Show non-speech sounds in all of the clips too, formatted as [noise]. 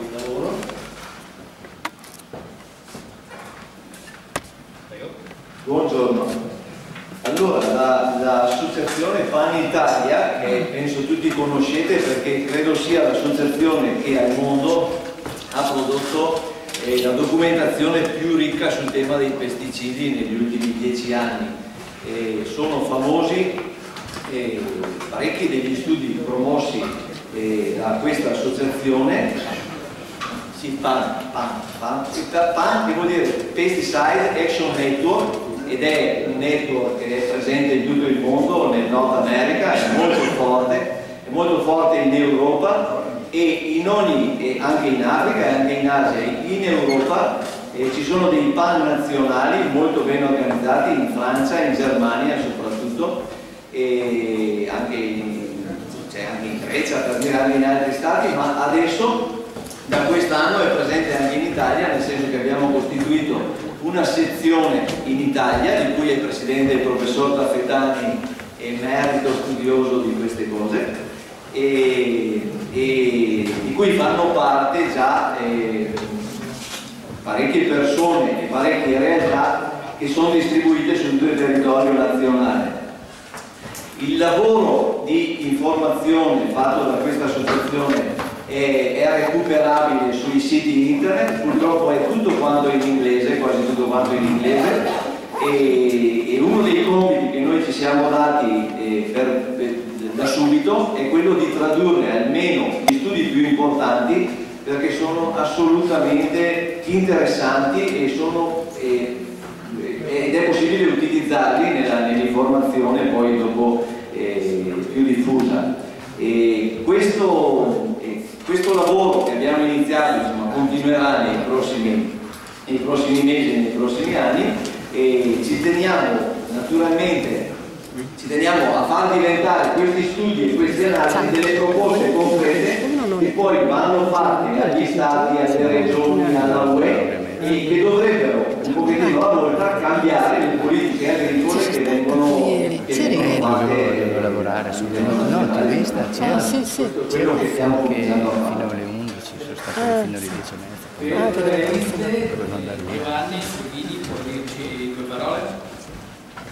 il lavoro. Buongiorno. Allora, la- l'associazione Pan Italia, che penso tutti conoscete perché credo sia l'associazione che al mondo ha prodotto eh, la documentazione più ricca sul tema dei pesticidi negli ultimi dieci anni. Eh, sono famosi eh, parecchi degli studi promossi eh, da questa associazione sì, PAN, PAN, PAN, che vuol dire Pesticide Action Network ed è un network che è presente in tutto il mondo, nel Nord America, è molto forte, è molto forte in Europa e in ogni, e anche in Africa e anche in Asia, in Europa eh, ci sono dei PAN nazionali molto ben organizzati in Francia, in Germania soprattutto e anche in, cioè anche in Grecia per dire anche in altri stati, ma adesso da quest'anno è presente anche in Italia, nel senso che abbiamo costituito una sezione in Italia, di cui è presidente il professor Taffetani, emerito studioso di queste cose, e, e di cui fanno parte già eh, parecchie persone e parecchie realtà che sono distribuite su tutto il territorio nazionale. Il lavoro di informazione fatto da questa associazione è, è recuperabile sui siti internet, purtroppo è tutto quanto in inglese, quasi tutto quanto in inglese e, e uno dei compiti che noi ci siamo dati eh, per- per- da subito è quello di tradurre almeno gli studi più importanti perché sono assolutamente interessanti e sono, eh, ed è possibile utilizzarli nell'informazione poi dopo eh, più diffusa. E questo, eh, questo lavoro che abbiamo iniziato insomma, continuerà nei prossimi, nei prossimi mesi e nei prossimi anni e ci teniamo naturalmente ci teniamo a far diventare questi studi e queste analisi delle proposte concrete che poi vanno fatte agli stati, alle regioni, alla UE e che dovrebbero un pochettino alla volta cambiare le politiche agricole che vengono, fatte lavorare su No, intervista c'era. Ah, sì, sì. quello che fino alle 11, sono stato lì fino alle 10 e mezza. Ah, Dovevo andare via. Giovanni Fughini può dirci due parole?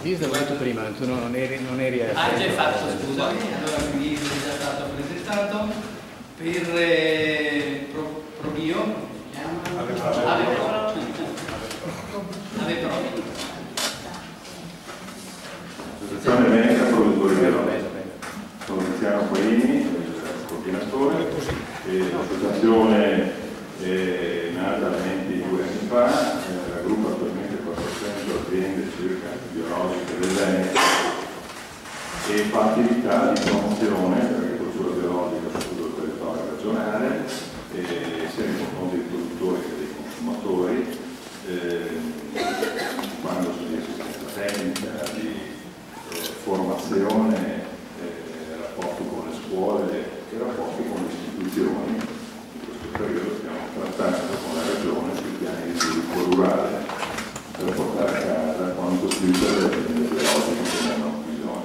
Io ti ho detto prima, tu non eri, non eri a Ah, già hai fatto, scusami, allora quindi è già stato presentato per eh, Pro- Probio, come si chiama? Ave Pro. Ave Pro. Associazione Veneta Produttori Biologici. Sono Tiziano Guaini, il coordinatore, l'associazione è nata 22 anni fa, eh, raggruppa attualmente 400 aziende circa biologiche del Veneto e fa attività di promozione dell'agricoltura biologica su tutto il territorio regionale, sia nei confronti dei produttori che dei consumatori, eh, si di assistenza tecnica, di eh, formazione, eh, rapporti con le scuole e rapporti con le istituzioni. In questo periodo stiamo trattando con la Regione sui piani di sviluppo rurale per portare a casa quanto più delle aziende biologiche che ne hanno bisogno.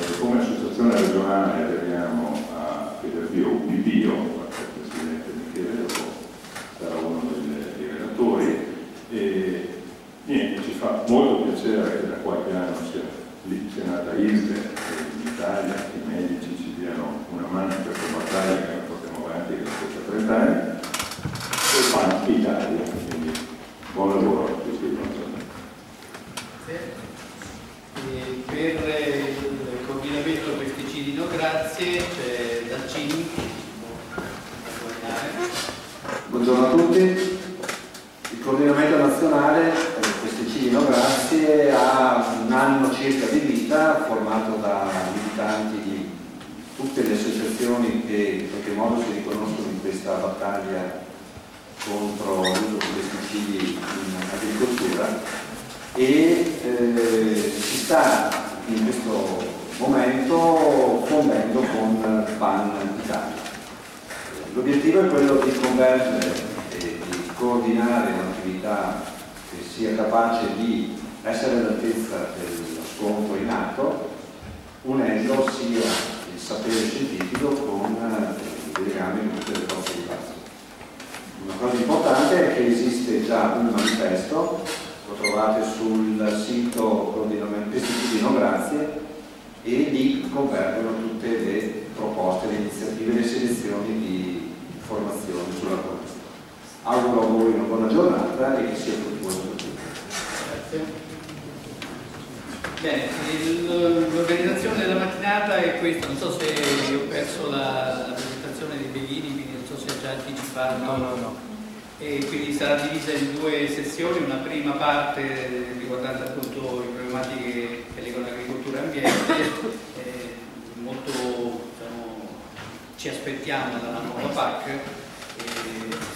Eh, come associazione regionale aderiamo a Federbio UBBio, il Presidente Michele dopo sarà uno dei, dei relatori, e niente, ci fa molto piacere che da qualche anno sia, lì sia nata ISDE in Italia, che i medici ci diano una mano in questa battaglia che noi portiamo avanti da questi 30 anni, e fa anche Italia, quindi buon lavoro a tutti. buongiorno. E per il coordinamento pesticidi no grazie c'è Daccini che ci può accompagnare. Buongiorno a tutti. Il coordinamento nazionale eh, Pesticidi No Grazie ha un anno circa di vita, formato da militanti di tutte le associazioni che in qualche modo si riconoscono in questa battaglia contro l'uso di pesticidi in agricoltura e eh, si sta in questo momento fondendo con PAN Italia. L'obiettivo è quello di convergere e di coordinare un'attività che sia capace di essere all'altezza dello scontro in atto, unendo sia il sapere scientifico con eh, i legami con tutte le forze di base. già un manifesto, lo trovate sul sito Istitutino Grazie e lì convergono tutte le proposte, le iniziative, le selezioni di formazione sull'argomento. Auguro a voi una buona giornata e che sia fruttuoso per tutti. Grazie. Bene, l'organizzazione della mattinata è questa, non so se ho perso la, la presentazione dei Beghini, quindi non so se è già anticipato. No, no, no. E quindi sarà divisa in due sessioni, una prima parte riguardante appunto le problematiche che legano l'agricoltura e ambiente, eh, molto diciamo, ci aspettiamo dalla nuova PAC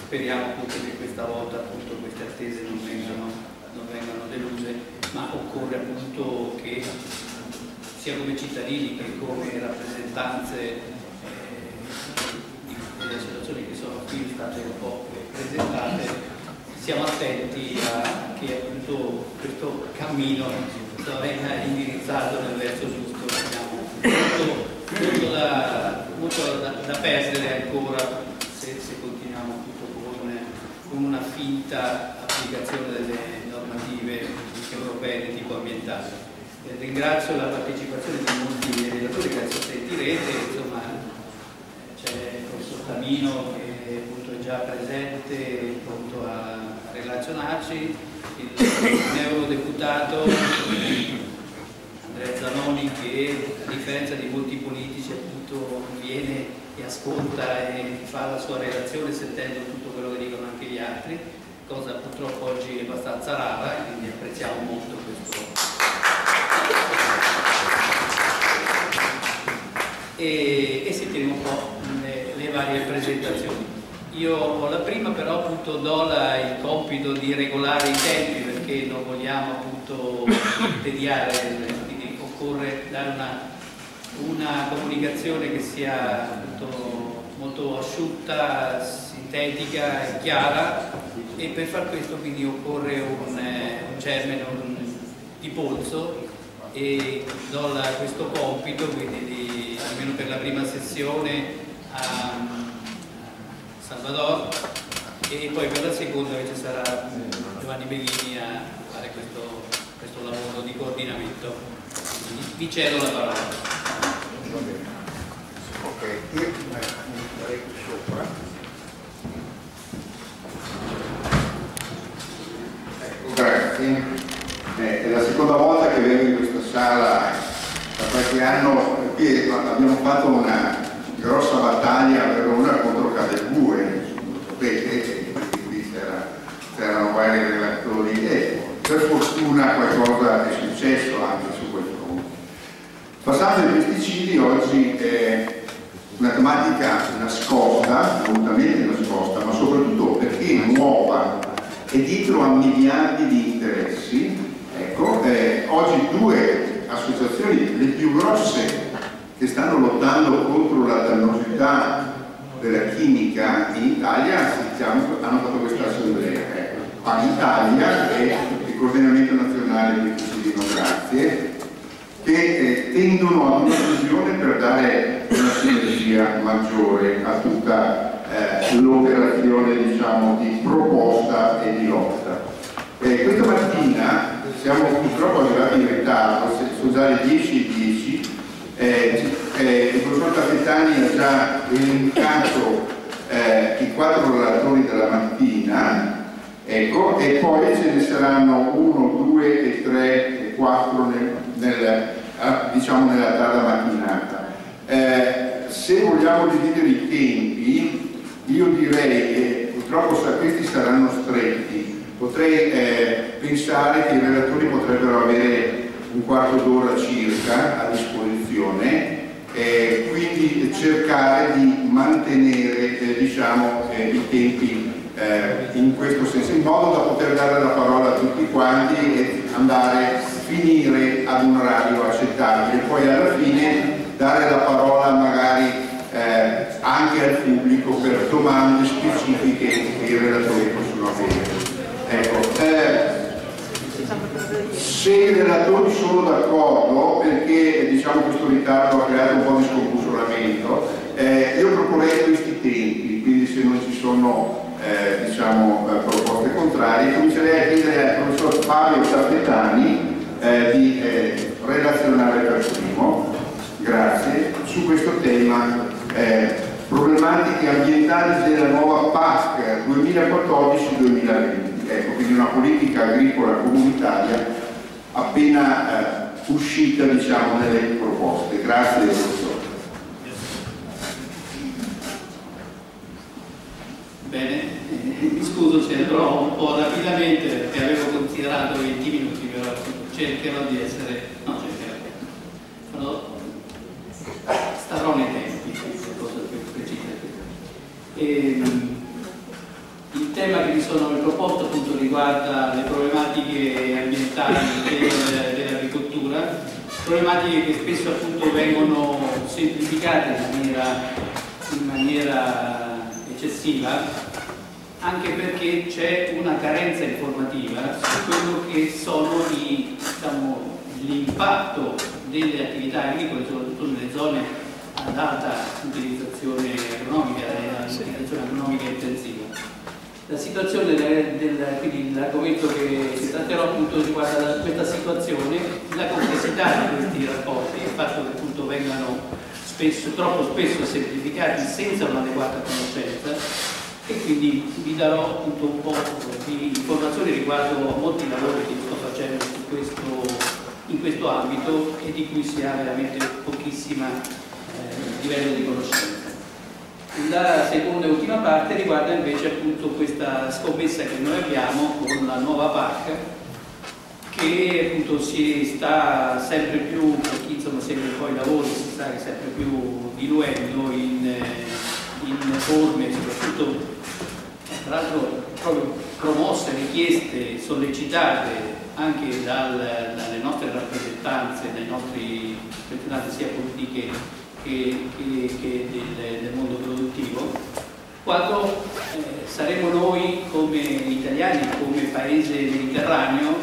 speriamo appunto che questa volta appunto queste attese non vengano, non vengano deluse ma occorre appunto che sia come cittadini che come rappresentanze eh, delle associazioni che sono qui state un po' presentate siamo attenti a che appunto questo cammino venga indirizzato nel verso giusto abbiamo molto, molto, da, molto da, da, perdere ancora se, se continuiamo appunto con, una finta applicazione delle normative europee di tipo ambientale. Eh, ringrazio la partecipazione di molti relatori che adesso sentirete, insomma c'è il professor Tamino che appunto è già presente, pronto a relazionarci, il eurodeputato Andrea Zanoni che a differenza di molti politici appunto viene e ascolta e fa la sua relazione sentendo tutto quello che dicono anche gli altri cosa purtroppo oggi è abbastanza rara e quindi apprezziamo molto questo. E, e sentiremo un po' le, le, varie presentazioni. Io ho la prima, però appunto do la, il compito di regolare i tempi perché non vogliamo appunto tediare, quindi occorre dare una, una comunicazione che sia appunto molto asciutta, sintetica e chiara e per far questo quindi occorre un, eh, un germe un, di polso e do la, questo compito quindi di, almeno per la prima sessione a Salvador e poi per la seconda invece sarà Giovanni Beghini a fare questo, questo lavoro di coordinamento. Vi cedo la parola. Ok, io mi farei sopra. Grazie. Eh, è la seconda volta che vengo in questa sala da qualche anno perché abbiamo fatto una grossa battaglia a Verona contro Cadebue, sapete, qui c'erano vari relatori e per fortuna qualcosa è successo anche. Passando ai pesticidi, oggi è una tematica nascosta, assolutamente nascosta, ma soprattutto perché nuova e dietro a miliardi di interessi, ecco, eh, oggi due associazioni, le più grosse, che stanno lottando contro la dannosità della chimica in Italia, hanno fatto questa assemblea. Ecco. in Italia è il coordinamento nazionale di Cucino Grazie, che eh, tendono a una fusione per dare una sinergia maggiore a tutta eh, l'operazione diciamo, di proposta e di lotta. Eh, questa mattina siamo purtroppo arrivati in ritardo, le 10.10, eh, eh, il professor Tappetani ha già elencato eh, i quattro relatori della mattina, ecco, e poi ce ne saranno uno, due e tre e quattro nel, nel, diciamo nella tarda mattinata. Eh, se vogliamo dividere i tempi, io direi che purtroppo questi saranno stretti, potrei eh, pensare che i relatori potrebbero avere un quarto d'ora circa a disposizione eh, quindi cercare di mantenere eh, diciamo, eh, i tempi eh, in questo senso, in modo da poter dare la parola a tutti quanti e andare a finire ad un orario accettabile, poi alla fine dare la parola magari eh, anche al pubblico per domande specifiche che i relatori possono avere. Ecco, eh, se i relatori sono d'accordo, perché diciamo, questo ritardo ha creato un po' di scombussolamento, eh, io proporrei questi tempi, quindi se non ci sono eh, diciamo, eh, proposte contrarie. Comincerei a chiedere al professor Fabio Tappetani eh, di eh, relazionare per primo, grazie, su questo tema problematiche ambientali della nuova PAC 2014-2020, ecco, quindi una politica agricola comunitaria appena eh, uscita diciamo, nelle proposte. Grazie professore. Bene, mi scuso se andrò un po' rapidamente perché avevo considerato 20 minuti, però cercherò di essere... no, cercherò. Starò nei tempi, cosa più precisa. E, il tema che mi sono proposto appunto riguarda le problematiche ambientali del, dell'agricoltura, problematiche che spesso appunto vengono semplificate in maniera, in maniera eccessiva anche perché c'è una carenza informativa su quello che sono diciamo, l'impatto delle attività agricole, soprattutto nelle zone ad alta utilizzazione economica, utilizzazione economica intensiva. La situazione del, del quindi l'argomento che, che tratterò appunto riguarda questa situazione, la complessità di questi rapporti, il fatto che appunto vengano spesso, troppo spesso semplificati senza un'adeguata conoscenza e quindi vi darò appunto un po' di informazioni riguardo a molti lavori che sto facendo questo, in questo ambito e di cui si ha veramente pochissima eh, livello di conoscenza. La seconda e ultima parte riguarda invece appunto questa scommessa che noi abbiamo con la nuova PAC che appunto si sta sempre più, per chi insomma segue poi i lavori, si sta sempre più diluendo in, in forme soprattutto tra l'altro proprio promosse, richieste, sollecitate anche dal, dalle nostre rappresentanze, dai nostri rappresentanti sia politiche che, che, che del, del, mondo produttivo, quando eh, saremo noi come italiani, come paese mediterraneo,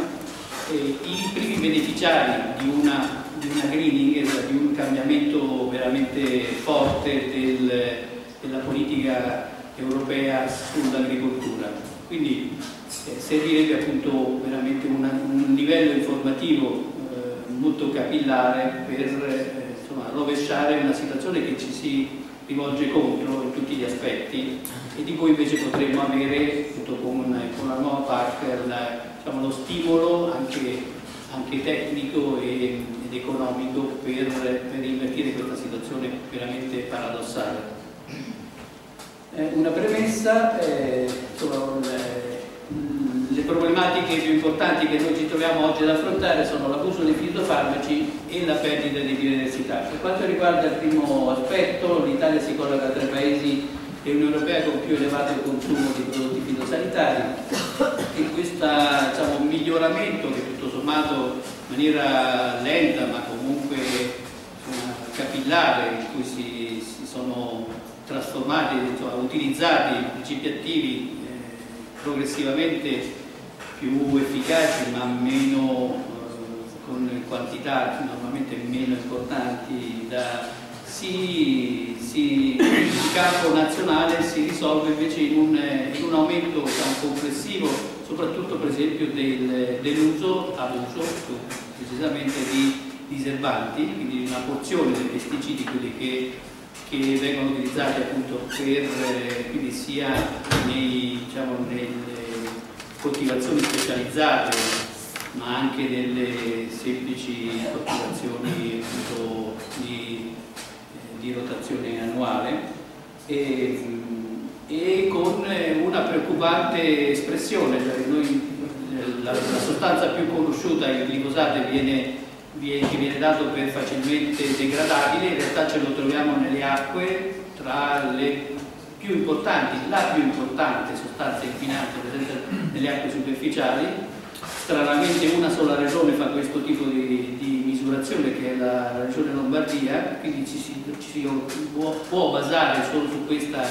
eh, i primi beneficiari di una, di una greening, di un cambiamento veramente forte del, della politica europea sull'agricoltura. Quindi eh, servirebbe appunto veramente una, un livello informativo eh, molto capillare per eh, insomma, rovesciare una situazione che ci si rivolge contro in tutti gli aspetti e di cui invece potremmo avere appunto, con, con la nuova PAC la, diciamo, lo stimolo anche, anche tecnico e, ed economico per, per invertire questa situazione veramente paradossale. Eh, una premessa, eh, insomma, le, le, problematiche più importanti che noi ci troviamo oggi ad affrontare sono l'abuso dei fitofarmaci e la perdita di biodiversità. Per quanto riguarda il primo aspetto, l'Italia si colloca tra i paesi dell'Unione Europea con più elevato consumo di prodotti fitosanitari e questo diciamo, miglioramento che tutto sommato in maniera lenta ma comunque insomma, capillare in cui si, si sono trasformati, utilizzati i principi attivi eh, progressivamente più efficaci ma meno eh, con quantità normalmente meno importanti da, si, si, in campo nazionale si risolve invece in un, in un aumento complessivo soprattutto per esempio del, dell'uso, abuso precisamente di diserbanti, quindi una porzione dei pesticidi, quelli che che vengono utilizzati appunto per, eh, quindi sia nei, diciamo, nelle coltivazioni specializzate ma anche nelle semplici coltivazioni appunto, di, eh, di, rotazione annuale. E, e, con una preoccupante espressione, cioè noi, la, la sostanza più conosciuta, il glifosato, viene che viene dato per facilmente degradabile, in realtà ce lo troviamo nelle acque tra le più importanti, la più importante sostanza inquinante presente nelle acque superficiali. Stranamente una sola regione fa questo tipo di, di misurazione che è la, regione Lombardia, quindi ci si, ci si può, può, basare solo su questa,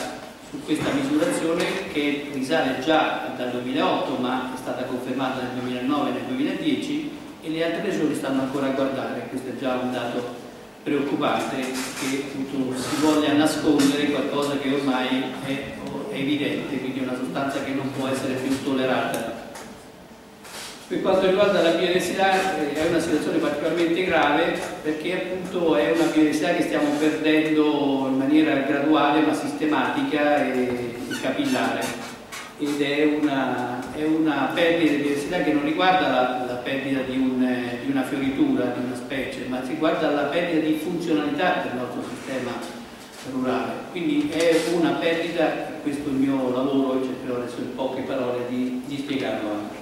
su questa misurazione che risale già dal 2008 ma è stata confermata nel 2009 e nel 2010 e le altre regioni stanno ancora a guardare, questo è già un dato preoccupante che appunto, si voglia nascondere qualcosa che ormai è, evidente, quindi una sostanza che non può essere più tollerata. Per quanto riguarda la biodiversità eh, è una situazione particolarmente grave perché appunto è una biodiversità che stiamo perdendo in maniera graduale ma sistematica e capillare ed è una, è una, perdita di biodiversità che non riguarda la, la perdita di, un, di, una fioritura, di una specie, ma riguarda la perdita di funzionalità del nostro sistema rurale. Quindi è una perdita, questo è il mio lavoro cercherò adesso in poche parole di, di spiegarlo anche.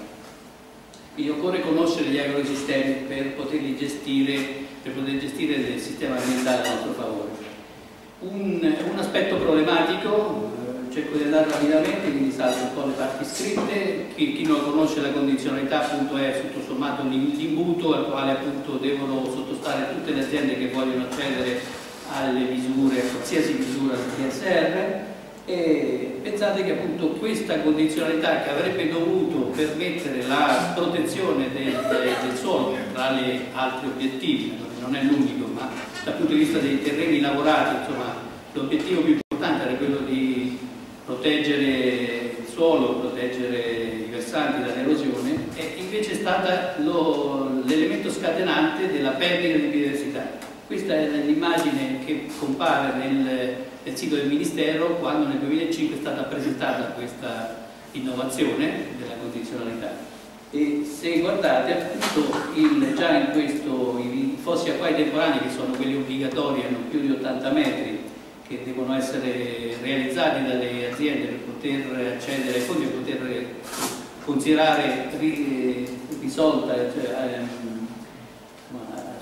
Quindi occorre conoscere gli agrosistemi per poterli gestire, per poter gestire il sistema ambientale a nostro favore. Un, un aspetto problematico, cerco di andare rapidamente, quindi salto un po' le parti scritte, chi, chi non conosce la condizionalità appunto è tutto sommato un imbuto al quale appunto devono sottostare tutte le aziende che vogliono accedere alle misure, a qualsiasi misura del TSR e pensate che appunto questa condizionalità che avrebbe dovuto permettere la protezione del, del suolo tra gli altri obiettivi, non è l'unico, ma dal punto di vista dei terreni lavorati, insomma, l'obiettivo più importante era quello di proteggere il suolo, proteggere i versanti dall'erosione, e invece è stata l'elemento scatenante della perdita di biodiversità. Questa è l'immagine che compare nel, nel, sito del Ministero quando nel 2005 è stata presentata questa innovazione della condizionalità. E se guardate appunto il, già in questo i fossi acquai temporanei che sono quelli obbligatori hanno più di 80 metri che devono essere realizzati dalle aziende per poter accedere ai fondi e poter considerare risolta cioè, ehm,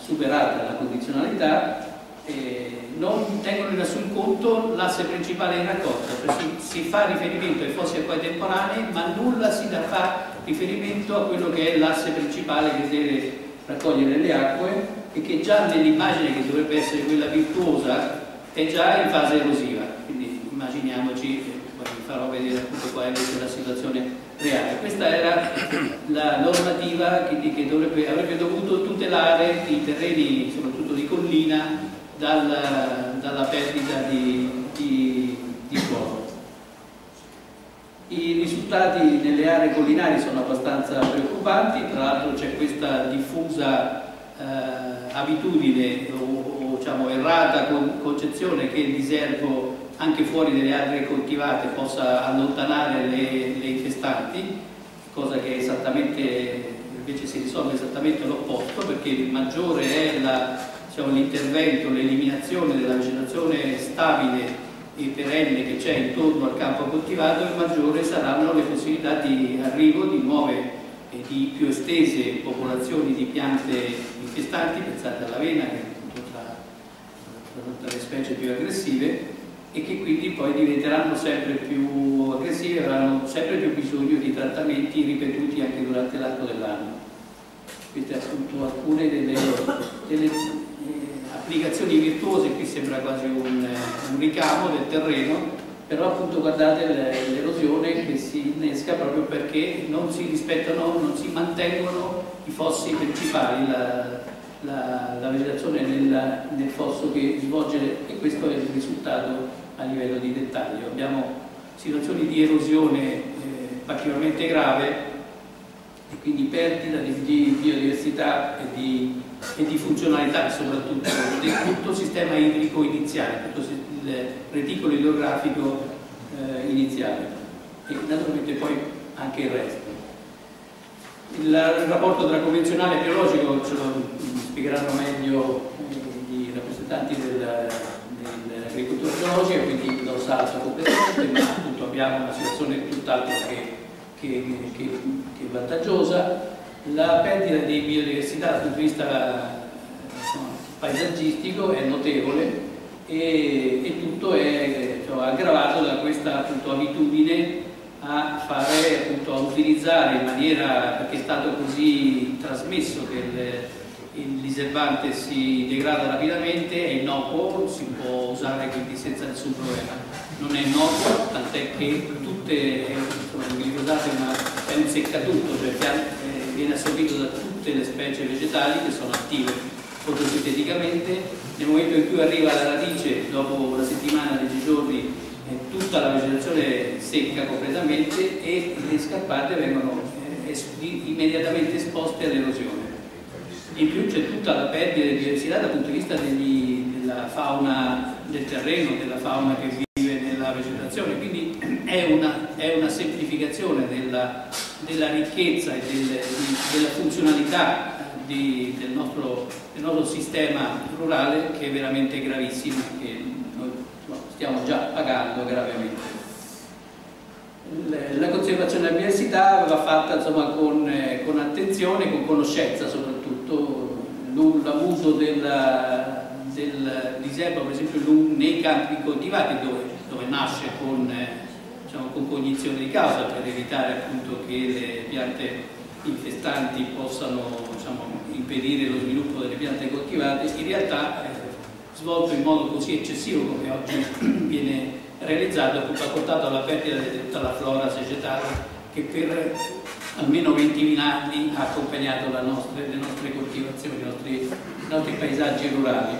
superata la condizionalità, eh, non tengono in nessun conto l'asse principale in raccolta, cioè si, fa riferimento ai fossi acquai temporanei, ma nulla si fa riferimento a quello che è l'asse principale che deve raccogliere le acque e che già nell'immagine che dovrebbe essere quella virtuosa è già in fase erosiva. Quindi immaginiamoci, eh, vi farò vedere appunto qual è la situazione reale. Questa era la normativa che, che dovrebbe, avrebbe dovuto tutelare i terreni, soprattutto di collina, dalla, dalla perdita di, di, di suolo. I risultati nelle aree collinari sono abbastanza preoccupanti, tra l'altro c'è questa diffusa eh, abitudine o, o diciamo, errata con, concezione che il diservo anche fuori delle aree coltivate possa allontanare le, le infestanti, cosa che esattamente invece si risolve esattamente l'opposto perché maggiore è diciamo, l'intervento, diciamo, l'eliminazione della vegetazione stabile e perenne che c'è intorno al campo coltivato e maggiore saranno le possibilità di arrivo di nuove e di più estese popolazioni di piante infestanti, pensate all'avena che è tra, tra le specie più aggressive e che quindi poi diventeranno sempre più aggressivi e avranno sempre più bisogno di trattamenti ripetuti anche durante l'arco dell'anno. Queste appunto alcune delle, delle eh, applicazioni virtuose, qui sembra quasi un, un ricamo del terreno, però appunto guardate l'erosione che si innesca proprio perché non si rispettano, non si mantengono i fossi principali, la, la, la vegetazione nel, nel, fosso che svolge e questo è il risultato a livello di dettaglio. Abbiamo situazioni di erosione eh, particolarmente grave e quindi perdita di, di biodiversità e di, e di, funzionalità soprattutto di tutto il sistema idrico iniziale, tutto il reticolo idrografico eh, iniziale e naturalmente poi anche il resto. Il, rapporto tra convenzionale e biologico ce lo spiegheranno meglio i rappresentanti del, dell'agricoltura biologica, quindi lo salto completamente, ma appunto abbiamo una situazione tutt'altro che, che, che, che, vantaggiosa. La perdita di biodiversità dal punto di vista insomma, paesaggistico è notevole e, e tutto è cioè, aggravato da questa appunto, abitudine a fare appunto, a utilizzare in maniera perché è stato così trasmesso che il, il si degrada rapidamente, è innocuo, si può usare quindi senza nessun problema. Non è innocuo, tant'è che tutte, insomma, il glifosato è un seccatutto, cioè eh, viene assorbito da tutte le specie vegetali che sono attive fotosinteticamente. Nel momento in cui arriva alla radice, dopo una settimana, dieci giorni, tutta la vegetazione secca completamente e le scarpate vengono eh, immediatamente esposte all'erosione. In più c'è tutta la perdita di biodiversità dal punto di vista degli, della fauna del terreno, della fauna che vive nella vegetazione, quindi è una, è una semplificazione della, della ricchezza e del, di, della funzionalità di, del, nostro, del, nostro, sistema rurale che è veramente gravissima, che stiamo già pagando gravemente. La conservazione della biodiversità va fatta insomma, con, eh, con, attenzione, con conoscenza soprattutto, l'abuso del, diserbo per esempio nei campi coltivati dove, dove nasce con, eh, diciamo, con cognizione di causa per evitare appunto che le piante infestanti possano diciamo, impedire lo sviluppo delle piante coltivate, in realtà eh, svolto in modo così eccessivo come oggi viene realizzato ha portato alla perdita di tutta la flora vegetale che per almeno 20.000 anni ha accompagnato nostre, le nostre coltivazioni, i nostri, i nostri paesaggi rurali.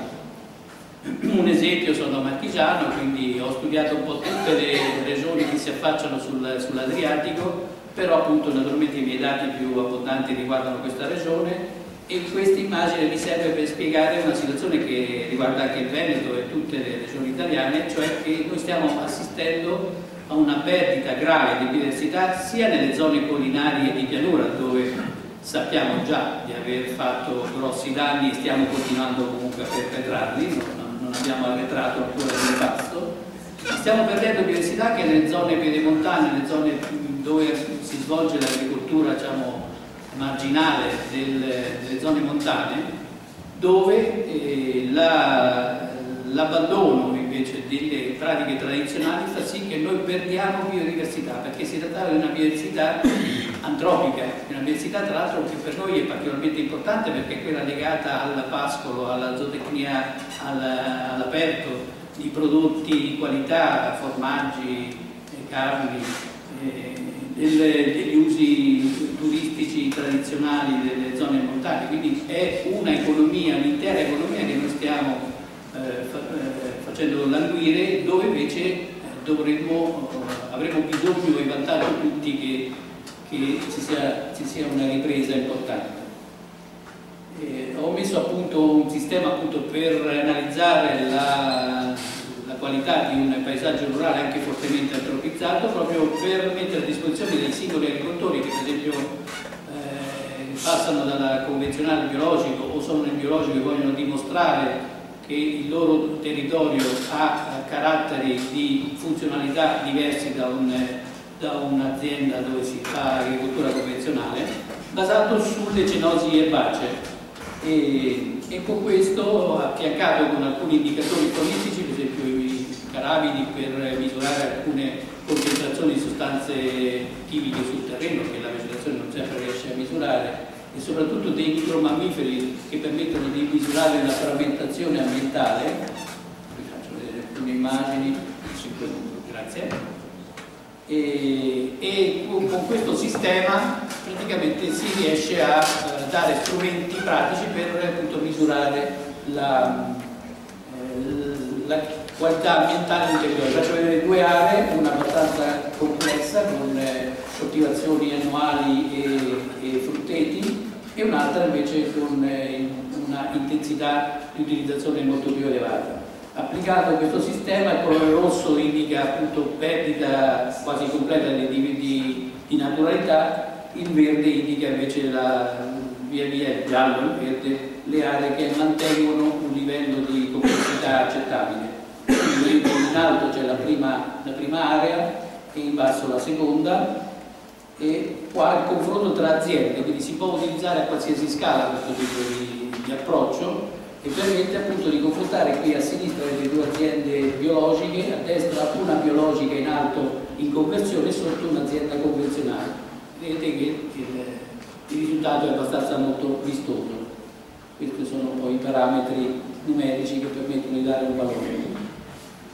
Un esempio sono marchigiano, quindi ho studiato un po' tutte le regioni che si affacciano sul, sull'Adriatico, però appunto naturalmente i miei dati più abbondanti riguardano questa regione e questa immagine mi serve per spiegare una situazione che riguarda anche il Veneto e tutte le regioni italiane, cioè che noi stiamo assistendo a una perdita grave di biodiversità sia nelle zone collinari e di pianura dove sappiamo già di aver fatto grossi danni e stiamo continuando comunque a perpetrarli, non, abbiamo arretrato ancora del passo, stiamo perdendo biodiversità che nelle zone pedemontane, nelle zone dove si svolge l'agricoltura diciamo, marginale del, delle zone montane dove eh, l'abbandono la, invece delle pratiche tradizionali fa sì che noi perdiamo biodiversità perché si tratta di una biodiversità antropica, una biodiversità tra l'altro che per noi è particolarmente importante perché è quella legata al pascolo, alla zootecnia, all'aperto, di prodotti di qualità, formaggi, carni, eh, degli usi turistici tradizionali delle zone montane, quindi è un'economia, un'intera economia che noi stiamo eh, eh, facendo languire, dove invece eh, dovremmo, eh, avremo bisogno e vantaggio tutti che, che ci, sia, ci, sia, una ripresa importante. Eh, ho messo appunto un sistema appunto per analizzare la, qualità di un paesaggio rurale anche fortemente antropizzato proprio per mettere a disposizione dei singoli agricoltori che per esempio eh, passano dal convenzionale biologico o sono nel biologico e vogliono dimostrare che il loro territorio ha caratteri di funzionalità diversi da un'azienda dove si fa agricoltura convenzionale basato sulle cenosi erbacee. E, e con questo affiancato con alcuni indicatori politici, per esempio i carabidi per misurare alcune concentrazioni di sostanze chimiche sul terreno che la vegetazione non sempre riesce a misurare e soprattutto dei micromammiferi che permettono di misurare la frammentazione ambientale. Vi faccio vedere alcune immagini, grazie. E, e con, con questo sistema praticamente si riesce a eh, dare strumenti pratici per appunto, misurare la, eh, la, qualità ambientale territorio. Faccio vedere due aree, una abbastanza complessa con eh, coltivazioni annuali e, e, frutteti e un'altra invece con eh, una intensità di utilizzazione molto più elevata. Applicato questo sistema il colore rosso indica appunto perdita quasi completa di, di, di naturalità il verde indica invece la, via via il giallo e il verde le aree che mantengono un livello di complessità accettabile. Quindi in alto c'è la prima, la prima area e in basso la seconda e qua il confronto tra aziende, quindi si può utilizzare a qualsiasi scala questo tipo di, di approccio e permette appunto di confrontare qui a sinistra le due aziende biologiche, a destra una biologica in alto in conversione e sotto un'azienda convenzionale vedete che il, il, risultato è abbastanza molto vistoso. Questi sono poi i parametri numerici che permettono di dare un valore.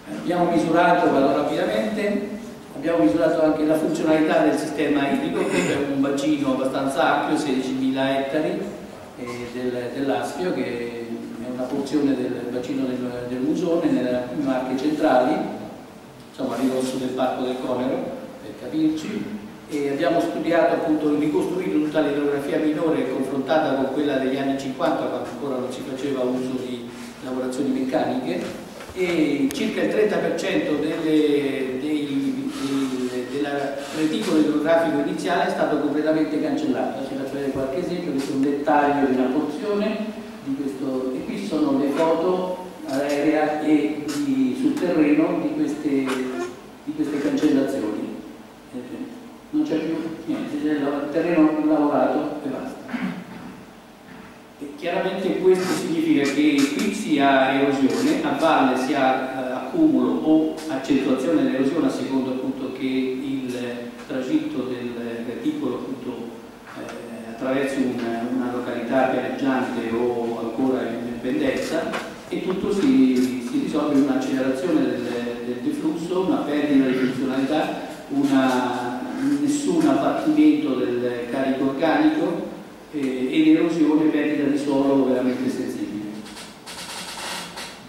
Abbiamo misurato, vado rapidamente, abbiamo misurato anche la funzionalità del sistema idrico, che è un bacino abbastanza ampio, 16.000 ettari eh, del, dell'Aspio, che è una porzione del bacino del, del Musone, nelle Marche centrali, insomma a ridosso del Parco del Conero, per capirci, e abbiamo studiato appunto, ricostruito tutta l'idrografia minore confrontata con quella degli anni 50 quando ancora non si faceva uso di lavorazioni meccaniche e circa il 30% delle, dei, dei, della reticolo idrografico iniziale è stato completamente cancellato. Ci faccio vedere qualche esempio, questo è un dettaglio di una porzione di questo, e qui sono le foto aerea e di, sul terreno di queste, di queste cancellazioni non c'è più niente, il terreno lavorato e basta. E chiaramente questo significa che qui si ha erosione, a valle si ha eh, accumulo o accentuazione dell'erosione a seconda appunto che il tragitto del reticolo appunto eh, attraverso una, una, località pianeggiante o ancora in pendenza e tutto si, si risolve in un'accelerazione del, del deflusso, una perdita di funzionalità, una nessun abbattimento del carico organico eh, ed erosione perdita di suolo veramente sensibile.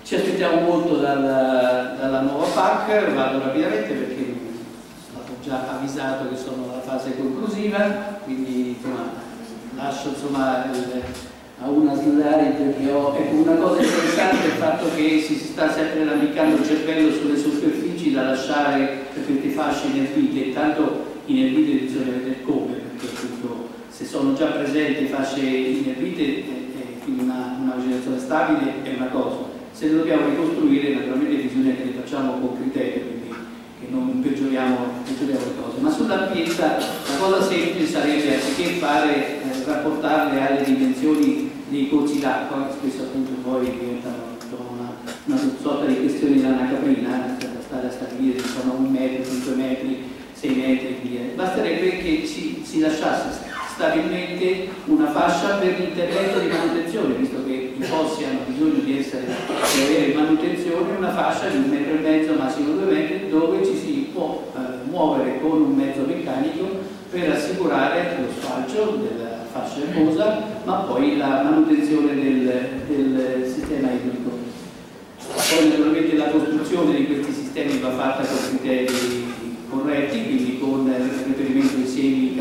Ci aspettiamo molto dalla, dalla nuova PAC, vado rapidamente perché ho già avvisato che sono alla fase conclusiva, quindi insomma, lascio insomma, il, a una slide che ho. Ecco, una cosa interessante è il fatto che si sta sempre lampicando il cervello sulle superfici da lasciare per queste fasce inerpite, intanto inerbite bisogna vedere come, perché se sono già presenti fasce inerbite e, e quindi una, una vegetazione stabile è una cosa, se le dobbiamo ricostruire naturalmente bisogna che le facciamo con criterio, quindi che non peggioriamo, peggioriamo le cose, ma sull'ampienza la cosa semplice sarebbe anziché fare, eh, rapportarle alle dimensioni dei corsi d'acqua, spesso appunto poi diventano una, una sorta di questioni della caprina, stare a stabilire se sono un metro, cinque metri, 6 metri e via. Basterebbe che ci, si lasciasse stabilmente una fascia per l'intervento di manutenzione, visto che i fossi hanno bisogno di, essere, di avere manutenzione, una fascia di un metro e mezzo, massimo due metri, dove ci si può eh, muovere con un mezzo meccanico per assicurare lo sfalcio della fascia erbosa, ma poi la manutenzione del, del sistema idrico. Poi naturalmente la costruzione di questi sistemi va fatta con criteri corretti, quindi con il reperimento dei semi in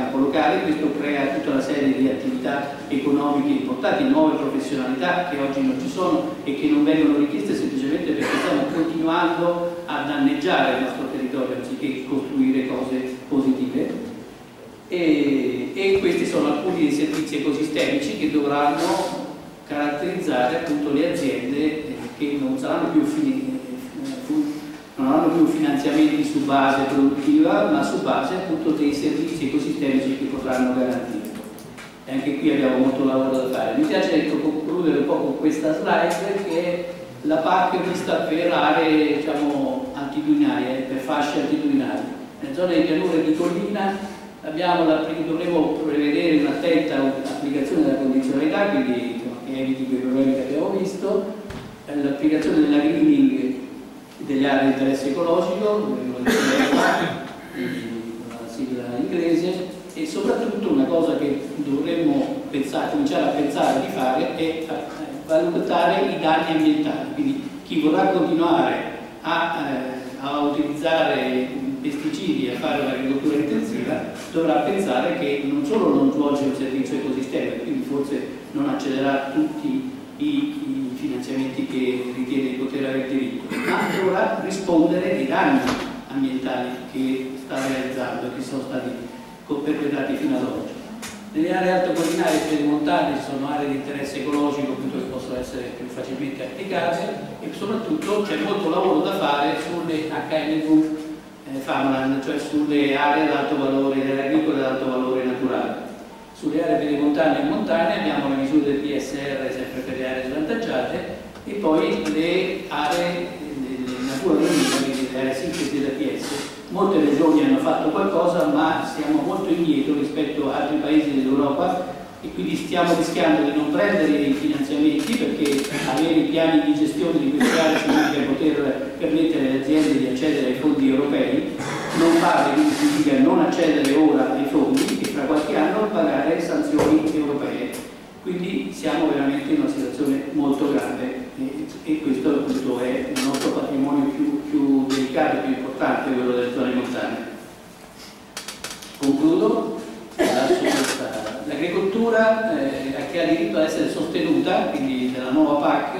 campo locale, questo crea tutta una serie di attività economiche importanti, nuove professionalità che oggi non ci sono e che non vengono richieste semplicemente perché stiamo continuando a danneggiare il nostro territorio anziché costruire cose positive. E, e questi sono alcuni dei servizi ecosistemici che dovranno caratterizzare appunto le aziende che non saranno più finite non hanno più finanziamenti su base produttiva, ma su base appunto dei servizi ecosistemici che potranno garantire. E anche qui abbiamo molto lavoro da fare. Mi piace ecco, concludere un po' con questa slide che è la PAC vista per aree diciamo, altitudinarie, per fasce altitudinali. Nelle zone di pianura e di collina abbiamo la, dovremo prevedere un'attenta applicazione della condizionalità, quindi che eviti quei problemi che abbiamo visto, l'applicazione della greening delle aree di interesse ecologico, la sigla inglese, e soprattutto una cosa che dovremmo pensare, cominciare a pensare di fare è valutare i danni ambientali, quindi chi vorrà continuare a, eh, a utilizzare pesticidi e a fare un'agricoltura intensiva dovrà pensare che non solo non svolge un servizio ecosistemico, quindi forse non accederà tutti i, i finanziamenti che ritiene di poter avere diritto, ma dovrà rispondere ai danni ambientali che sta realizzando che sono stati perpetrati fino ad oggi. Nelle aree altocollinari e pedemontane ci sono aree di interesse ecologico appunto, che possono essere più facilmente applicate e soprattutto c'è molto lavoro da fare sulle HNV eh, farmland, cioè sulle aree ad alto valore, delle agricole ad alto valore naturale sulle aree pedemontane e montane abbiamo le misure del PSR sempre per le aree svantaggiate e poi le aree di natura 2000, quindi le aree sintesi della PS. Molte regioni hanno fatto qualcosa ma siamo molto indietro rispetto ad altri paesi dell'Europa e quindi stiamo rischiando di non prendere i finanziamenti perché avere i piani di gestione di queste aree significa poter permettere alle aziende di accedere ai fondi europei, non farle quindi significa non accedere ora ai fondi tra qualche anno pagare sanzioni europee. Quindi siamo veramente in una situazione molto grave e, e questo appunto è il nostro patrimonio più, più delicato e più importante, quello delle zone montane. Concludo l'agricoltura eh, che ha diritto ad essere sostenuta, quindi dalla nuova PAC,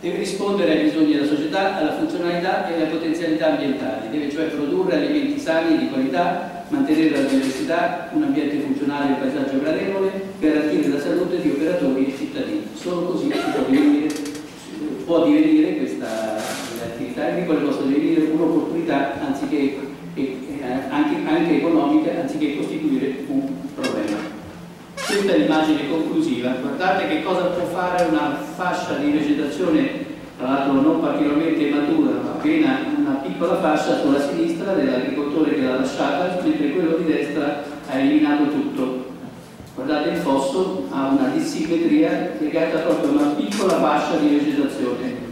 deve rispondere ai bisogni della società, alla funzionalità e alle potenzialità ambientali, deve cioè produrre alimenti sani e di qualità mantenere la diversità, un ambiente funzionale e paesaggio gradevole, garantire la salute di operatori e cittadini. Solo così può divenire, può divenire questa attività agricola, possa divenire un'opportunità anziché, eh, anche, anche economica, anziché costituire un problema. Questa è l'immagine conclusiva, guardate che cosa può fare una fascia di vegetazione, tra l'altro non particolarmente matura, ma appena una piccola fascia sulla sinistra dell'agricoltore che l'ha lasciata, mentre quello di destra ha eliminato tutto. Guardate, il fosso ha una dissimmetria legata proprio a una piccola fascia di vegetazione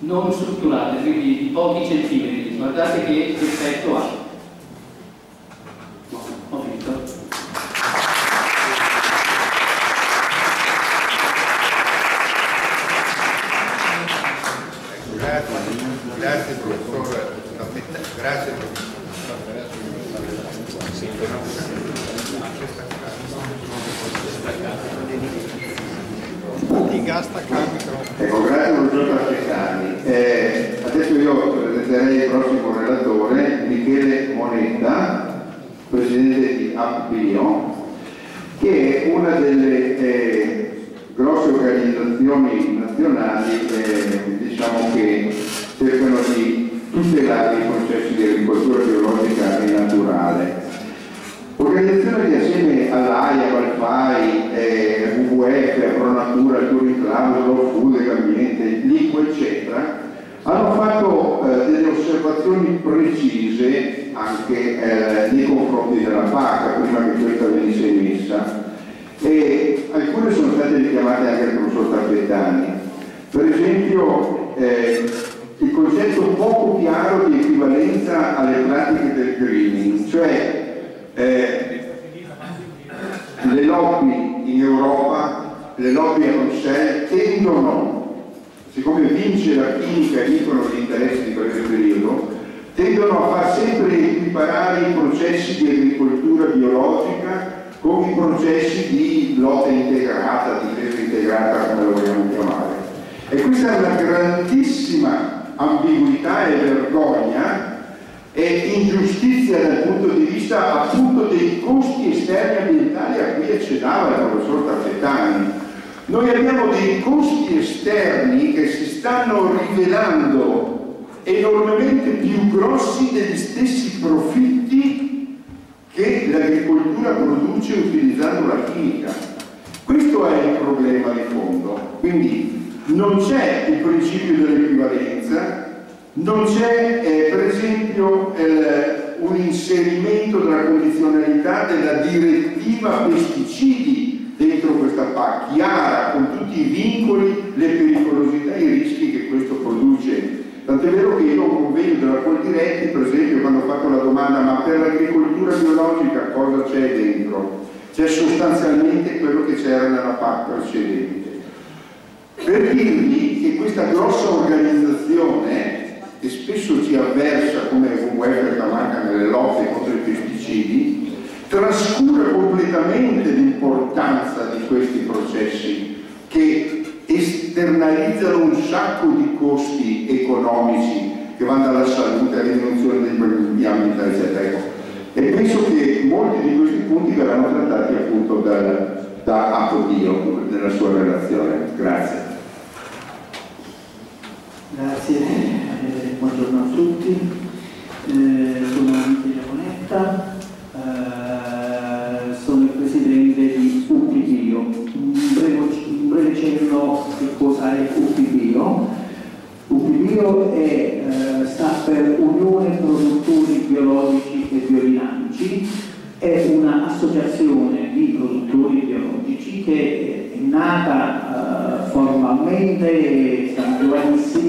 non strutturale, quindi di pochi centimetri. Guardate che effetto ha.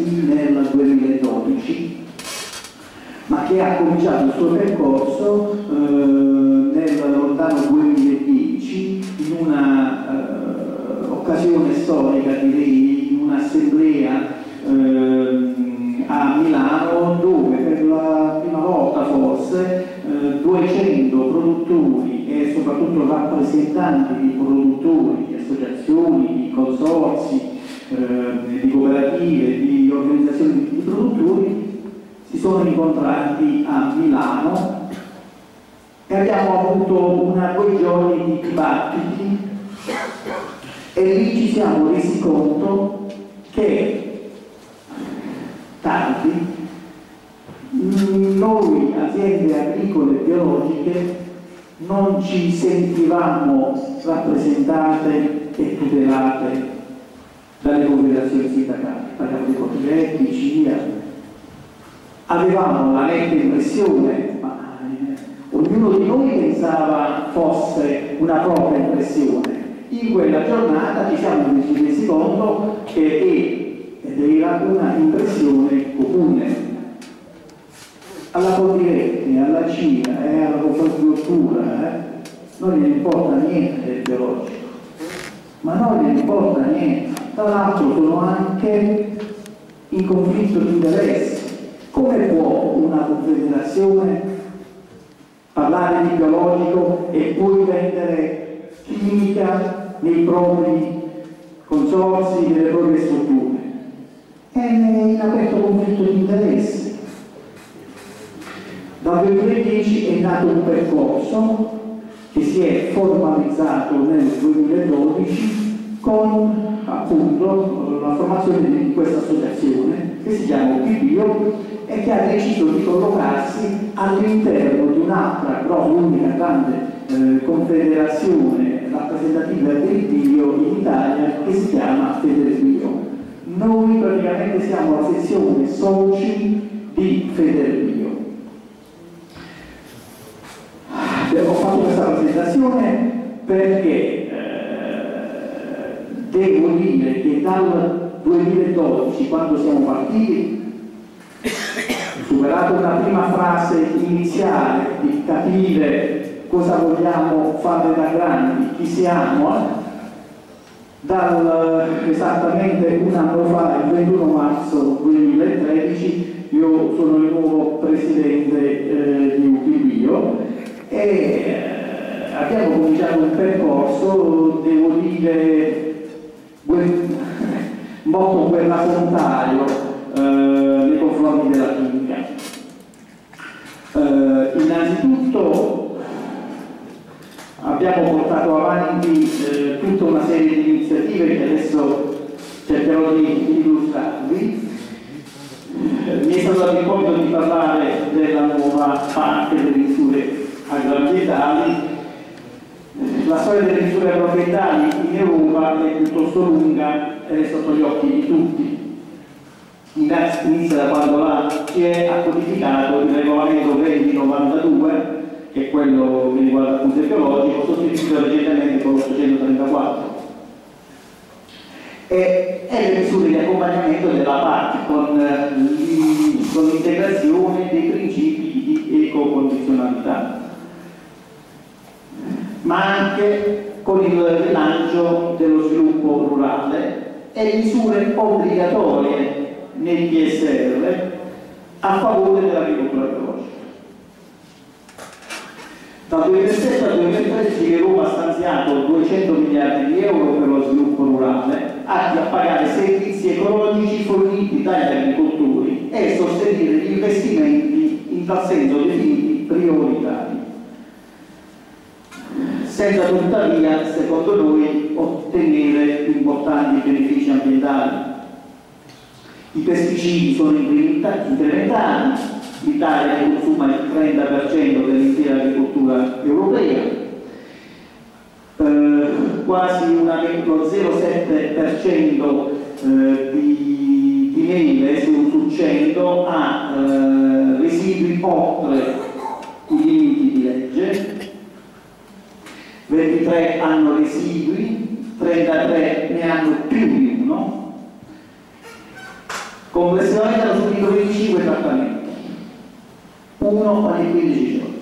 nel 2012, ma che ha cominciato il suo percorso eh, nel lontano 2010 in una eh, occasione storica, direi, in un'assemblea eh, a Milano dove per la prima volta forse eh, 200 produttori e soprattutto rappresentanti di produttori, di associazioni, di consorsi, Milano e abbiamo avuto una due giorni di dibattiti e lì ci siamo resi conto che tardi noi aziende agricole biologiche non ci sentivamo rappresentate e tutelate dalle confederazioni sindacali, parliamo di Cotiletti, CIA. Avevamo la netta impressione, ma eh, ognuno di noi pensava fosse una propria impressione. In quella giornata ci siamo resi conto che era una impressione comune. Alla Cotiletti, alla CIA e alla Confagricoltura eh, non gli importa niente del biologico, ma non gli importa niente tra l'altro sono anche in conflitto di interessi. Come può una confederazione parlare di biologico e poi vendere chimica nei propri consorsi, nelle proprie strutture? È in aperto conflitto di interessi. Dal 2010 è nato un percorso che si è formalizzato nel 2012 con appunto la formazione di questa associazione che si chiama Pibio e che ha deciso di collocarsi all'interno di un'altra grossa, unica grande eh, confederazione rappresentativa del bio in Italia che si chiama Federbio. Noi praticamente siamo la sezione soci di Federbio. Ho fatto questa presentazione perché devo dire che dal 2012, quando siamo partiti, superata una prima fase iniziale di capire cosa vogliamo fare da grandi, chi siamo, dal, esattamente un anno fa, il 21 marzo 2013, io sono il nuovo presidente eh, di UPBio e eh, abbiamo cominciato un percorso, devo dire, molto [laughs] guerrafondario eh, nei confronti della chimica. Eh, innanzitutto abbiamo portato avanti eh, tutta una serie di iniziative che adesso cercherò di illustrarvi. Eh, mi è stato il di parlare della nuova parte delle misure agroambientali la storia delle misure agroambientali in Europa è piuttosto lunga ed è sotto gli occhi di tutti. Inizia da quando la CE ha codificato il regolamento 2092, che è quello che riguarda appunto il biologico, sostituito recentemente con l'834 e, e le misure di accompagnamento della PAC eh, con l'integrazione dei principi di ecocondizionalità ma anche con il rilancio dello sviluppo rurale e misure obbligatorie nei PSR a favore dell'agricoltura biologica. Dal 2007 al 2013 l'Europa ha stanziato 200 miliardi di euro per lo sviluppo rurale, atti a pagare servizi ecologici forniti dagli agricoltori e sostenere gli investimenti in tal senso definiti prioritari senza tuttavia, secondo noi, ottenere importanti benefici ambientali. I pesticidi sono incrementati, l'Italia consuma il 30% dell'intera agricoltura europea, eh, quasi una, lo 0,7% eh, di, di mele su, su 100 ha eh, residui oltre i limiti di legge. 23 hanno residui, 33 ne hanno più complessivamente hanno subito 25 trattamenti, uno ogni 15 giorni.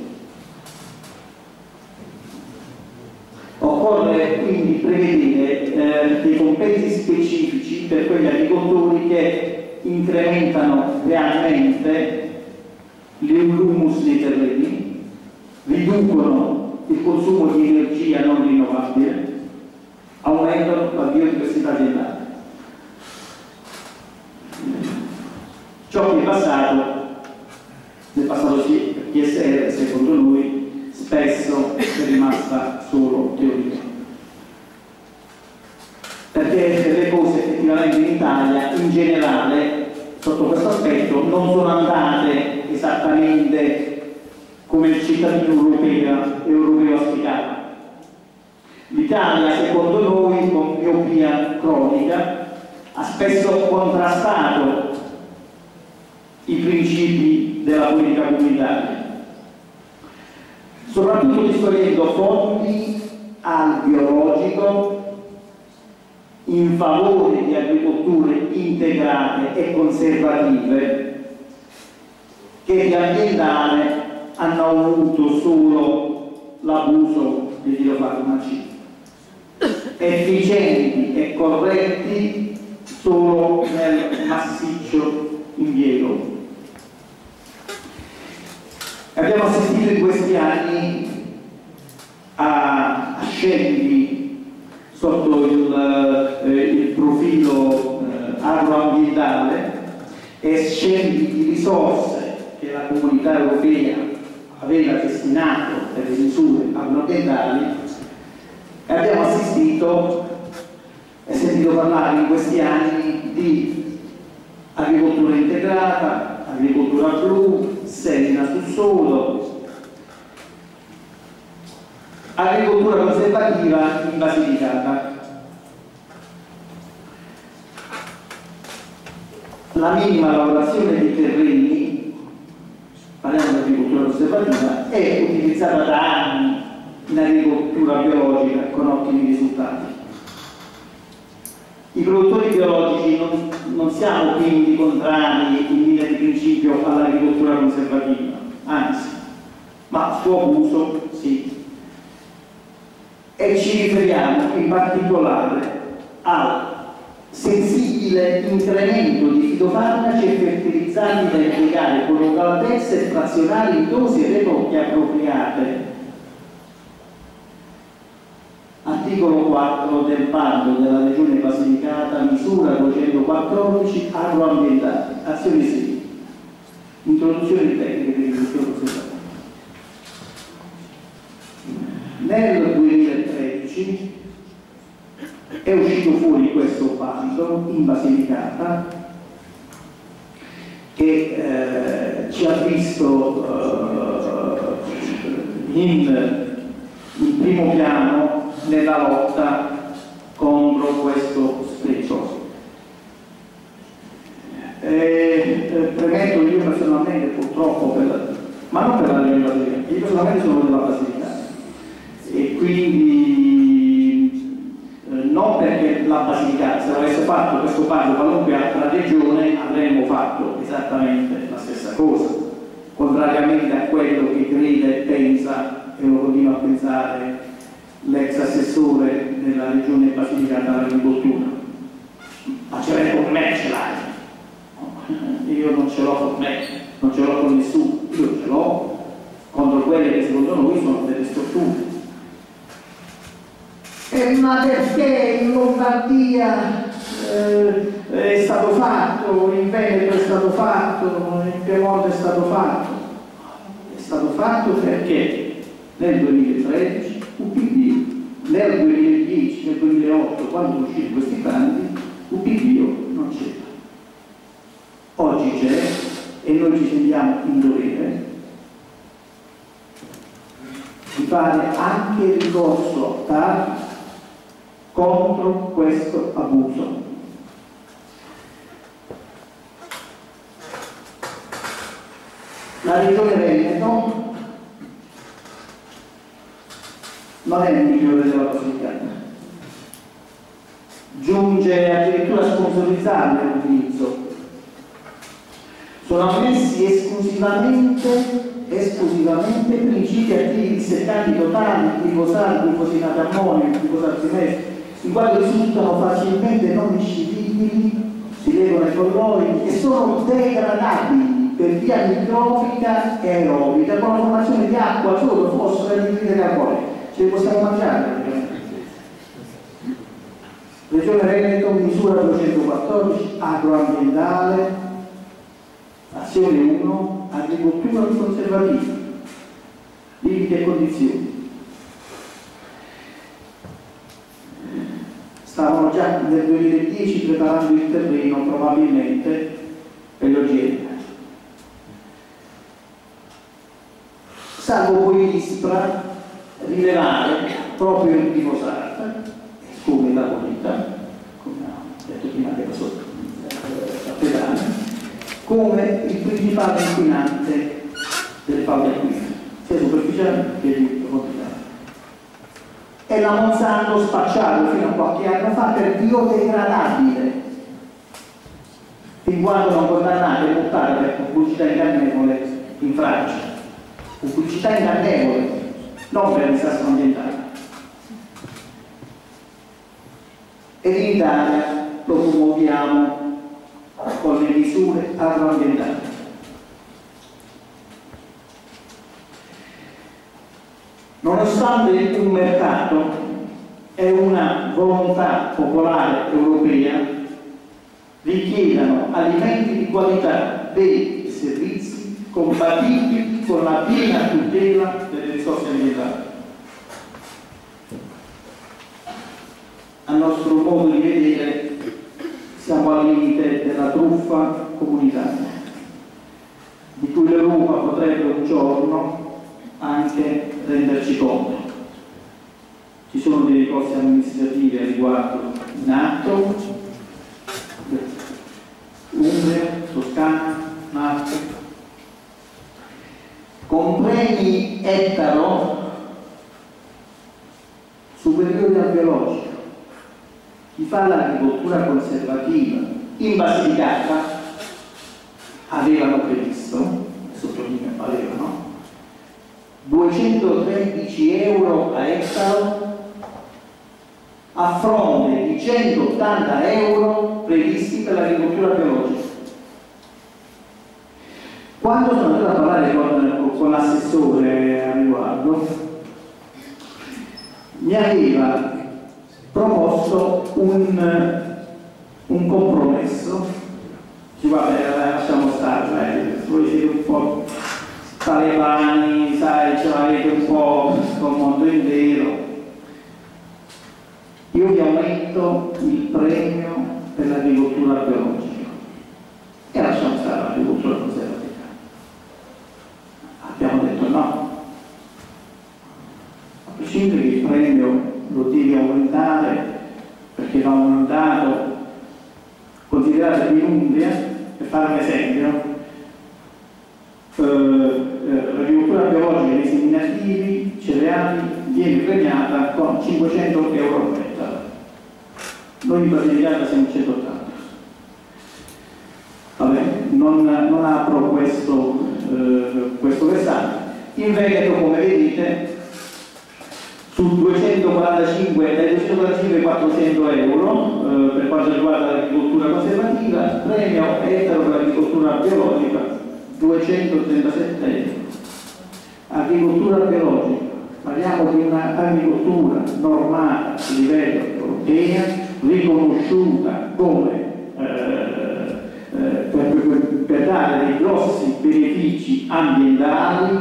Occorre quindi prevedere eh, dei compensi specifici per quegli agricoltori che incrementano realmente l'humus nei terreni riducono il consumo di energia non rinnovabile, aumentano la biodiversità ambientale. Ciò che è passato, nel passato PSR, secondo lui, spesso è rimasta solo teoria. Perché le cose effettivamente in Italia, in generale, sotto questo aspetto, non sono andate esattamente come il cittadino europeo, europeo auspicava. L'Italia, secondo noi, con miopia cronica, ha spesso contrastato i principi della politica comunitaria, soprattutto distogliendo fondi al biologico in favore di agricolture integrate e conservative che di ambientale hanno avuto solo l'abuso dei fitofarmaci efficienti e corretti solo nel massiccio impiego. Abbiamo assistito in questi anni a, a scempi sotto il, eh, il profilo eh, agroambientale e scempi di risorse che la comunità europea aveva destinato per le misure agroambientali. E abbiamo assistito e sentito parlare in questi anni di agricoltura integrata, agricoltura blu, semina sul suolo, agricoltura conservativa in Basilicata. La minima lavorazione dei terreni, parliamo di agricoltura conservativa, è utilizzata da anni in agricoltura biologica con ottimi risultati. I produttori biologici non, non siamo quindi contrari in linea di principio all'agricoltura conservativa, anzi, ma suo abuso sì. E ci riferiamo in particolare al sensibile incremento di fitofarmaci e fertilizzanti da impiegare con ocalatezza e frazionali in dosi e retoche appropriate Articolo 4 del bando della Regione Basilicata, misura 214, agroambientale, azione 6, introduzione di tecniche di agricoltura conservativa. Nel 2013 è uscito fuori questo bando in Basilicata che eh, ci ha visto eh, in, in primo piano nella lotta contro questo spreco. Eh, premetto io personalmente purtroppo, per, ma non per la Basilicata, io personalmente sono della Basilicata e quindi eh, non perché la Basilicata, se avesse fatto questo passo qualunque altra regione avremmo fatto esattamente la stessa cosa, contrariamente a quello che crede e pensa e lo continua a pensare l'ex assessore della regione Basilicata all'agricoltura. Ma ce l'hai con me, ce l'hai. Io non ce l'ho con me, non ce l'ho con nessuno, io ce l'ho contro quelle che secondo noi sono delle strutture. Eh, ma perché in Lombardia eh, è stato fatto, in Veneto è stato fatto, in Piemonte è stato fatto? È stato fatto perché nel 2013 UPD nel 2010, nel 2008, quando usciti questi bandi, UPD non c'era. Oggi c'è e noi ci sentiamo in dovere di fare anche ricorso a TAR contro questo abuso. La Regione Veneto non è il migliore della Basilicata. Giunge addirittura a sponsorizzarne l'utilizzo. Sono ammessi esclusivamente, esclusivamente principi attivi dissettanti totali, glifosato, glifosinato ammonio, glifosato silesio, in quanto risultano facilmente non miscivibili, si legano ai colloidi e sono degradabili per via microbica e aerobica con la formazione di acqua, sodo, fosforo, ce possiamo mangiare praticamente. Regione Veneto, misura 214, agroambientale, azione 1, agricoltura conservativa, limiti e condizioni. Stavano già nel 2010 preparando il terreno probabilmente per l'OGM. Salvo poi l'ISPRA rilevare proprio il glifosato come la vita, come ha detto prima che era sotto eh, pedale, come il principale inquinante delle falde acquifere, sia superficiali che di profondità. E la Monsanto spacciato fino a qualche anno fa per biodegradabile, fin quando non condannate e portate per pubblicità ingannevole in Francia. Pubblicità ingannevole, non per disastro ambientale. ed in Italia lo promuoviamo con le misure agroambientali. Nonostante un mercato e una volontà popolare europea richiedano alimenti di qualità, beni e servizi compatibili con la piena tutela delle ambientali. a nostro modo di vedere siamo al limite della truffa comunitaria, di cui l'Europa potrebbe un giorno anche renderci conto. Ci sono dei ricorsi amministrativi a riguardo in atto, Umbria, Toscana, Marche, con premi ettaro superiori al biologico chi fa l'agricoltura conservativa in Basilicata avevano previsto, sottolineo avevano, 213 euro a ettaro a fronte di 180 euro previsti per l'agricoltura biologica. Quando sono andato a parlare con, con l'assessore a riguardo, mi aveva proposto un, un compromesso, ci guarda, lasciamo stare, voi siete un po' talebani, sai, ce l'avete un po' col mondo intero. Io vi aumento il premio per l'agricoltura biologica e lasciamo stare l'agricoltura conservativa. Abbiamo detto no, a prescindere che il premio lo devi aumentare perché va aumentato considerate qui in Umbria per fare un esempio. Eh, eh, l'agricoltura biologica dei seminativi cereali viene premiata con 500 euro per ettaro noi in Basilicata siamo 180 vabbè non, non apro questo, eh, questo versante in Veneto come vedete su 245, dai 245 ai 400 euro eh, per quanto riguarda l'agricoltura conservativa, premio ettaro per l'agricoltura biologica 237 euro. Agricoltura biologica, parliamo di un'agricoltura normale a livello europea, riconosciuta come eh, eh, dare dei grossi benefici ambientali,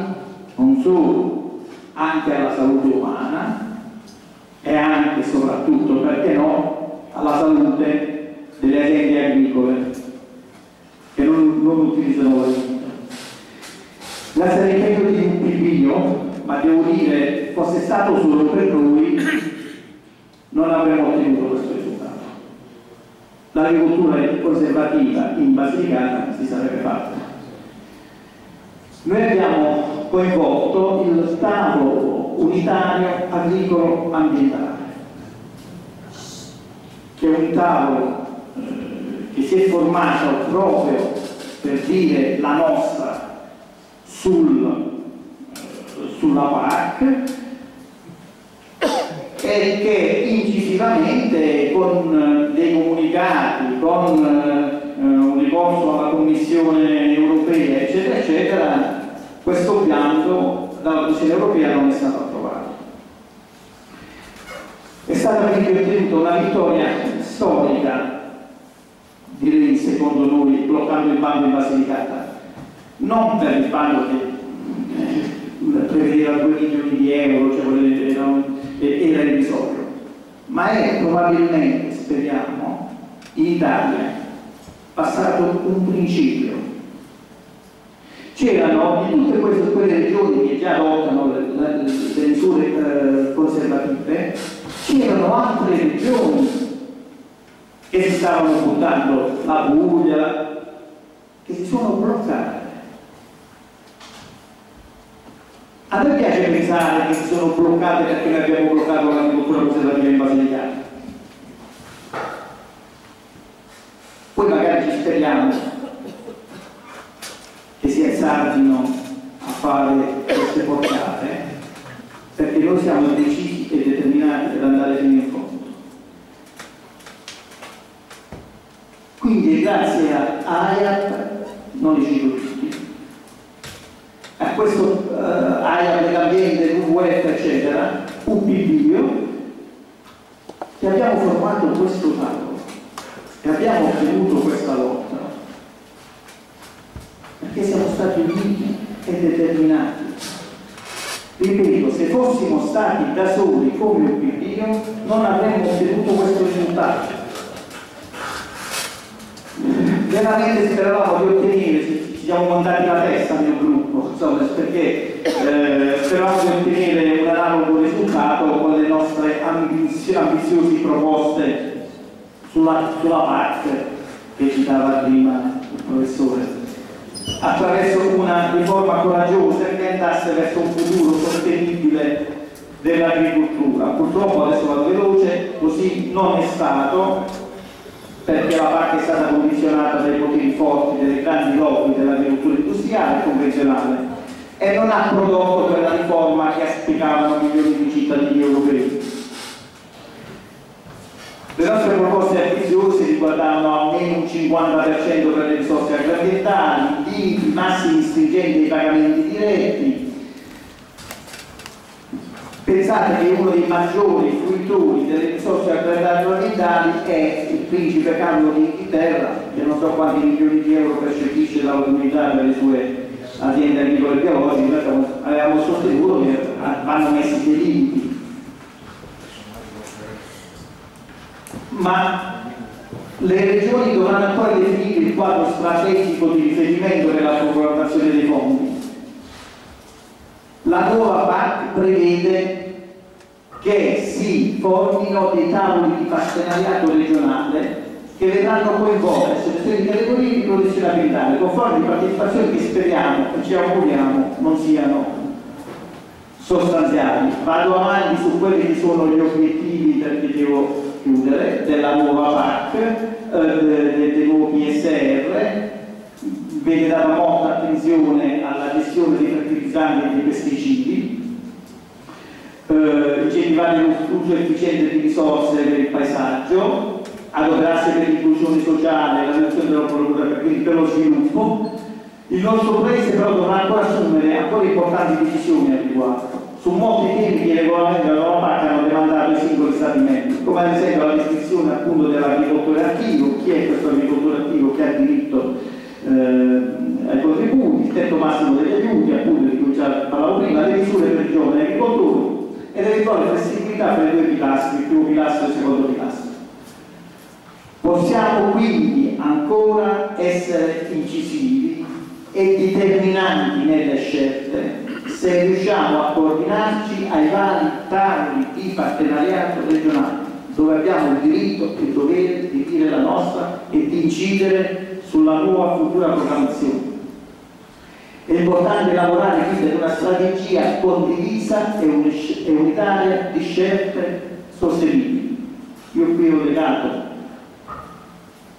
non solo anche alla salute umana e anche e soprattutto, perché no, alla salute delle aziende agricole che non, non utilizzano la vita. All'impegno di un piglio, ma devo dire, fosse stato solo per noi, non avremmo ottenuto questo risultato. L'agricoltura conservativa in Basilicata si sarebbe fatta. Noi abbiamo coinvolto il tavolo unitario agricolo ambientale, che è un tavolo che si è formato proprio per dire la nostra sul, sulla PAC e che incisivamente con dei comunicati, con eh, un ricorso alla Commissione europea, eccetera, eccetera, questo piano dalla Commissione europea non è stato approvato. È stata quindi ottenuta una vittoria storica, direi secondo noi, bloccando il bando in Basilicata. Non per il bando che eh, prevedeva 2 milioni di euro, cioè era irrisorio, ma è probabilmente, speriamo, in Italia passato un principio. C'erano in tutte queste, quelle regioni che già adottano le, le, le misure eh, conservative, c'erano altre regioni che si stavano buttando, la Puglia, che si sono bloccate. A me piace pensare che si sono bloccate perché noi abbiamo bloccato l'agricoltura conservativa in Basilicata. Poi magari ci speriamo che si alzardino a fare queste portate, perché noi siamo decisi e determinati ad andare fino in fondo. Quindi grazie a AIAP, non cito tutti, a questo uh, AIAP dell'ambiente, WWF eccetera, UPBio, che abbiamo formato questo tavolo e abbiamo ottenuto questa lotta perché siamo stati uniti e determinati. Ripeto, se fossimo stati da soli come UPBio non avremmo ottenuto questo risultato veramente speravamo di ottenere, siamo montati la testa nel gruppo, insomma, perché eh, di ottenere un analogo risultato con le nostre ambiziose proposte sulla, sulla PAC che citava prima il professore, attraverso una riforma coraggiosa che andasse verso un futuro sostenibile dell'agricoltura. Purtroppo adesso vado veloce, così non è stato perché la PAC è stata condizionata dai poteri forti delle grandi lobby dell'agricoltura industriale e convenzionale e non ha prodotto quella riforma che auspicavano milioni di cittadini europei. Le nostre proposte ambiziose riguardavano almeno un 50% per le risorse agroambientali, limiti massimi stringenti dei pagamenti diretti, Pensate che uno dei maggiori fruitori delle risorse agroambientali è il principe Carlo Inghilterra, che non so quanti milioni di euro percepisce dalla comunità per le sue aziende agricole e biologiche, noi avevamo sostenuto che vanno messi dei limiti. Ma le regioni dovranno ancora definire il quadro strategico di riferimento per la programmazione dei fondi la nuova PAC prevede che si formino dei tavoli di partenariato regionale che vedranno coinvolte associazioni di categorie di protezione ambientale con forme di partecipazione che speriamo e ci auguriamo non siano sostanziali. Vado avanti su quelli che sono gli obiettivi perché devo chiudere della nuova PAC, eh, del, nuovo PSR vede data molta attenzione alla gestione dei fertilizzanti e dei pesticidi, eh, incentivare l'uso efficiente di risorse per il paesaggio, adoperarsi per l'inclusione sociale, la riduzione della produttività, quindi per lo sviluppo. Il nostro Paese però dovrà ancora assumere ancora importanti decisioni al riguardo. Su molti temi che i regolamenti della PAC hanno demandato i singoli Stati membri, come ad esempio la descrizione appunto dell'agricoltore attivo, chi è questo agricoltore attivo che ha diritto eh, ai contributi, il tetto massimo degli aiuti, appunto di cui già parlavo prima, le misure per i giovani agricoltori e l'eventuale flessibilità per i due pilastri, il primo pilastro e il secondo pilastro. Possiamo quindi ancora essere incisivi e determinanti nelle scelte se riusciamo a coordinarci ai vari tavoli di partenariato regionale dove abbiamo il diritto e il dovere di dire la nostra e di incidere sulla nuova futura programmazione. È importante lavorare quindi ad una strategia condivisa e unitaria di scelte sostenibili. Io qui ho legato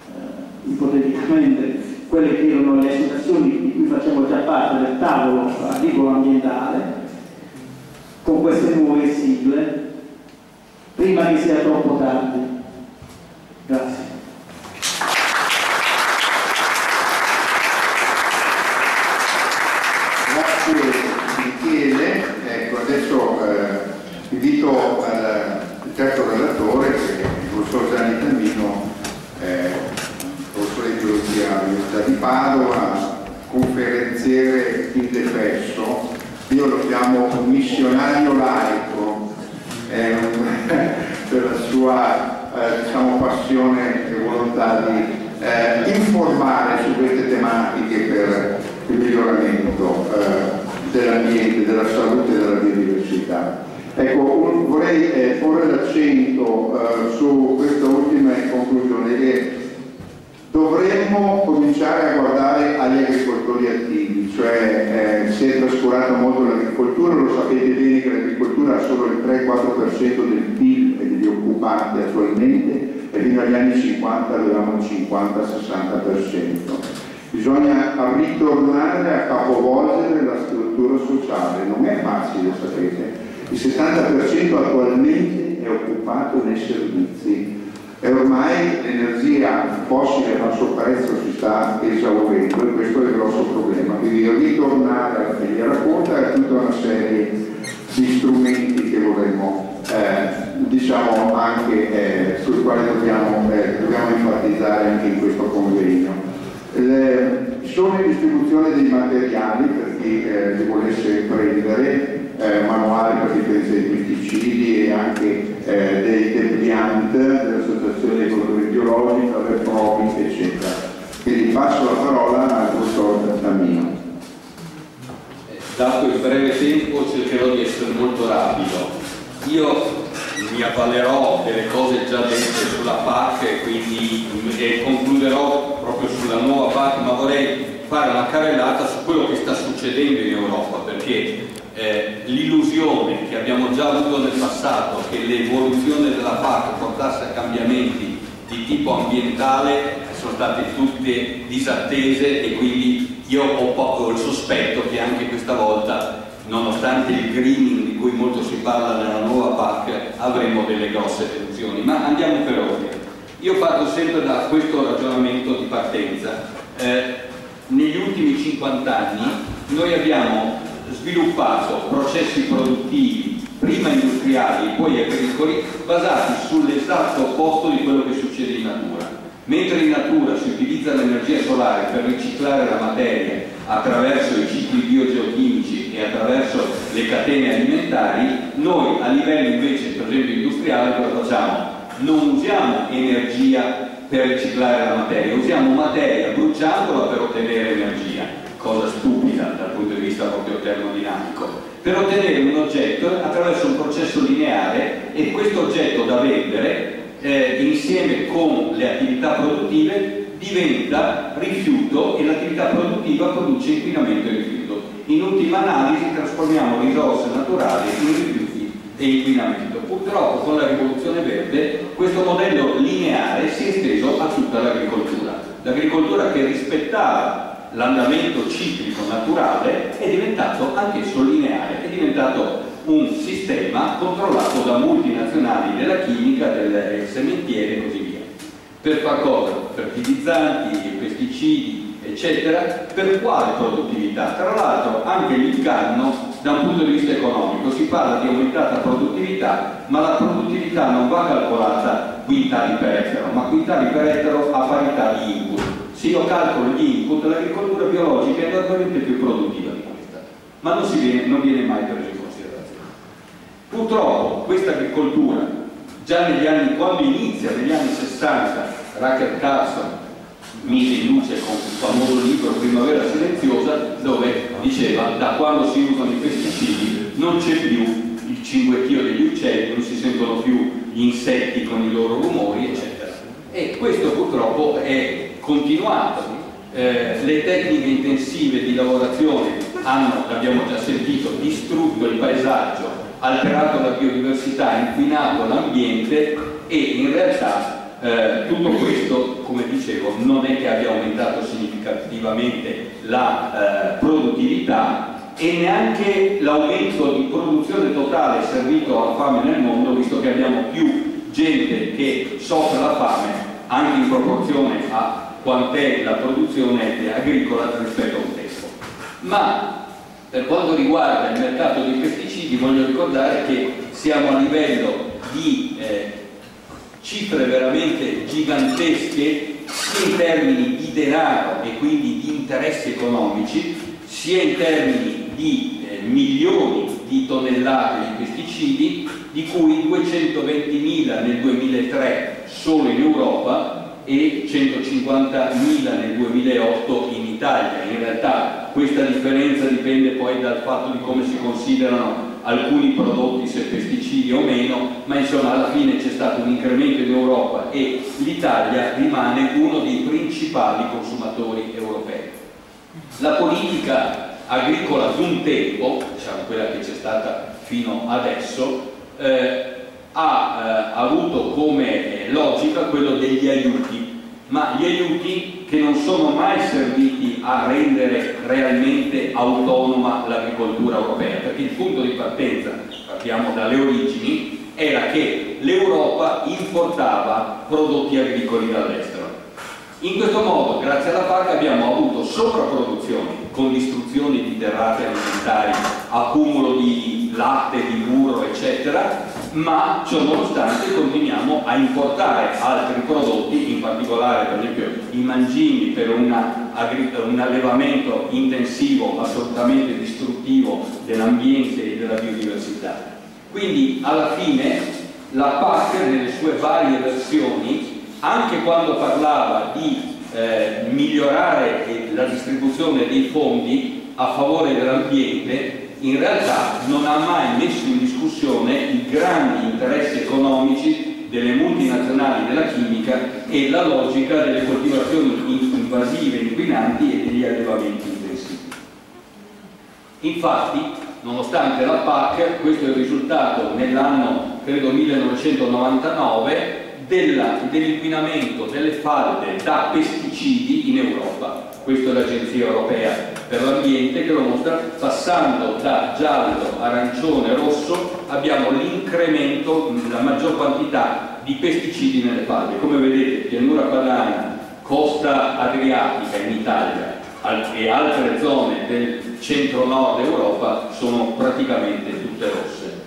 eh, ipoteticamente quelle che erano le associazioni di cui facciamo già parte del tavolo agricolo ambientale con queste nuove sigle prima che sia troppo tardi. Grazie. Michele, ecco, adesso eh, invito al terzo relatore, che è il professor Gianni Cammino, eh, professore di biologia all'Università di Padova, conferenziere indefesso, io lo chiamo un missionario laico eh, per la sua eh, diciamo, passione e volontà di eh, informare su queste tematiche per il miglioramento eh, dell'ambiente, della salute e della biodiversità. Ecco, un, vorrei eh, porre l'accento eh, su questa ultima conclusione che dovremmo cominciare a guardare agli agricoltori attivi, cioè eh, si è trascurato molto l'agricoltura, lo sapete bene che l'agricoltura ha solo il 3-4% del PIL e degli occupati attualmente e fino agli anni 50 avevamo il 50-60%. Bisogna ritornare a capovolgere la struttura sociale, non è facile, sapete. Il 70% attualmente è occupato nei servizi e ormai l'energia fossile a basso prezzo si sta esaurendo e questo è il grosso problema. Quindi ritornare alla filiera corta e tutta una serie di strumenti che vorremmo eh, diciamo anche eh, sui quali dobbiamo, eh, dobbiamo enfatizzare anche in questo convegno. Le, sono in distribuzione dei materiali per chi eh, li volesse prendere, eh, manuali per difesa dei pesticidi e anche eh, dei depliant dell'Associazione di Economia Biologica, per provi, eccetera. Quindi passo la parola al professor Tamino. Dato il breve tempo cercherò di essere molto rapido. Io mi avvalerò delle cose già dette sulla PAC e quindi e concluderò proprio sulla nuova PAC, ma vorrei fare una carrellata su quello che sta succedendo in Europa, perché eh, l'illusione che abbiamo già avuto nel passato che l'evoluzione della PAC portasse a cambiamenti di tipo ambientale sono state tutte disattese e quindi io ho, ho il sospetto che anche questa volta nonostante il greening di cui molto si parla nella nuova PAC, avremo delle grosse tensioni. Ma andiamo per ordine. Io parto sempre da questo ragionamento di partenza. Eh, negli ultimi 50 anni noi abbiamo sviluppato processi produttivi, prima industriali e poi agricoli, basati sull'esatto opposto di quello che succede in natura. Mentre in natura si utilizza l'energia solare per riciclare la materia attraverso i cicli biogeochimici e attraverso le catene alimentari, noi a livello invece, per esempio industriale, cosa facciamo? Non usiamo energia per riciclare la materia, usiamo materia bruciandola per ottenere energia, cosa stupida dal punto di vista proprio termodinamico, per ottenere un oggetto attraverso un processo lineare e questo oggetto da vendere eh, insieme con le attività produttive diventa rifiuto e l'attività produttiva produce inquinamento e rifiuto. In ultima analisi trasformiamo risorse naturali in rifiuti e inquinamento. Purtroppo con la rivoluzione verde questo modello lineare si è esteso a tutta l'agricoltura. L'agricoltura che rispettava l'andamento ciclico naturale è diventato anch'esso lineare, è diventato un sistema controllato da multinazionali della chimica, del sementiere e così via. Per far cosa? Fertilizzanti, pesticidi, eccetera. Per quale produttività? Tra l'altro anche l'inganno da un punto di vista economico. Si parla di aumentata produttività, ma la produttività non va calcolata quintali per ettaro, ma quintali per ettaro a parità di input. Se io calcolo gli input, l'agricoltura biologica è normalmente più produttiva di questa, ma non, viene, non viene mai preso in considerazione. Purtroppo questa agricoltura Già negli anni, quando inizia, negli anni 60, Racker Carson mise in luce con il famoso libro Primavera silenziosa dove diceva da quando si usano i pesticidi non c'è più il cinguettio degli uccelli, non si sentono più gli insetti con i loro rumori, eccetera. E questo purtroppo è continuato. Eh, le tecniche intensive di lavorazione hanno, l'abbiamo già sentito, distrutto il paesaggio alterato la biodiversità, inquinato l'ambiente e in realtà eh, tutto questo, come dicevo, non è che abbia aumentato significativamente la eh, produttività e neanche l'aumento di produzione totale servito alla fame nel mondo, visto che abbiamo più gente che soffre la fame anche in proporzione a quant'è la produzione agricola rispetto a un tempo. Ma per quanto riguarda il mercato dei pesticidi voglio ricordare che siamo a livello di eh, cifre veramente gigantesche sia in termini di denaro e quindi di interessi economici, sia in termini di eh, milioni di tonnellate di pesticidi, di cui 220.000 nel 2003 solo in Europa e 150.000 nel 2008 in Italia. In realtà questa differenza dipende poi dal fatto di come si considerano alcuni prodotti se pesticidi o meno, ma insomma alla fine c'è stato un incremento in Europa e l'Italia rimane uno dei principali consumatori europei. La politica agricola d'un tempo, diciamo quella che c'è stata fino adesso, eh, ha eh, avuto come eh, logica quello degli aiuti, ma gli aiuti che non sono mai serviti a rendere realmente autonoma l'agricoltura europea, perché il punto di partenza, partiamo dalle origini, era che l'Europa importava prodotti agricoli dall'estero. In questo modo, grazie alla PAC, abbiamo avuto sovrapproduzioni con distruzione di derrate alimentari, accumulo di latte, di burro, eccetera, ma ciò nonostante continuiamo a importare altri prodotti, in particolare per esempio i mangimi per una, un allevamento intensivo assolutamente distruttivo dell'ambiente e della biodiversità. Quindi alla fine la PAC nelle sue varie versioni anche quando parlava di eh, migliorare la distribuzione dei fondi a favore dell'ambiente, in realtà non ha mai messo in discussione i grandi interessi economici delle multinazionali della chimica e la logica delle coltivazioni invasive, inquinanti e degli allevamenti intensivi. Infatti, nonostante la PAC, questo è il risultato nell'anno, credo 1999, dell'inquinamento delle falde da pesticidi in Europa. Questa è l'Agenzia Europea per l'Ambiente che lo mostra, passando da giallo, arancione, rosso abbiamo l'incremento, la maggior quantità di pesticidi nelle falde. Come vedete, pianura padana, costa adriatica in Italia e altre zone del centro-nord Europa sono praticamente tutte rosse.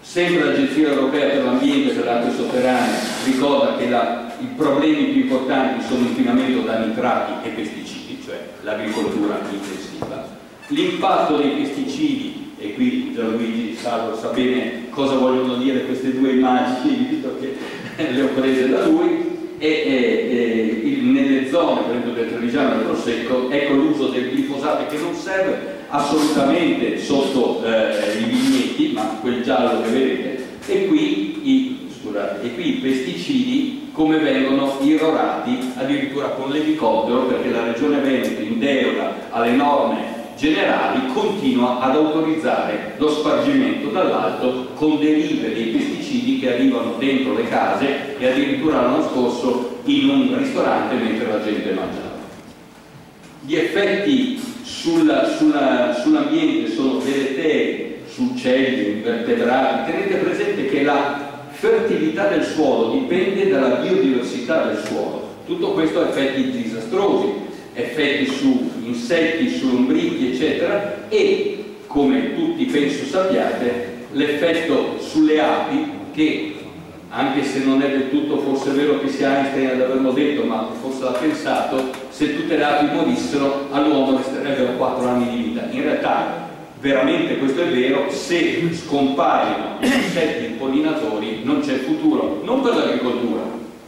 Sempre l'Agenzia Europea per l'Ambiente e per l'acqua sotterranea ricorda che la, i problemi più importanti sono l'inquinamento da nitrati e pesticidi, cioè l'agricoltura intensiva. L'impatto dei pesticidi, e qui Gianluigi Salvo sa bene cosa vogliono dire queste due immagini, visto che le ho prese da lui, e, e, e nelle zone, per esempio del Trevigiano e del Prosecco, ecco l'uso del glifosato che non serve assolutamente sotto eh, i vigneti, ma quel giallo che vedete, e qui, i, scusate, e qui i pesticidi come vengono irrorati addirittura con l'elicottero perché la Regione Veneto in deroga alle norme generali continua ad autorizzare lo spargimento dall'alto con derive dei pesticidi che arrivano dentro le case e addirittura l'anno scorso in un ristorante mentre la gente mangiava. Gli effetti sull'ambiente sull sono deleteri su uccelli, invertebrati. Tenete presente che la fertilità del suolo dipende dalla biodiversità del suolo. Tutto questo ha effetti disastrosi, effetti su insetti, su lombrichi, eccetera, e, come tutti penso sappiate, l'effetto sulle api che anche se non è del tutto forse vero che sia Einstein ad averlo detto, ma forse l'ha pensato, se tutte le api morissero all'uomo resterebbero 4 anni di vita. In realtà veramente questo è vero, se scompaiono gli insetti impollinatori non c'è futuro, non per l'agricoltura,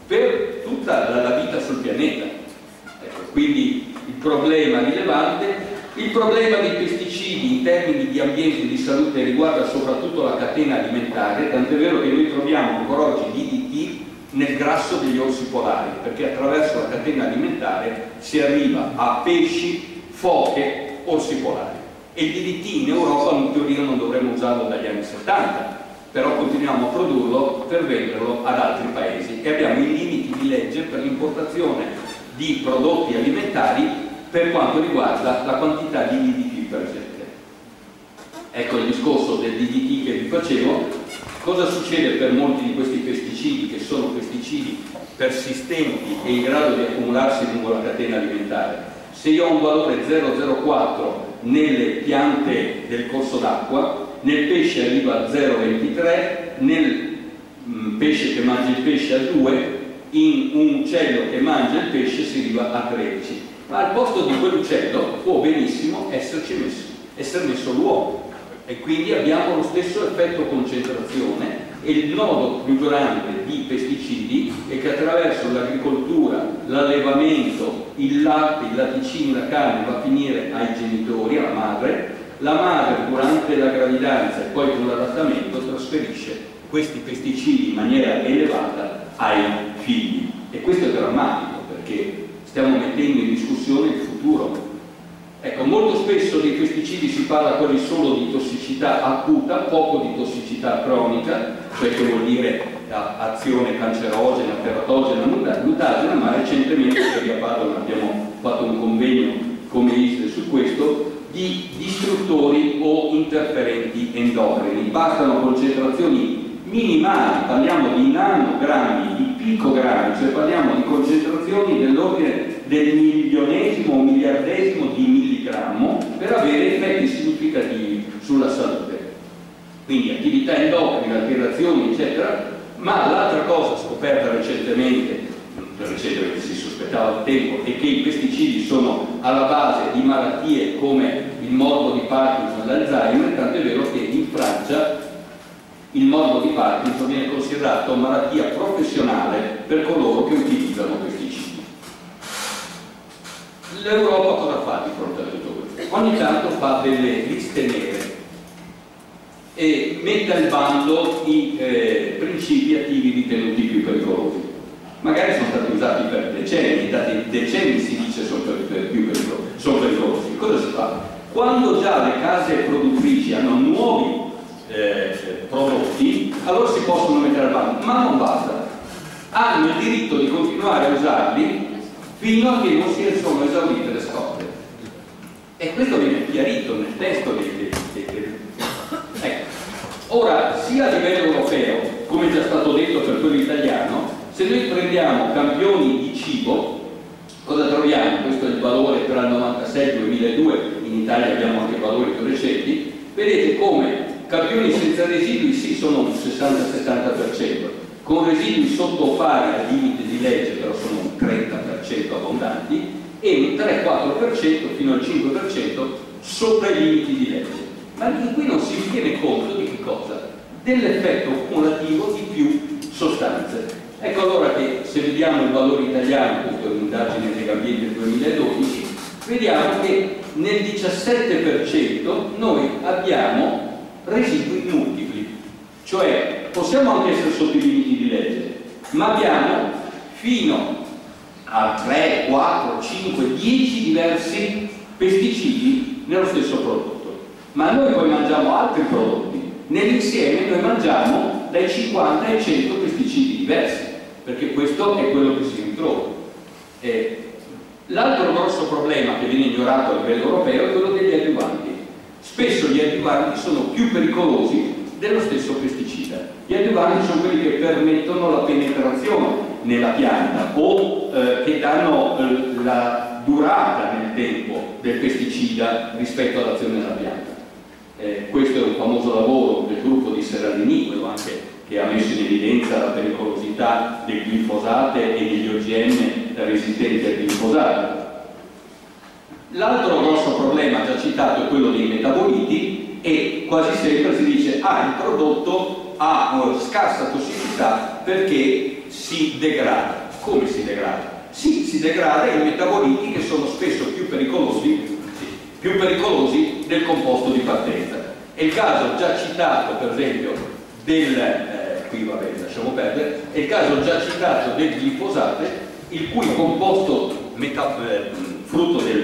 per tutta la, la, vita sul pianeta. Ecco, quindi il problema rilevante il problema dei pesticidi in termini di ambiente e di salute riguarda soprattutto la catena alimentare, tant'è vero che noi troviamo ancora oggi l'IDT nel grasso degli orsi polari, perché attraverso la catena alimentare si arriva a pesci, foche, orsi polari. E il DDT in Europa in teoria non dovremmo usarlo dagli anni 70, però continuiamo a produrlo per venderlo ad altri paesi e abbiamo i limiti di legge per l'importazione di prodotti alimentari per quanto riguarda la quantità di DDT presente. Ecco il discorso del DDT che vi facevo. Cosa succede per molti di questi pesticidi che sono pesticidi persistenti e in grado di accumularsi lungo la catena alimentare? Se io ho un valore 0,04 nelle piante del corso d'acqua, nel pesce arriva a 0,23, nel mm, pesce che mangia il pesce a 2, in un uccello che mangia il pesce si arriva a 13. Ma al posto di quell'uccello può benissimo esserci messo, essere messo l'uomo e quindi abbiamo lo stesso effetto concentrazione e il nodo più grande di pesticidi è che attraverso l'agricoltura, l'allevamento, il latte, il latticino, la carne va a finire ai genitori, alla madre, la madre durante la gravidanza e poi con l'adattamento trasferisce questi pesticidi in maniera elevata ai figli. E questo è drammatico perché stiamo mettendo in discussione il futuro. Ecco, molto spesso dei pesticidi si parla quelli solo di tossicità acuta, poco di tossicità cronica, cioè che vuol dire azione cancerogena, teratogena, mutagena, ma recentemente qui a Padova abbiamo fatto un convegno come ISDE su questo, di distruttori o interferenti endocrini. Bastano concentrazioni minimali, parliamo di nanogrammi, di picogrammi, cioè parliamo di concentrazioni dell'ordine del milionesimo o miliardesimo di milligrammo per avere effetti significativi sulla salute. Quindi attività endocrine, alterazioni, eccetera, ma l'altra cosa scoperta recentemente, recentemente si sospettava da tempo, è che i pesticidi sono alla base di malattie come il morbo di Parkinson e l'Alzheimer, tanto è vero che in Francia il morbo di Parkinson viene considerato malattia professionale per coloro che utilizzano pesticidi. L'Europa cosa fa di fronte a tutto questo? Ogni tanto fa delle liste nere e mette al bando i eh, principi attivi ritenuti più pericolosi. Magari sono stati usati per decenni, da decenni si dice sono per, più pericolosi. Sono pericolosi. Cosa si fa? Quando già le case produttrici hanno nuovi eh, prodotti, allora si possono mettere al bando, ma non basta. Hanno il diritto di continuare a usarli fino a che non si sono esaurite le scorte. E questo viene chiarito nel testo dei, dei, dei. Ora, sia a livello europeo, come già stato detto per quello italiano, se noi prendiamo campioni di cibo, cosa troviamo? Questo è il valore tra il 96 e il 2002, in Italia abbiamo anche valori più recenti, vedete come campioni senza residui sì sono un 60-70%, con residui sotto pari al limite di legge, però sono un 30% abbondanti, e un 3-4% fino al 5% sopra i limiti di legge. Ma qui non si tiene conto di che cosa? Dell'effetto cumulativo di più sostanze. Ecco allora che se vediamo il valore italiano, questa è un'indagine Legambiente del 2012, vediamo che nel 17% noi abbiamo residui multipli, cioè possiamo anche essere sotto i limiti di legge, ma abbiamo fino a 3, 4, 5, 10 diversi pesticidi nello stesso prodotto. Ma noi poi mangiamo altri prodotti. Nell'insieme noi mangiamo dai 50 ai 100 pesticidi diversi, perché questo è quello che si ritrova. L'altro grosso problema che viene ignorato a livello europeo è quello degli adjuvanti. Spesso gli adjuvanti sono più pericolosi dello stesso pesticida. Gli adjuvanti sono quelli che permettono la penetrazione nella pianta o eh, che danno eh, la durata nel tempo del pesticida rispetto all'azione della pianta. Eh, questo è un famoso lavoro del gruppo di Serralini, quello anche che ha messo in evidenza la pericolosità del glifosate e degli OGM resistenti al glifosato. L'altro grosso problema già citato è quello dei metaboliti e quasi sempre si dice ah il prodotto ha uh, scarsa tossicità perché si degrada. Come si degrada? Sì, si degrada in metaboliti che sono spesso più pericolosi, più pericolosi del composto di partenza. È il caso già citato per esempio del, eh, qui vabbè lasciamo perdere, è il caso già citato del glifosate il cui composto meta, eh, frutto del,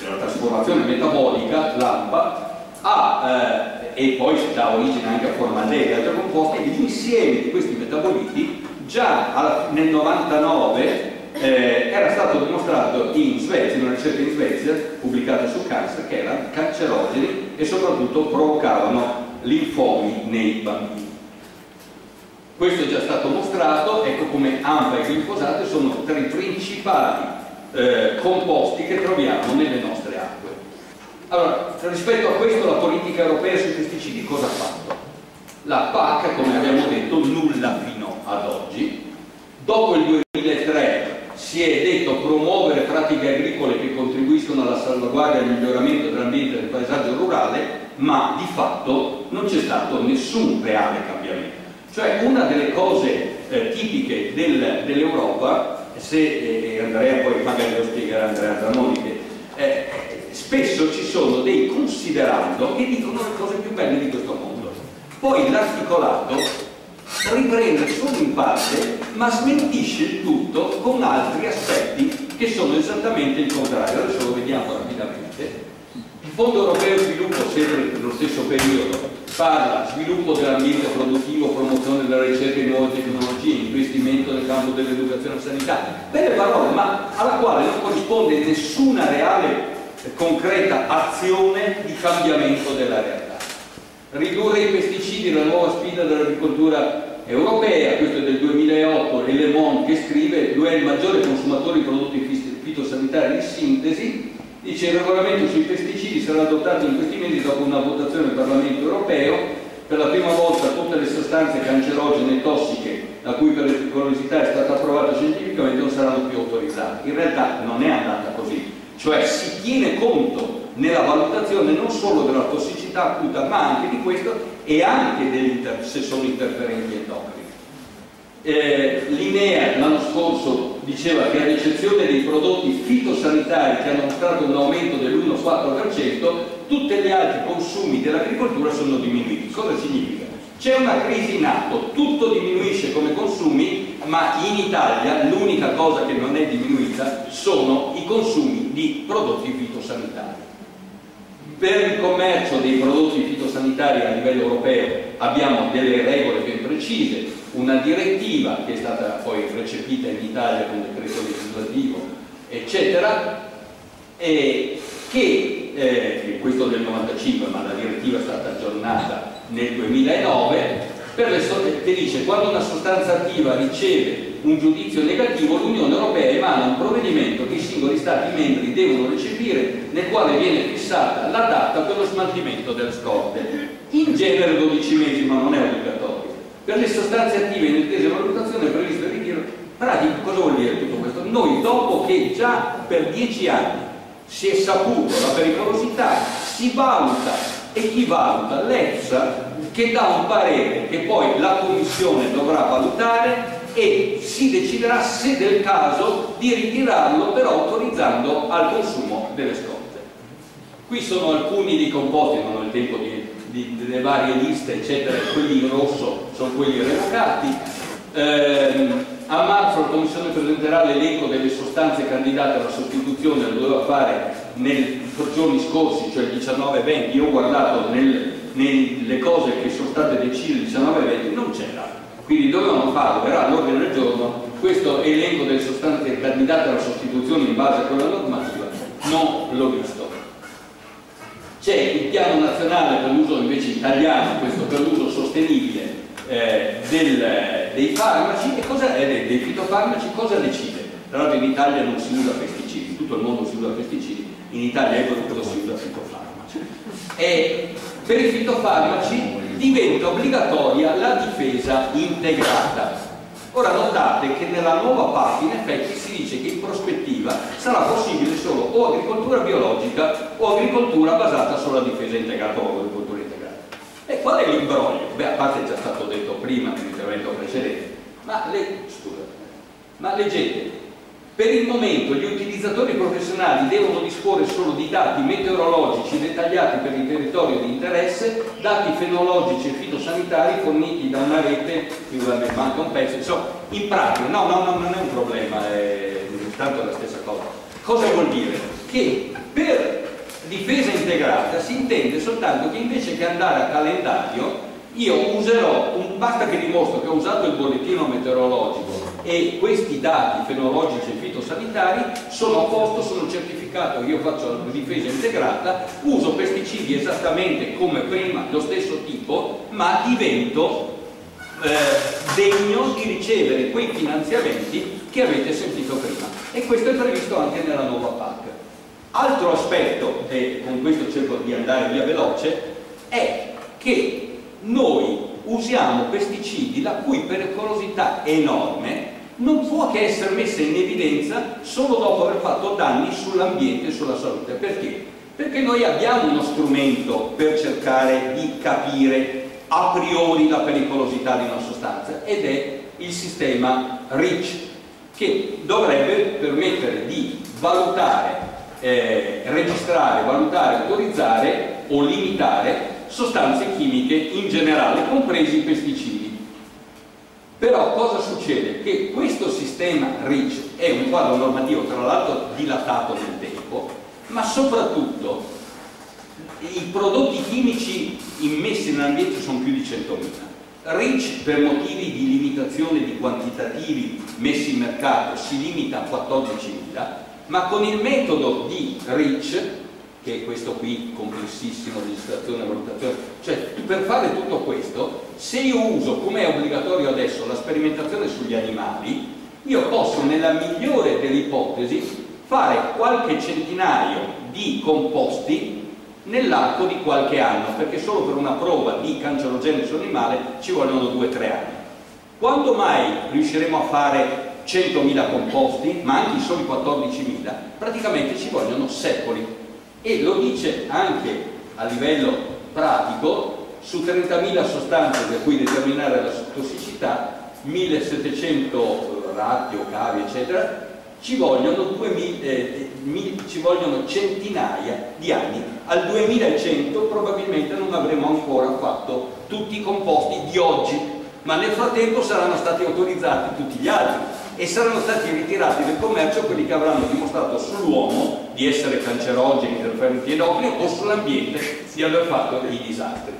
della trasformazione metabolica, l'AMPA, ha, eh, e poi dà origine anche a formaldeide e altri composti, l'insieme di questi metaboliti già alla, nel 99 eh, era stato dimostrato in Svezia, in una ricerca in Svezia pubblicata su cancer, che erano cancerogeni e soprattutto provocavano linfomi nei bambini. Questo è già stato mostrato, ecco come AMPA e glifosate sono tra i principali eh, composti che troviamo nelle nostre acque. Allora, rispetto a questo la politica europea sui pesticidi cosa ha fatto? la PAC, come abbiamo detto, nulla fino ad oggi. Dopo il 2003 si è detto promuovere pratiche agricole che contribuiscono alla salvaguardia e al miglioramento dell'ambiente e del paesaggio rurale, ma di fatto non c'è stato nessun reale cambiamento. Cioè una delle cose eh, tipiche del, dell'Europa, se eh, Andrea poi magari lo spiegherà Andrea Tramoni, che eh, spesso ci sono dei considerando che dicono le cose più belle di questo mondo. Poi l'articolato riprende solo in parte, ma smentisce il tutto con altri aspetti che sono esattamente il contrario. Adesso lo vediamo rapidamente. Il Fondo Europeo di Sviluppo, sempre nello stesso periodo, parla sviluppo dell'ambiente produttivo, promozione della ricerca di nuove tecnologie, investimento nel campo dell'educazione sanitaria. Belle parole, ma alla quale non corrisponde nessuna reale concreta azione di cambiamento della realtà. Ridurre i pesticidi è la nuova sfida dell'agricoltura europea, questo è del 2008, e Le Monde che scrive, due è il maggiore consumatore di prodotti fitosanitari di sintesi, dice il regolamento sui pesticidi sarà adottato in questi mesi dopo una votazione del Parlamento europeo, per la prima volta tutte le sostanze cancerogene e tossiche la cui pericolosità è stata approvata scientificamente non saranno più autorizzate. In realtà non è andata così, cioè si tiene conto nella valutazione non solo della tossicità acuta ma anche di questo e anche se sono interferenti endocrini. Eh, Linea l'anno scorso diceva che ad eccezione dei prodotti fitosanitari che hanno mostrato un aumento dell'1,4%, tutti gli altri consumi dell'agricoltura sono diminuiti. Cosa significa? C'è una crisi in atto, tutto diminuisce come consumi, ma in Italia l'unica cosa che non è diminuita sono i consumi di prodotti fitosanitari. Per il commercio dei prodotti fitosanitari a livello europeo abbiamo delle regole ben precise, una direttiva che è stata poi recepita in Italia con decreto legislativo, eccetera, e che, eh, questo del 95, ma la direttiva è stata aggiornata nel 2009, le, che dice quando una sostanza attiva riceve un giudizio negativo, l'Unione Europea emana un provvedimento che i singoli Stati membri devono recepire, nel quale viene fissata la data per lo smaltimento delle scorte. In genere 12 mesi, ma non è obbligatorio. Per le sostanze attive in attesa valutazione è previsto il ritiro. Pratica, cosa vuol dire tutto questo? Noi dopo che già per 10 anni si è saputo la pericolosità, si valuta e chi valuta? L'EFSA che dà un parere che poi la Commissione dovrà valutare e si deciderà se del caso di ritirarlo però autorizzando al consumo delle scorte. Qui sono alcuni dei composti, non ho il tempo di, di, delle varie liste eccetera, quelli in rosso sono quelli revocati. Eh, a marzo la Commissione presenterà l'elenco delle sostanze candidate alla sostituzione, lo doveva fare nei giorni scorsi, cioè il 19-20, io ho guardato nel, nelle cose che sono state decise il 19-20, non c'era quindi dovevano farlo, verrà all'ordine del giorno questo elenco delle sostanze candidate alla sostituzione in base a quella normativa, non l'ho visto. C'è il piano nazionale per l'uso invece italiano, questo per l'uso sostenibile eh, del, dei farmaci e cosa, eh, dei fitofarmaci, cosa decide? Tra l'altro in Italia non si usa pesticidi, tutto il mondo si usa pesticidi, in Italia è quello si usa fitofarmaci. E per i fitofarmaci diventa obbligatoria la difesa integrata. Ora notate che nella nuova PAC in effetti si dice che in prospettiva sarà possibile solo o agricoltura biologica o agricoltura basata sulla difesa integrata o agricoltura integrata. E qual è l'imbroglio? Beh, a parte è già stato detto prima nell'intervento precedente, ma, le, scusa, ma leggete, per il momento gli utilizzatori professionali devono disporre solo di dati meteorologici dettagliati per il territorio di interesse, dati fenologici e fitosanitari forniti da una rete, qui manca un pezzo, insomma, in pratica, no, no, no, non è un problema, è tanto la stessa cosa. Cosa vuol dire? Che per difesa integrata si intende soltanto che invece che andare a calendario io userò, un, basta che dimostro che ho usato il bollettino meteorologico e questi dati fenologici e fitosanitari sono a posto, sono certificato, io faccio la difesa integrata, uso pesticidi esattamente come prima, lo stesso tipo, ma divento eh, degno di ricevere quei finanziamenti che avete sentito prima. E questo è previsto anche nella nuova PAC. Altro aspetto, e con questo cerco di andare via veloce, è che noi usiamo pesticidi la cui pericolosità enorme non può che essere messa in evidenza solo dopo aver fatto danni sull'ambiente e sulla salute. Perché? Perché noi abbiamo uno strumento per cercare di capire a priori la pericolosità di una sostanza ed è il sistema REACH che dovrebbe permettere di valutare, eh, registrare, valutare, autorizzare o limitare sostanze chimiche in generale, compresi i pesticidi. Però cosa succede? Che questo sistema REACH è un quadro normativo tra l'altro dilatato nel tempo, ma soprattutto i prodotti chimici immessi nell'ambiente sono più di 100.000. REACH per motivi di limitazione di quantitativi messi in mercato si limita a 14.000, ma con il metodo di REACH, che è questo qui complessissimo, registrazione e valutazione, cioè per fare tutto questo, se io uso, come è obbligatorio adesso, la sperimentazione sugli animali, io posso nella migliore delle ipotesi fare qualche centinaio di composti nell'arco di qualche anno, perché solo per una prova di cancerogene sull'animale ci vogliono 2-3 anni. Quando mai riusciremo a fare 100.000 composti, ma anche i soli 14.000, praticamente ci vogliono secoli. E lo dice anche a livello pratico, su 30.000 sostanze per cui determinare la tossicità, 1.700 ratti o cavi, eccetera, ci vogliono, 2000, eh, ci vogliono, centinaia di anni. Al 2100 probabilmente non avremo ancora fatto tutti i composti di oggi, ma nel frattempo saranno stati autorizzati tutti gli altri e saranno stati ritirati dal commercio quelli che avranno dimostrato sull'uomo di essere cancerogeni, interferenti endocrini o sull'ambiente di aver fatto i disastri.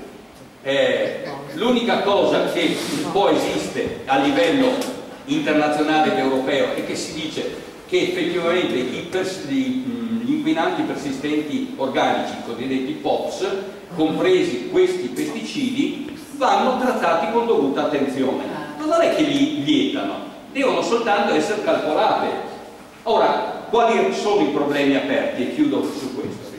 Eh, L'unica cosa che può esiste a livello internazionale ed europeo e che si dice che effettivamente gli inquinanti persistenti organici, i cosiddetti POPs, compresi questi pesticidi, vanno trattati con dovuta attenzione. Ma non è che li vietano, devono soltanto essere calcolate. Ora, quali sono i problemi aperti? E chiudo su questo.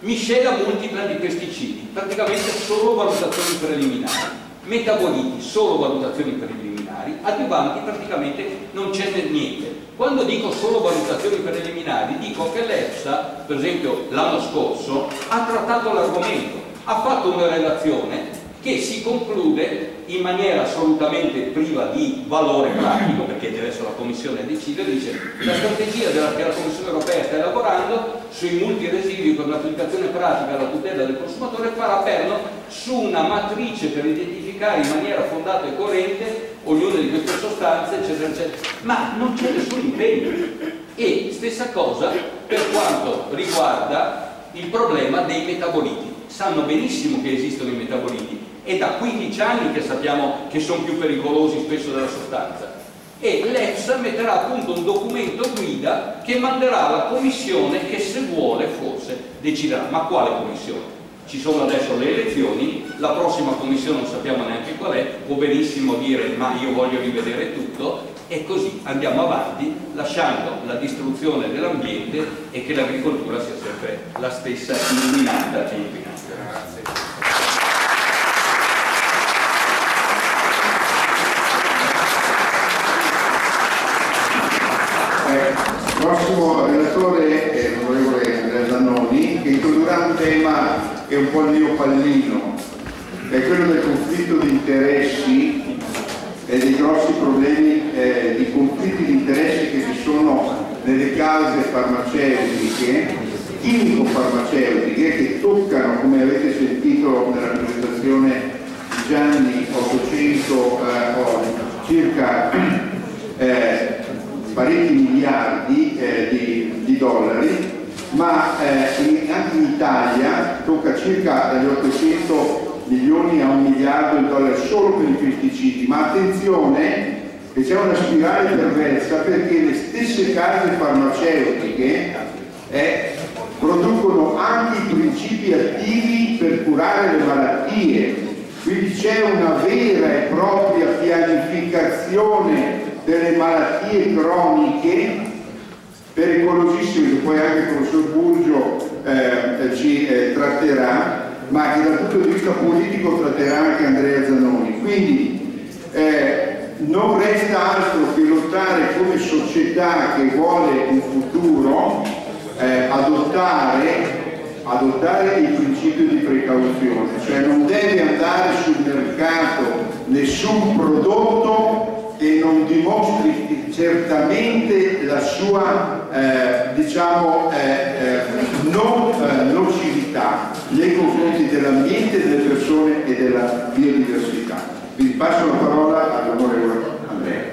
Miscela multipla di pesticidi, praticamente solo valutazioni preliminari. Metaboliti, solo valutazioni preliminari. Adiuvanti, praticamente non c'è niente quando dico solo valutazioni preliminari, dico che l'EFSA, per esempio l'anno scorso, ha trattato l'argomento, ha fatto una relazione che si conclude in maniera assolutamente priva di valore pratico, perché deve essere la Commissione a decidere, dice la strategia della, che la Commissione europea sta elaborando sui multiresidui per l'applicazione pratica alla tutela del consumatore farà perno su una matrice per identificare in maniera fondata e coerente ognuna di queste sostanze, eccetera, eccetera. Ma non c'è nessun impegno. E stessa cosa per quanto riguarda il problema dei metaboliti. Sanno benissimo che esistono i metaboliti, è da 15 anni che sappiamo che sono più pericolosi spesso della sostanza. E l'EFSA metterà appunto un documento guida che manderà alla commissione che se vuole forse deciderà. Ma quale commissione? ci sono adesso le elezioni la prossima commissione non sappiamo neanche qual è può benissimo dire ma io voglio rivedere tutto e così andiamo avanti lasciando la distruzione dell'ambiente e che l'agricoltura sia sempre la stessa inquinata inquinata prossimo relatore è l'onorevole Andrea Zannoni che introdurrà un tema che è un po' il mio pallino, è quello del conflitto di interessi e dei grossi problemi eh, di conflitti di interessi che ci sono nelle case farmaceutiche, chimico-farmaceutiche, che toccano, come avete sentito nella presentazione di Gianni, 800 eh, circa eh, parecchi miliardi eh, di, di, dollari, ma eh, in, anche in Italia tocca circa dagli 800 milioni a un miliardo di dollari solo per i pesticidi, ma attenzione che c'è una spirale perversa perché le stesse case farmaceutiche eh, producono anche i principi attivi per curare le malattie, quindi c'è una vera e propria pianificazione delle malattie croniche pericolosissime che poi anche il professor Burgio eh, ci eh, tratterà ma che dal punto di vista politico tratterà anche Andrea Zanoni. Quindi eh, non resta altro che lottare come società che vuole un futuro, eh, adottare, adottare il principio di precauzione, cioè non deve andare sul mercato nessun prodotto che non dimostri certamente la sua eh, diciamo, eh, eh, non eh, nocività nei confronti dell'ambiente, delle persone e della biodiversità. Vi passo la parola all'onorevole Andrea.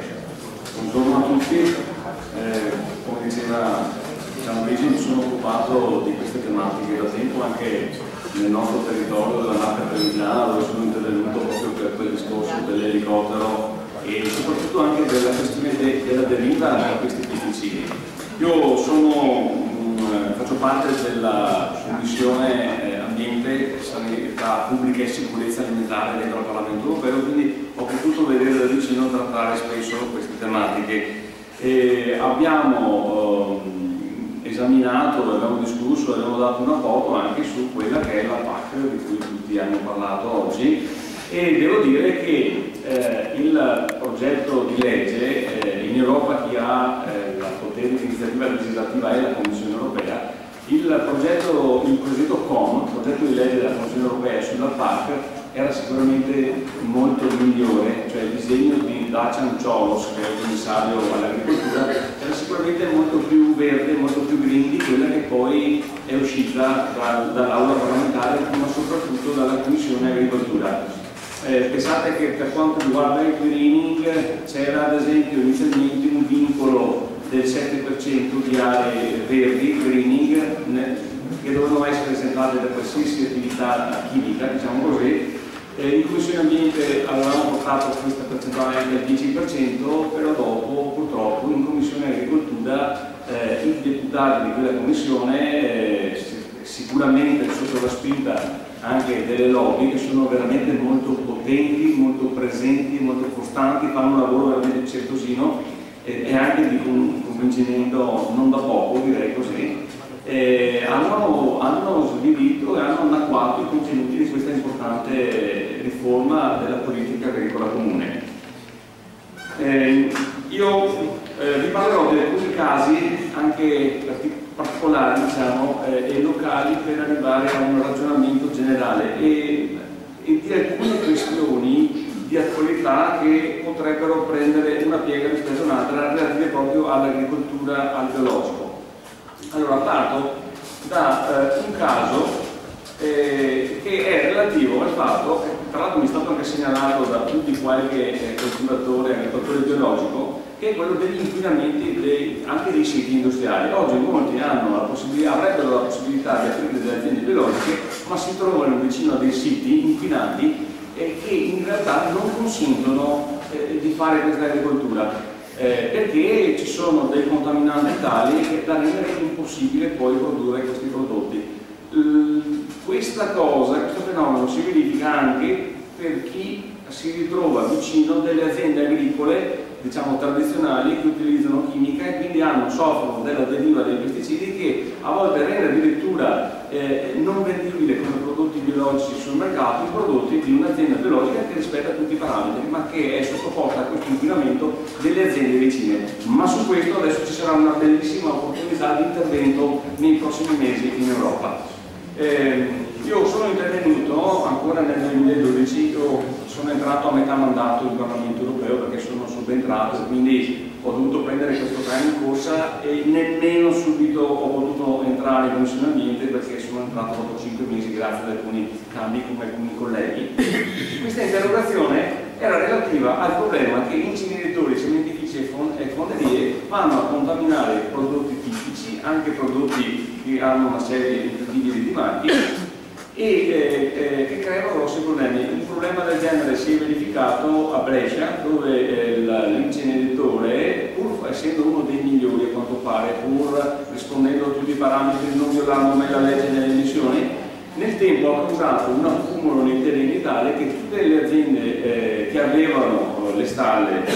Buongiorno a tutti, eh, come diceva diciamo, Luigi mi sono occupato di queste tematiche da tempo anche nel nostro territorio della Marca Trevigiana dove sono intervenuto proprio per quel discorso dell'elicottero e soprattutto anche della questione de della deriva di questi pesticidi. Io sono, mh, faccio parte della commissione eh, ambiente, sanità pubblica e sicurezza alimentare dentro al Parlamento europeo, quindi ho potuto vedere da vicino trattare spesso queste tematiche. E abbiamo eh, esaminato, abbiamo discusso, abbiamo dato un apporto anche su quella che è la PAC di cui tutti hanno parlato oggi e devo dire che eh, il progetto di legge eh, in Europa chi ha eh, la di iniziativa legislativa è la Commissione europea il progetto, il cosiddetto COM, il progetto di legge della Commissione europea sulla PAC, era sicuramente molto migliore, cioè il disegno di Dacian Ciolos, che è il commissario all'agricoltura, era sicuramente molto più verde, molto più green di quella che poi è uscita dal, dall'aula parlamentare, ma soprattutto dalla Commissione Agricoltura. Eh, pensate che per quanto riguarda il greening c'era ad esempio inizialmente un vincolo del 7% di aree verdi, greening, che dovevano essere esentate da qualsiasi attività chimica, diciamo così. Eh, in Commissione Ambiente avevamo portato questa percentuale al 10%, però dopo purtroppo in Commissione Agricoltura eh, i deputati di quella Commissione, eh, sicuramente sotto la spinta anche delle lobby, che sono veramente molto potenti, molto presenti, molto costanti, fanno un lavoro veramente certosino, e anche di un convincimento non da poco, direi così, eh, hanno, hanno svilito e hanno annacquato i contenuti di questa importante riforma della politica agricola comune. Eh, io eh, vi parlerò di alcuni casi anche particolari diciamo, eh, e locali per arrivare a un ragionamento generale e, e di alcune questioni di attualità che potrebbero prendere una piega rispetto a un'altra relative proprio all'agricoltura al biologico. Allora parto da eh, un caso eh, che è relativo al fatto, tra l'altro mi è stato anche segnalato da più di qualche eh, coltivatore, agricoltore biologico, che è quello degli inquinamenti dei, anche dei siti industriali. Oggi molti la avrebbero la possibilità di aprire delle aziende biologiche, ma si trovano vicino a dei siti inquinati eh, che in realtà non consentono eh, di fare questa agricoltura. Eh, perché ci sono dei contaminanti tali da rendere impossibile poi produrre questi prodotti. Questa cosa, questo fenomeno si verifica anche per chi si ritrova vicino delle aziende agricole diciamo, tradizionali che utilizzano chimica e quindi hanno, soffrono della deriva dei pesticidi che a volte rende addirittura eh, non vendibile come prodotti biologici sul mercato i prodotti di un'azienda biologica che rispetta tutti i parametri ma che è sottoposta a questo inquinamento delle aziende vicine. Ma su questo adesso ci sarà una bellissima opportunità di intervento nei prossimi mesi in Europa. Eh, io sono intervenuto ancora nel 2012, io sono entrato a metà mandato in Parlamento europeo perché sono subentrato, quindi ho dovuto prendere questo treno in corsa e nemmeno subito ho potuto entrare in Commissione Ambiente perché sono entrato dopo 5 mesi grazie ad alcuni cambi con alcuni colleghi. Questa interrogazione era relativa al problema che inceneritori, cementifici e fonderie vanno a contaminare prodotti tipici, anche prodotti che hanno una serie incredibile di marchi e eh, eh, che creano grossi problemi. Un problema del genere si è verificato a Brescia dove eh, l'inceneritore, pur essendo uno dei migliori a quanto pare, pur rispondendo a tutti i parametri, non violando mai la legge delle emissioni, nel tempo ha causato un accumulo nei terreni tale che tutte le aziende eh, che avevano le stalle che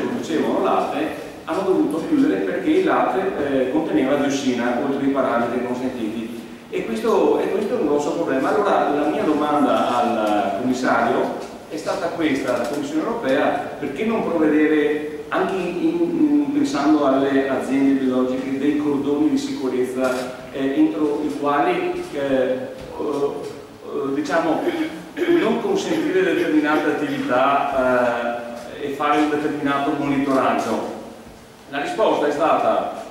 producevano latte hanno dovuto chiudere perché il latte eh, conteneva diossina oltre i parametri consentiti E questo, e questo è un grosso problema. Allora la mia domanda al commissario è stata questa, la Commissione europea, perché non provvedere anche in, in, pensando alle aziende biologiche dei cordoni di sicurezza eh, entro i quali eh, uh, diciamo, non consentire determinate attività eh, e fare un determinato monitoraggio. La risposta è stata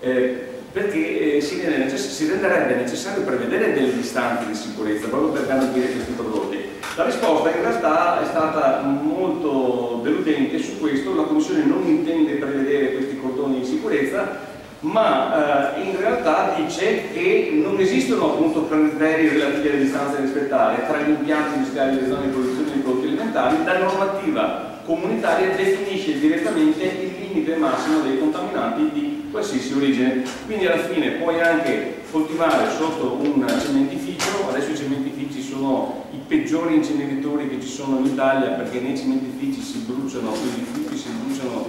eh, perché eh, si, necess si, renderebbe necessario prevedere delle distanze di sicurezza proprio per garantire questi prodotti. La risposta in realtà è stata molto deludente su questo, la Commissione non intende prevedere questi cordoni di sicurezza ma eh, in realtà dice che non esistono appunto criteri relativi alle distanze da rispettare tra gli impianti industriali delle zone di produzione di prodotti alimentari, la normativa comunitaria definisce direttamente il limite massimo dei contaminanti di qualsiasi origine. Quindi alla fine puoi anche coltivare sotto un cementificio, adesso i cementifici sono i peggiori inceneritori che ci sono in Italia perché nei cementifici si bruciano i rifiuti, si bruciano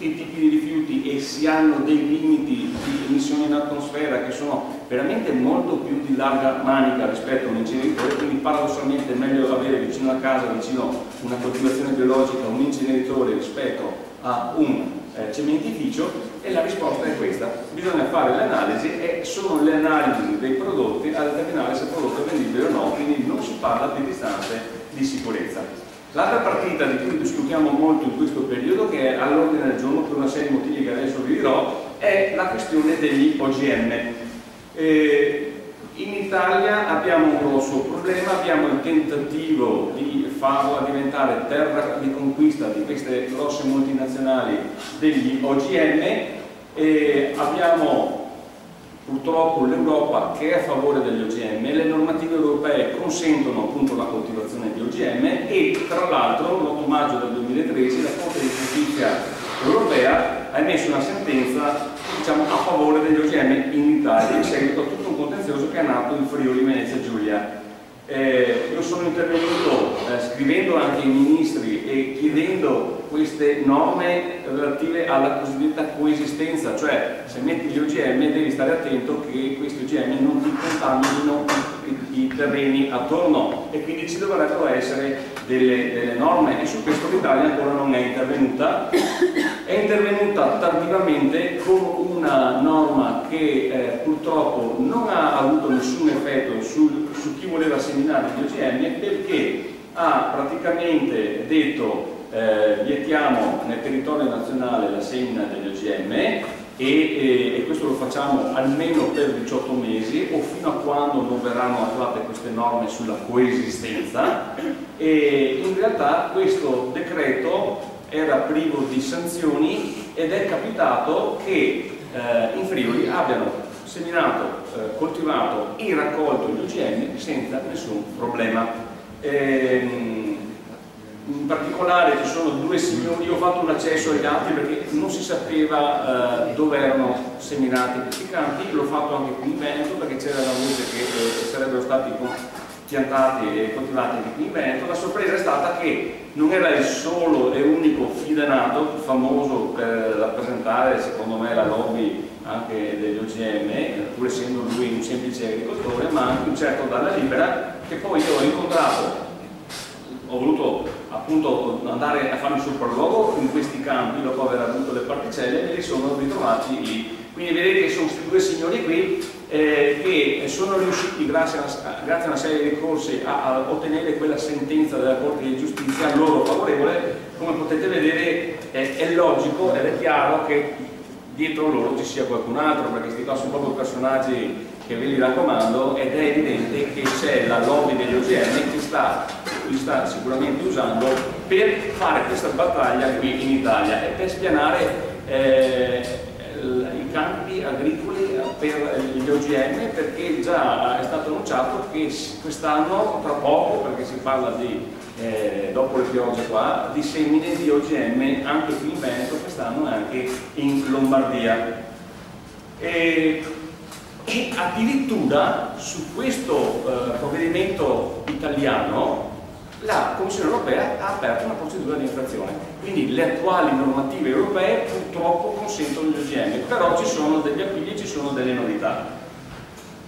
tutti i tipi di rifiuti e si hanno dei limiti di emissione in atmosfera che sono veramente molto più di larga manica rispetto a un inceneritore, quindi paradossalmente è meglio avere vicino a casa, vicino a una coltivazione biologica, un inceneritore rispetto a un eh, cementificio e la risposta è questa. Bisogna fare le analisi e sono le analisi dei prodotti a determinare se il prodotto è vendibile o no, quindi non si parla di distanze di sicurezza. L'altra partita di cui discutiamo molto in questo periodo, che è all'ordine del giorno per una serie di motivi che adesso vi dirò, è la questione degli OGM. Eh, in Italia abbiamo un grosso problema, abbiamo il tentativo di farla diventare terra di conquista di queste grosse multinazionali degli OGM e abbiamo purtroppo l'Europa che è a favore degli OGM, le normative europee consentono appunto la coltivazione di OGM e tra l'altro l'8 maggio del 2013 la Corte di Giustizia europea ha emesso una sentenza diciamo, a favore degli OGM in Italia in seguito a tutto un contenzioso che è nato in Friuli Venezia Giulia. Eh, io sono intervenuto eh, scrivendo anche ai ministri e chiedendo queste norme relative alla cosiddetta coesistenza, cioè se metti gli OGM devi stare attento che questi OGM non ti contaminino i, terreni attorno e quindi ci dovrebbero essere delle, delle norme e su questo l'Italia ancora non è intervenuta, è intervenuta tardivamente con una norma che eh, purtroppo non ha avuto nessun effetto sul, su chi voleva seminare gli OGM perché ha praticamente detto eh, vietiamo nel territorio nazionale la semina degli OGM e, e, e, questo lo facciamo almeno per 18 mesi o fino a quando non verranno attuate queste norme sulla coesistenza e in realtà questo decreto era privo di sanzioni ed è capitato che eh, in Friuli abbiano seminato, eh, coltivato e raccolto gli OGM senza nessun problema. Ehm, in particolare ci sono due signori, io ho fatto un accesso ai dati perché non si sapeva eh, dove erano seminati questi campi, l'ho fatto anche qui in Veneto perché c'era la voce che eh, sarebbero stati piantati e coltivati anche qui in Veneto, la sorpresa è stata che non era il solo e unico fidenato famoso per rappresentare secondo me la lobby anche degli OGM, pur essendo lui un semplice agricoltore, ma anche un certo Dalla Libera, che poi io ho incontrato, ho voluto appunto andare a fare un sopralluogo in questi campi dopo aver avuto le particelle e li sono ritrovati lì. Quindi vedete che sono questi due signori qui eh, che sono riusciti grazie a, una, grazie a, una, serie di ricorsi a, a, ottenere quella sentenza della Corte di Giustizia loro favorevole, come potete vedere eh, è logico ed è chiaro che dietro loro ci sia qualcun altro, perché questi qua sono proprio personaggi che ve li raccomando ed è evidente che c'è la lobby degli OGM che sta, li sta sicuramente usando per fare questa battaglia qui in Italia e per spianare eh, i campi agricoli per gli OGM perché già è stato annunciato che quest'anno, tra poco, perché si parla di eh, dopo le piogge qua, di semine di OGM anche qui in Veneto quest'anno e anche in Lombardia. E, e addirittura su questo eh, provvedimento italiano la Commissione europea ha aperto una procedura di infrazione. Quindi le attuali normative europee purtroppo consentono gli OGM, però ci sono degli appigli, ci sono delle novità.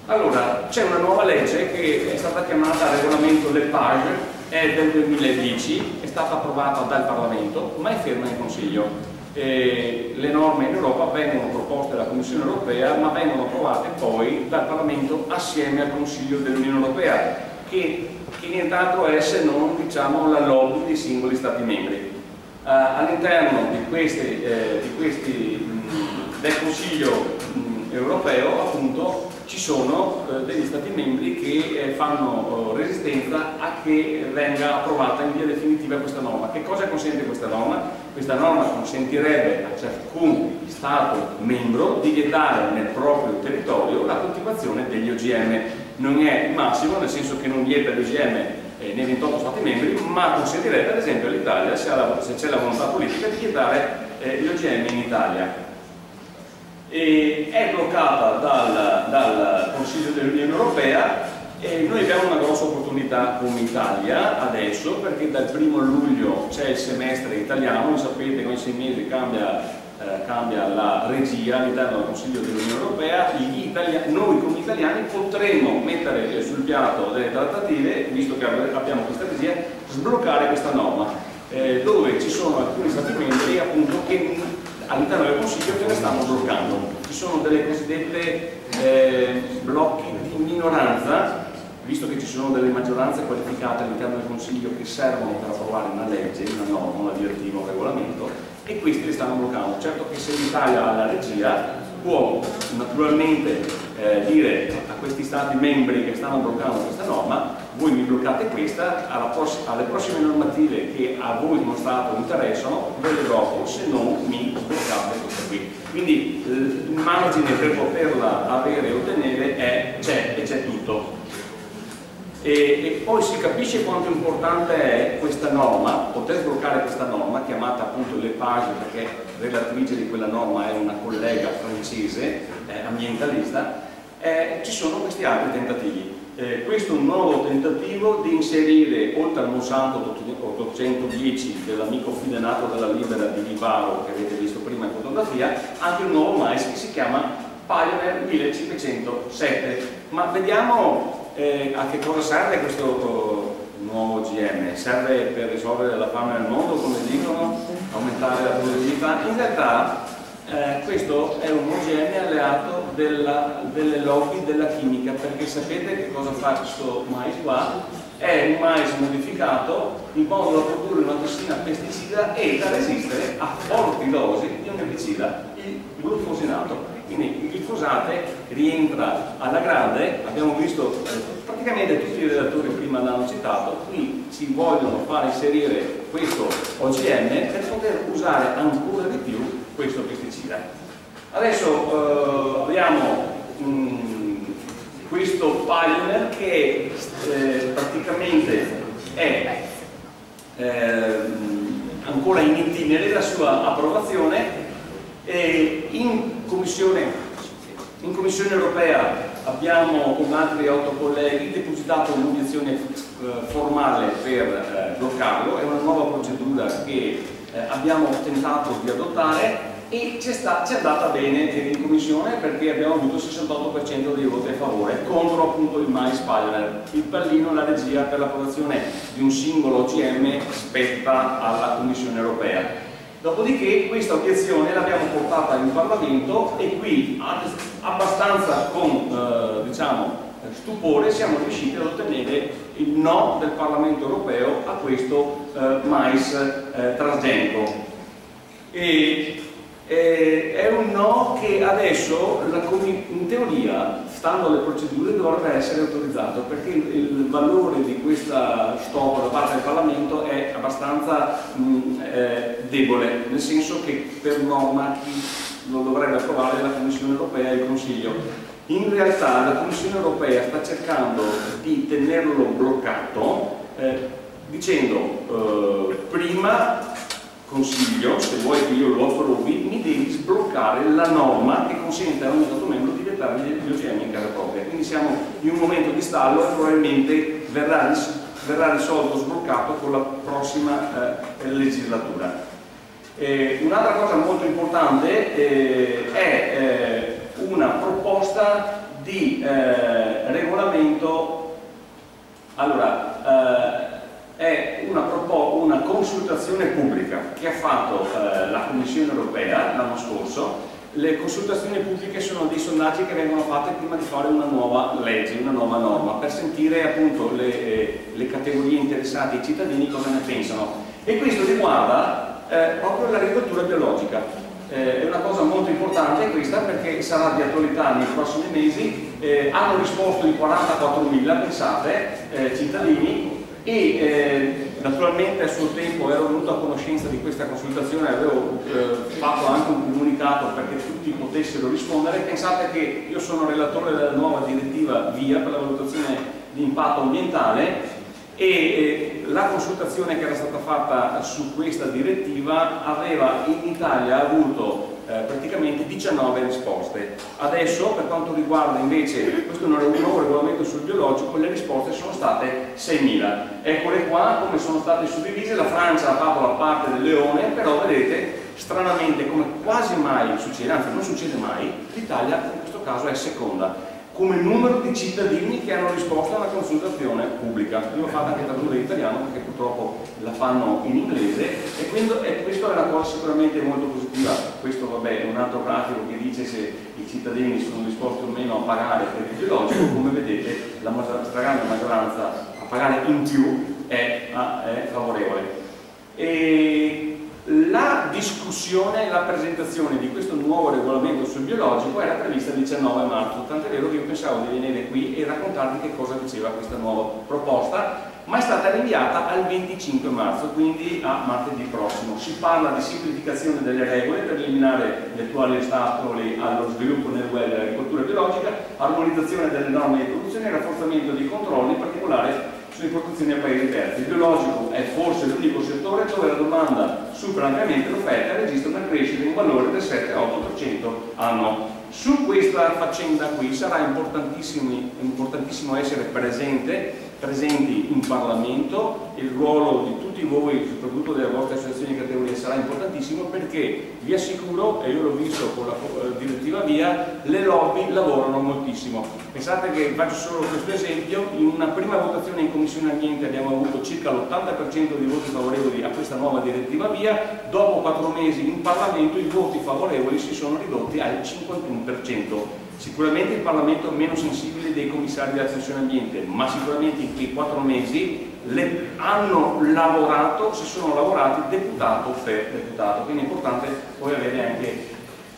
Allora, c'è una nuova legge che è stata chiamata regolamento Lepage, è del 2010, è stata approvata dal Parlamento, ma è ferma in Consiglio. Eh, le norme in Europa vengono proposte dalla Commissione europea, ma vengono approvate poi dal Parlamento assieme al Consiglio dell'Unione Europea, che, che nient'altro è se non diciamo, la lobby dei singoli Stati membri. Uh, all'interno di questi, eh, di questi mh, del Consiglio mh, europeo appunto ci sono eh, degli Stati membri che eh, fanno eh, resistenza a che venga approvata in via definitiva questa norma. Che cosa consente questa norma? Questa norma consentirebbe a ciascun Stato membro di vietare nel proprio territorio la coltivazione degli OGM. Non è il massimo, nel senso che non vieta gli OGM eh, nei 28 Stati membri, ma consentirebbe ad esempio all'Italia, se, c'è la volontà politica, di vietare eh, gli OGM in Italia. E è bloccata dal, dal Consiglio dell'Unione Europea e noi abbiamo una grossa opportunità come Italia adesso perché dal primo luglio c'è il semestre italiano, voi sapete che ogni sei mesi cambia, eh, cambia la regia all'interno del Consiglio dell'Unione Europea, noi come italiani potremmo mettere sul piatto delle trattative, visto che abbiamo questa regia, sbloccare questa norma, eh, dove ci sono alcuni stati membri appunto che all'interno del Consiglio che le stanno bloccando. Ci sono delle cosiddette eh, blocchi di minoranza, visto che ci sono delle maggioranze qualificate all'interno del Consiglio che servono per approvare una legge, una norma, una direttiva, un regolamento, e questi li stanno bloccando. Certo che se l'Italia ha la regia può naturalmente eh, dire a questi stati membri che stanno bloccando questa norma voi mi bloccate questa, alle prossime normative che a voi uno Stato interessano, ve le blocco, se non mi bloccate questa qui. Quindi il margine per poterla avere e ottenere c'è e c'è tutto. E, e, poi si capisce quanto importante è questa norma, poter sbloccare questa norma, chiamata appunto Le Page perché relatrice di quella norma è una collega francese, eh, ambientalista, eh, ci sono questi altri tentativi. Eh, questo è un nuovo tentativo di inserire, oltre al Monsanto 810 dell'amico filenato della Libera di Vivaro, che avete visto prima in fotografia, anche un nuovo mais che si chiama Pioneer 1507. Ma vediamo eh, a che cosa serve questo nuovo GM. Serve per risolvere la fame nel mondo, come dicono, aumentare la produttività? In realtà eh, questo è un OGM alleato della, delle lobby della chimica perché sapete che cosa fa questo mais qua? È un mais modificato in modo da produrre una tossina pesticida e da resistere a forti dosi di un erbicida, il glufosinato. Quindi il glifosate rientra alla grande, abbiamo visto eh, praticamente tutti i relatori prima l'hanno citato, qui si vogliono far inserire questo OGM per poter usare ancora di più questo pesticida. Adesso eh, abbiamo mh, questo Pioneer che eh, praticamente è eh, ancora in itinere la sua approvazione e in Commissione, in Commissione europea abbiamo con altri otto colleghi depositato un'obiezione eh, formale per eh, bloccarlo, è una nuova procedura che eh, abbiamo tentato di adottare e ci è andata bene in commissione perché abbiamo avuto il 68% dei voti a favore contro appunto il mais Pioneer. Il pallino, la regia per l'approvazione di un singolo OGM spetta alla Commissione europea. Dopodiché questa obiezione l'abbiamo portata in Parlamento e qui abbastanza con eh, diciamo, stupore siamo riusciti ad ottenere il no del Parlamento europeo a questo eh, mais eh, transgenico. Eh, è un no che adesso in teoria, stando alle procedure, dovrebbe essere autorizzato perché il, il valore di questa stop da parte del Parlamento è abbastanza mh, eh, debole, nel senso che per norma lo dovrebbe approvare la Commissione europea e il Consiglio. In realtà la Commissione europea sta cercando di tenerlo bloccato eh, dicendo eh, prima Consiglio, se vuoi che io lo approvi, mi devi sbloccare la norma che consente a ogni Stato membro di vietare gli OGM in casa propria. Quindi siamo in un momento di stallo e probabilmente verrà, verrà risolto, sbloccato con la prossima eh, legislatura. Eh, Un'altra cosa molto importante eh, è eh, una proposta di eh, regolamento, allora, eh, è una, una, consultazione pubblica che ha fatto eh, la Commissione europea l'anno scorso. Le consultazioni pubbliche sono dei sondaggi che vengono fatti prima di fare una nuova legge, una nuova norma, per sentire appunto le, eh, le categorie interessate, i cittadini cosa ne pensano. E questo riguarda eh, proprio l'agricoltura biologica. Eh, è una cosa molto importante questa perché sarà di attualità nei prossimi mesi. Eh, hanno risposto in 44.000, pensate, eh, cittadini e eh, naturalmente a suo tempo ero venuto a conoscenza di questa consultazione avevo eh, fatto anche un comunicato perché tutti potessero rispondere. Pensate che io sono relatore della nuova direttiva VIA per la valutazione di impatto ambientale e eh, la consultazione che era stata fatta su questa direttiva aveva in Italia avuto eh, praticamente 19 risposte. Adesso per quanto riguarda invece questo nuovo regolamento sul biologico, le risposte sono state 6.000. Eccole qua come sono state suddivise, la Francia ha fatto la parte del leone, però vedete stranamente come quasi mai succede, anzi non succede mai, l'Italia in questo caso è seconda come numero di cittadini che hanno risposto alla consultazione pubblica. Io ho fatto anche traduzione in italiano perché purtroppo la fanno in inglese e, quindi, e questo è una cosa sicuramente molto positiva. Questo vabbè, è un altro grafico che dice se i cittadini sono disposti o meno a pagare per il biologico, come vedete la stragrande maggioranza a pagare in più è, è favorevole. E la discussione e la presentazione di questo nuovo regolamento sul biologico era prevista il 19 marzo, tant'è vero che io pensavo di venire qui e raccontarvi che cosa diceva questa nuova proposta, ma è stata rinviata al 25 marzo, quindi a martedì prossimo. Si parla di semplificazione delle regole per eliminare gli attuali ostacoli allo sviluppo nel web dell'agricoltura biologica, armonizzazione delle norme di produzione e rafforzamento dei controlli, in particolare sulle importazioni a paesi terzi. Il biologico è forse l'unico settore dove la domanda supera ampiamente l'offerta e registra una crescita in valore del 7-8% anno. Su questa faccenda qui sarà importantissimo, importantissimo essere presente presenti in Parlamento, il ruolo di tutti voi, soprattutto delle vostre associazioni di categoria, sarà importantissimo perché vi assicuro, e io l'ho visto con la eh, direttiva via, le lobby lavorano moltissimo. Pensate che, faccio solo questo esempio, in una prima votazione in Commissione Ambiente abbiamo avuto circa l'80% di voti favorevoli a questa nuova direttiva via, dopo quattro mesi in Parlamento i voti favorevoli si sono ridotti al 51%. Sicuramente il Parlamento è meno sensibile dei commissari della Commissione Ambiente, ma sicuramente in quei quattro mesi le, hanno lavorato, si sono lavorati deputato per deputato, quindi è importante poi avere anche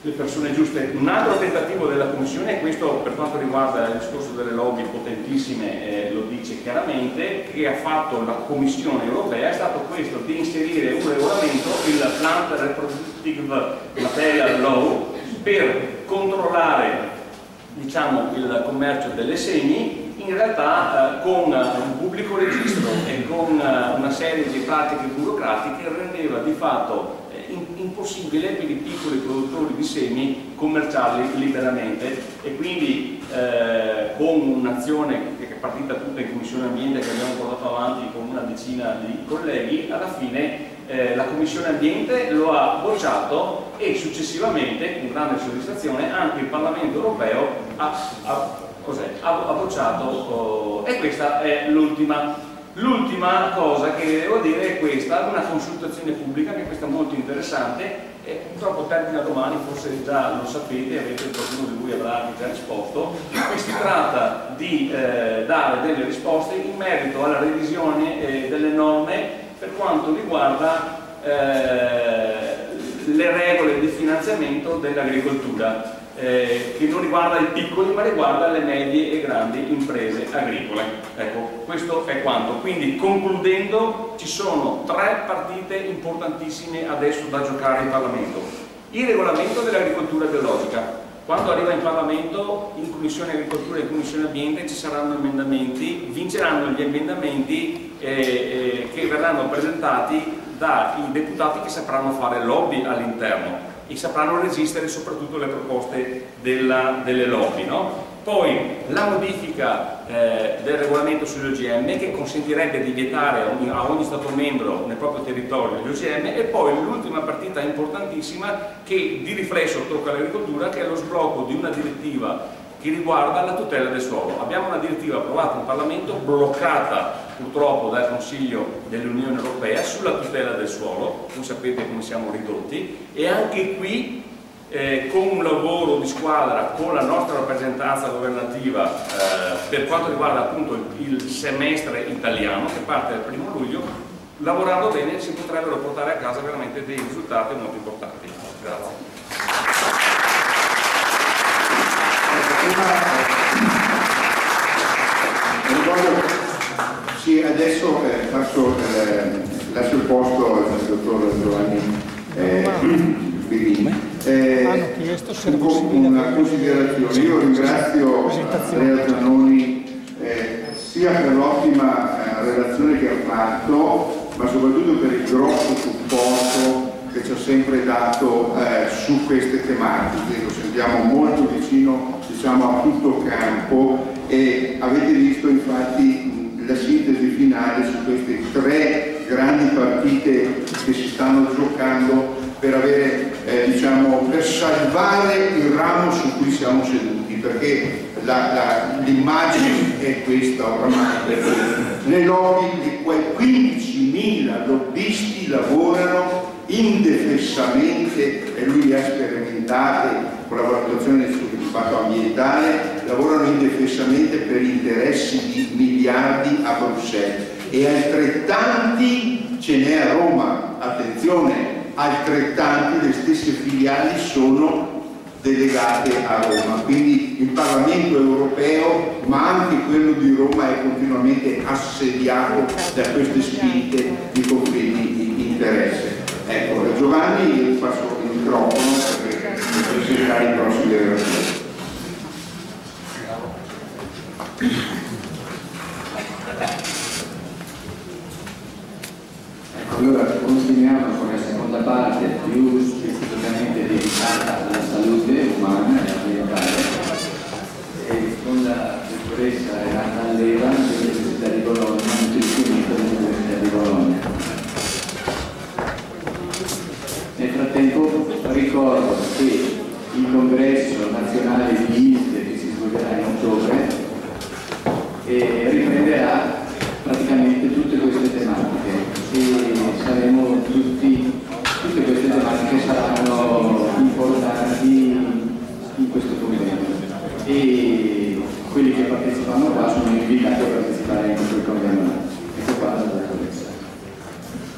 le persone giuste. Un altro tentativo della Commissione, e questo per quanto riguarda il discorso delle lobby potentissime eh, lo dice chiaramente, che ha fatto la Commissione europea è stato questo di inserire un regolamento, il Plant Reproductive Material Law, per controllare diciamo, il commercio delle semi in realtà eh, con un pubblico registro e con eh, una serie di pratiche burocratiche rendeva di fatto eh, impossibile per i piccoli produttori di semi commerciarli liberamente. E quindi con un'azione che è partita tutta in Commissione Ambiente che abbiamo portato avanti con una decina di colleghi, alla fine eh, la Commissione Ambiente lo ha bocciato e successivamente, con grande soddisfazione, anche il Parlamento Europeo ha, ha, ha, ha bocciato oh, e questa è l'ultima. L'ultima cosa che devo dire è questa, una consultazione pubblica, che questa è molto interessante, e purtroppo termina domani, forse già lo sapete, avete qualcuno di voi avrà già risposto, qui si tratta di eh, dare delle risposte in merito alla revisione eh, delle norme per quanto riguarda eh, le regole di finanziamento dell'agricoltura, eh, che non riguarda i piccoli ma riguarda le medie e grandi imprese agricole. Ecco, questo è quanto. Quindi concludendo ci sono tre partite importantissime adesso da giocare in Parlamento. Il regolamento dell'agricoltura biologica, quando arriva in Parlamento, in Commissione Agricoltura e in Commissione Ambiente ci saranno emendamenti, vinceranno gli emendamenti eh, eh, che verranno presentati dai deputati che sapranno fare lobby all'interno e sapranno resistere soprattutto le proposte della, delle lobby. No? Poi la modifica eh, del regolamento sugli OGM che consentirebbe di vietare a ogni, a ogni Stato membro nel proprio territorio gli OGM e poi l'ultima partita importantissima che di riflesso tocca l'agricoltura che è lo sblocco di una direttiva che riguarda la tutela del suolo. Abbiamo una direttiva approvata in Parlamento, bloccata purtroppo dal Consiglio dell'Unione Europea sulla tutela del suolo, voi sapete come siamo ridotti, e anche qui eh, con un lavoro di squadra con la nostra rappresentanza governativa eh, per quanto riguarda appunto il, il semestre italiano che parte dal primo luglio, lavorando bene si potrebbero portare a casa veramente dei risultati molto importanti. Grazie. Sì, adesso eh, passo, eh, lascio il posto al dottor Giovanni eh, Birini. Eh, un, una considerazione, io ringrazio Andrea Zanoni eh, sia per l'ottima eh, relazione che ha fatto, ma soprattutto per il grosso supporto che ci ha sempre dato eh, su queste tematiche, lo sentiamo molto vicino diciamo, a tutto campo e avete visto infatti la sintesi finale su queste tre grandi partite che si stanno giocando per, avere, eh, diciamo, per salvare il ramo su cui siamo seduti, perché l'immagine è questa oramai, perché lobby di quei 15.000 lobbisti lavorano indefessamente, e lui ha sperimentati con la valutazione sull'impatto ambientale, lavorano indefessamente per interessi di miliardi a Bruxelles. E altrettanti ce n'è a Roma, attenzione, altrettanti le stesse filiali sono delegate a Roma, quindi il Parlamento europeo ma anche quello di Roma è continuamente assediato da queste spinte di conflitti di interesse. Ecco, Giovanni passo il microfono per presentare i prossimi relatori. Ecco, allora continuiamo con la seconda parte più specificamente dedicata alla salute umana e ambientale e con la dottoressa Renata Alleva dell'Università di Bologna, nutrizionista dell'Università di Bologna. Nel frattempo ricordo che il congresso nazionale di ISDE che si svolgerà in ottobre eh, riprenderà praticamente tutte queste tematiche e saremo tutti, tutte queste tematiche saranno importanti in questo congresso e quelli che partecipano qua sono invitati a partecipare in questo convegno. Ecco qua la dottoressa.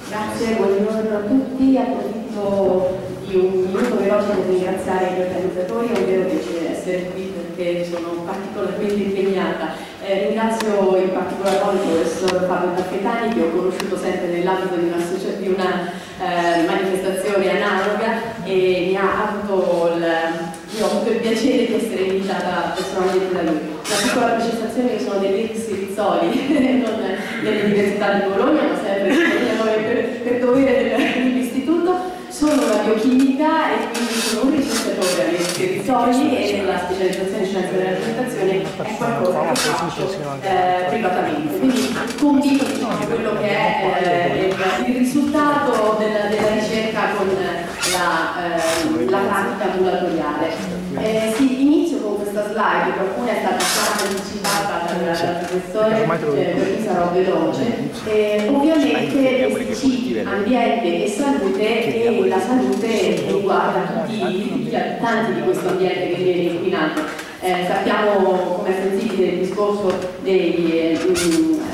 Grazie, buongiorno a tutti, approfitto un minuto veloce per ringraziare gli organizzatori, è un vero piacere essere qui perché sono particolarmente impegnata. Eh, ringrazio in particolar modo il professor Fabio Taffetani che ho conosciuto sempre nell'ambito di una, di una eh, manifestazione analoga e mi ha avuto il, io ho avuto il piacere di essere invitata personalmente da lui. Una piccola precisazione, io sono dell'Iris Rizzoli, [laughs] non dell'Università di Bologna, ma sempre [laughs] per, per dovere dell'istituto. Biochimica e quindi sono un ricercatore di Rizzoli e nella specializzazione in scienze dell'alimentazione è qualcosa che faccio eh, privatamente. Quindi condivido diciamo, quello che è eh, il, risultato della, della ricerca con la, eh, la pratica ambulatoriale. Eh, sì, inizio con questa slide, qualcuna è stata già anticipata dal professore, eh, per cui sarò veloce. Eh, ovviamente questi citi, ambiente e salute, e la salute riguarda tutti, tutti gli abitanti di questo ambiente che viene inquinato. Eh, sappiamo come è sensibile il discorso dei, eh,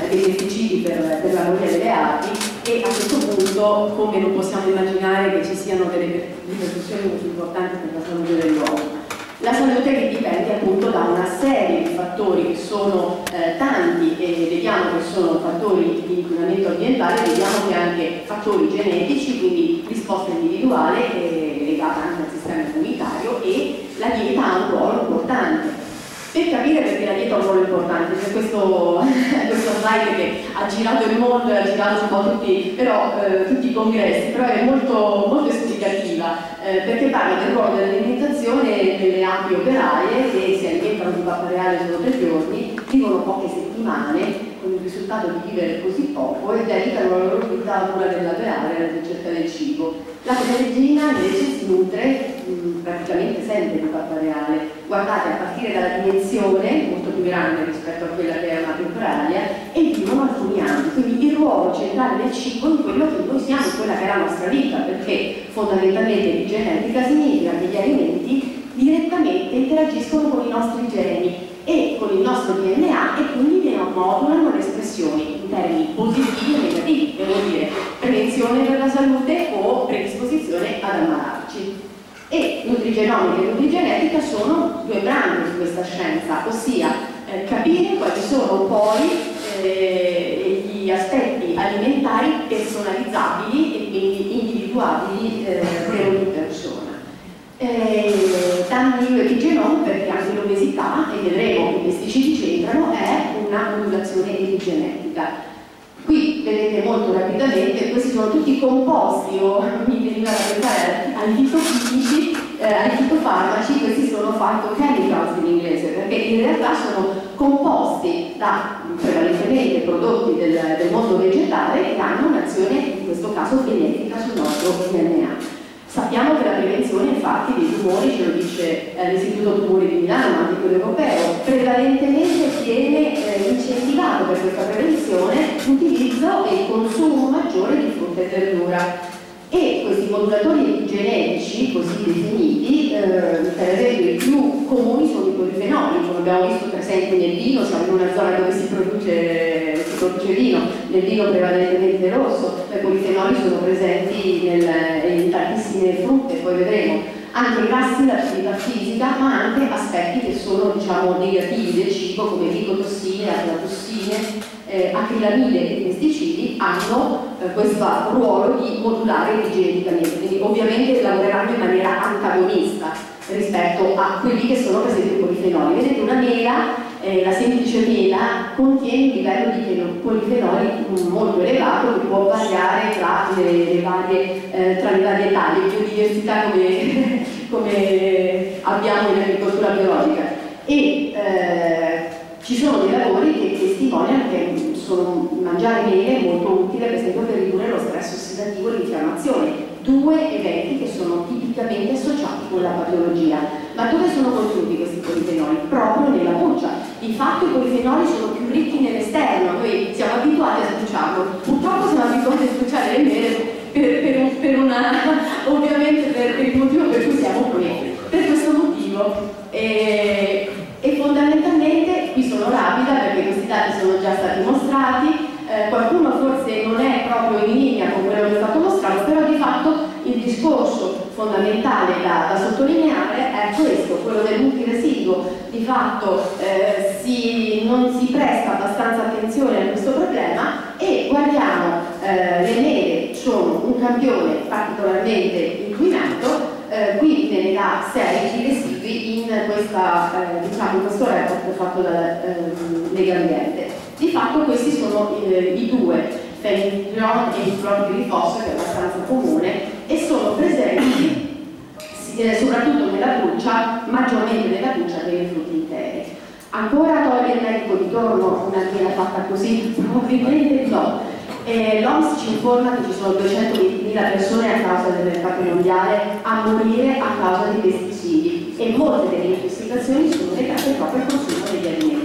dei pesticidi per, per la voglia delle api e a questo punto come non possiamo immaginare che ci siano delle ripercussioni molto importanti per la salute dell'uomo. La salute che dipende appunto da una serie di fattori che sono eh, tanti e vediamo che sono fattori di inquinamento ambientale, vediamo che anche fattori genetici, quindi risposta individuale eh, legata anche al sistema immunitario e la dieta ha un ruolo importante. Per capire perché la dieta ha un ruolo importante, c'è questo, [laughs] questo slide che ha girato il mondo, ha girato un po' tutti, però, eh, tutti i congressi, però è molto, molto esplicativa, eh, perché parla del ruolo dell'alimentazione delle api operaie che si alimentano di pappa reale solo tre giorni, vivono poche settimane, con il risultato di vivere così poco e dedicano la loro vita a cura dell'alveare e alla ricerca del cibo. La regina invece si nutre mh, praticamente sempre di pappa reale. Guardate, a partire dalla dimensione, molto più grande rispetto a quella che è una temporaria, e vivono alcuni anni. Quindi il ruolo centrale del cibo in quello che noi siamo, quella che è la nostra vita, perché fondamentalmente l'epigenetica significa che gli alimenti direttamente interagiscono con i nostri geni e con il nostro DNA e quindi ne modulano le espressioni in termini positivi e negativi, devo dire prevenzione per la salute o predisposizione ad ammalarci. E nutrigenomica e nutrigenetica sono due branche di questa scienza, ossia eh, capire quali sono poi eh, gli aspetti alimentari personalizzabili e quindi individuabili eh, per persona. Eh, danni epigenome perché anche l'obesità, e vedremo che i pesticidi c'entrano, è una modulazione epigenetica. Qui vedete molto rapidamente, questi sono tutti composti, o [laughs] mi veniva da pensare ai eh, ai fitofarmaci, questi sono phytochemicals in inglese, perché in realtà sono composti da prevalentemente prodotti del, del mondo vegetale che hanno un'azione, in questo caso, benefica sul nostro DNA. Sappiamo che la prevenzione infatti dei tumori, ce lo dice eh, l'Istituto Tumori di Milano, ma anche quello europeo, prevalentemente viene eh, incentivato per questa prevenzione l'utilizzo e il consumo maggiore di frutta e verdura. E questi modulatori genetici, così definiti, eh, per esempio i più comuni sono i polifenoli, come abbiamo visto presenti nel vino, siamo in una zona dove si produce, vino, nel vino prevalentemente rosso, i polifenoli sono presenti nel, in tantissime frutte, poi vedremo anche i grassi dell'attività fisica, ma anche aspetti che sono diciamo, negativi del cibo, come ricotossine, aflatossine, eh, acrilamide e pesticidi hanno eh, questo ruolo di modulare igienicamente, quindi ovviamente lavoreranno in maniera antagonista rispetto a quelli che sono per esempio i polifenoli. Vedete una mela, eh, la semplice mela, contiene un livello di polifenoli molto elevato che può variare tra le, le varie, eh, tra le varie le biodiversità come, [laughs] come abbiamo in agricoltura biologica. E, eh, ci sono dei lavori che testimoniano che sono, mangiare mele è molto utile per esempio per ridurre lo stress ossidativo e l'infiammazione, due eventi che sono tipicamente associati con la patologia. Ma dove sono contenuti questi polifenoli? Proprio nella buccia. Di fatto i polifenoli sono più ricchi nell'esterno, noi siamo abituati a sbucciarlo, purtroppo siamo abituati a sbucciare le mele per, per, per una, [laughs] ovviamente per, per, il motivo per cui siamo qui, per questo motivo. E, e fondamentalmente qui sono rapida perché questi dati sono già stati mostrati, eh, qualcuno forse non è proprio in linea con quello che è stato mostrato, però di fatto il discorso fondamentale da, da sottolineare questo, quello del multiresiduo, di fatto eh, si, non si presta abbastanza attenzione a questo problema e guardiamo eh, le nere sono un campione particolarmente inquinato eh, qui ve ne dà 16 residui in, questa, eh, diciamo, in questo report fatto da eh, Lega Ambiente. Di fatto questi sono eh, i due, fenilon e il clorpirifosforo, che è abbastanza comune, e sono presenti eh, soprattutto nella buccia, maggiormente nella buccia delle frutti interi. Ancora toglie il medico di torno una via fatta così? Probabilmente no eh, L'OMS ci informa che ci sono 220.000 persone a causa del mercato mondiale a morire a causa di pesticidi e molte delle intossicazioni sono legate proprio al consumo degli alimenti.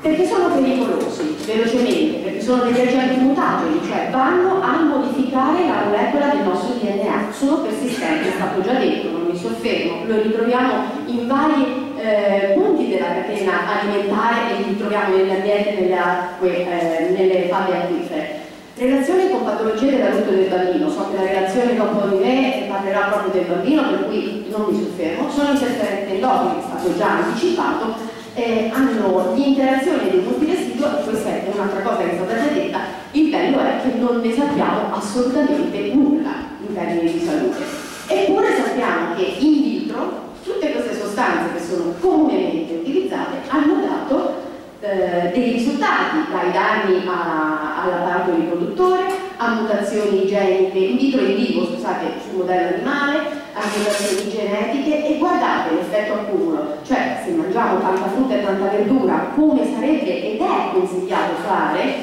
Perché sono pericolosi, velocemente, perché sono degli agenti mutageni, cioè vanno a modificare la molecola del nostro DNA, sono persistenti, è stato già detto, non mi soffermo, lo ritroviamo in vari eh, punti della catena alimentare e li troviamo nell'ambiente nelle acque, eh, nelle falde acquifere. Relazione con patologie e del bambino, so che la relazione dopo di me parlerà proprio del bambino, per cui non mi soffermo, sono interferenti endocrini, è stato già anticipato, eh, hanno l'interazione dei multiresiduo e questa è un'altra cosa che è stata già detta, il bello è che non ne sappiamo assolutamente nulla in termini di salute. Eppure sappiamo che in vitro tutte queste sostanze che sono comunemente utilizzate hanno dato eh, dei risultati, dai danni all'apparato riproduttore, a mutazioni geniche in vitro e in vivo, scusate, sul modello animale, a mutazioni genetiche e guardate l'effetto accumulo, cioè se mangiamo tanta frutta e tanta verdura come sarebbe ed è consigliato fare,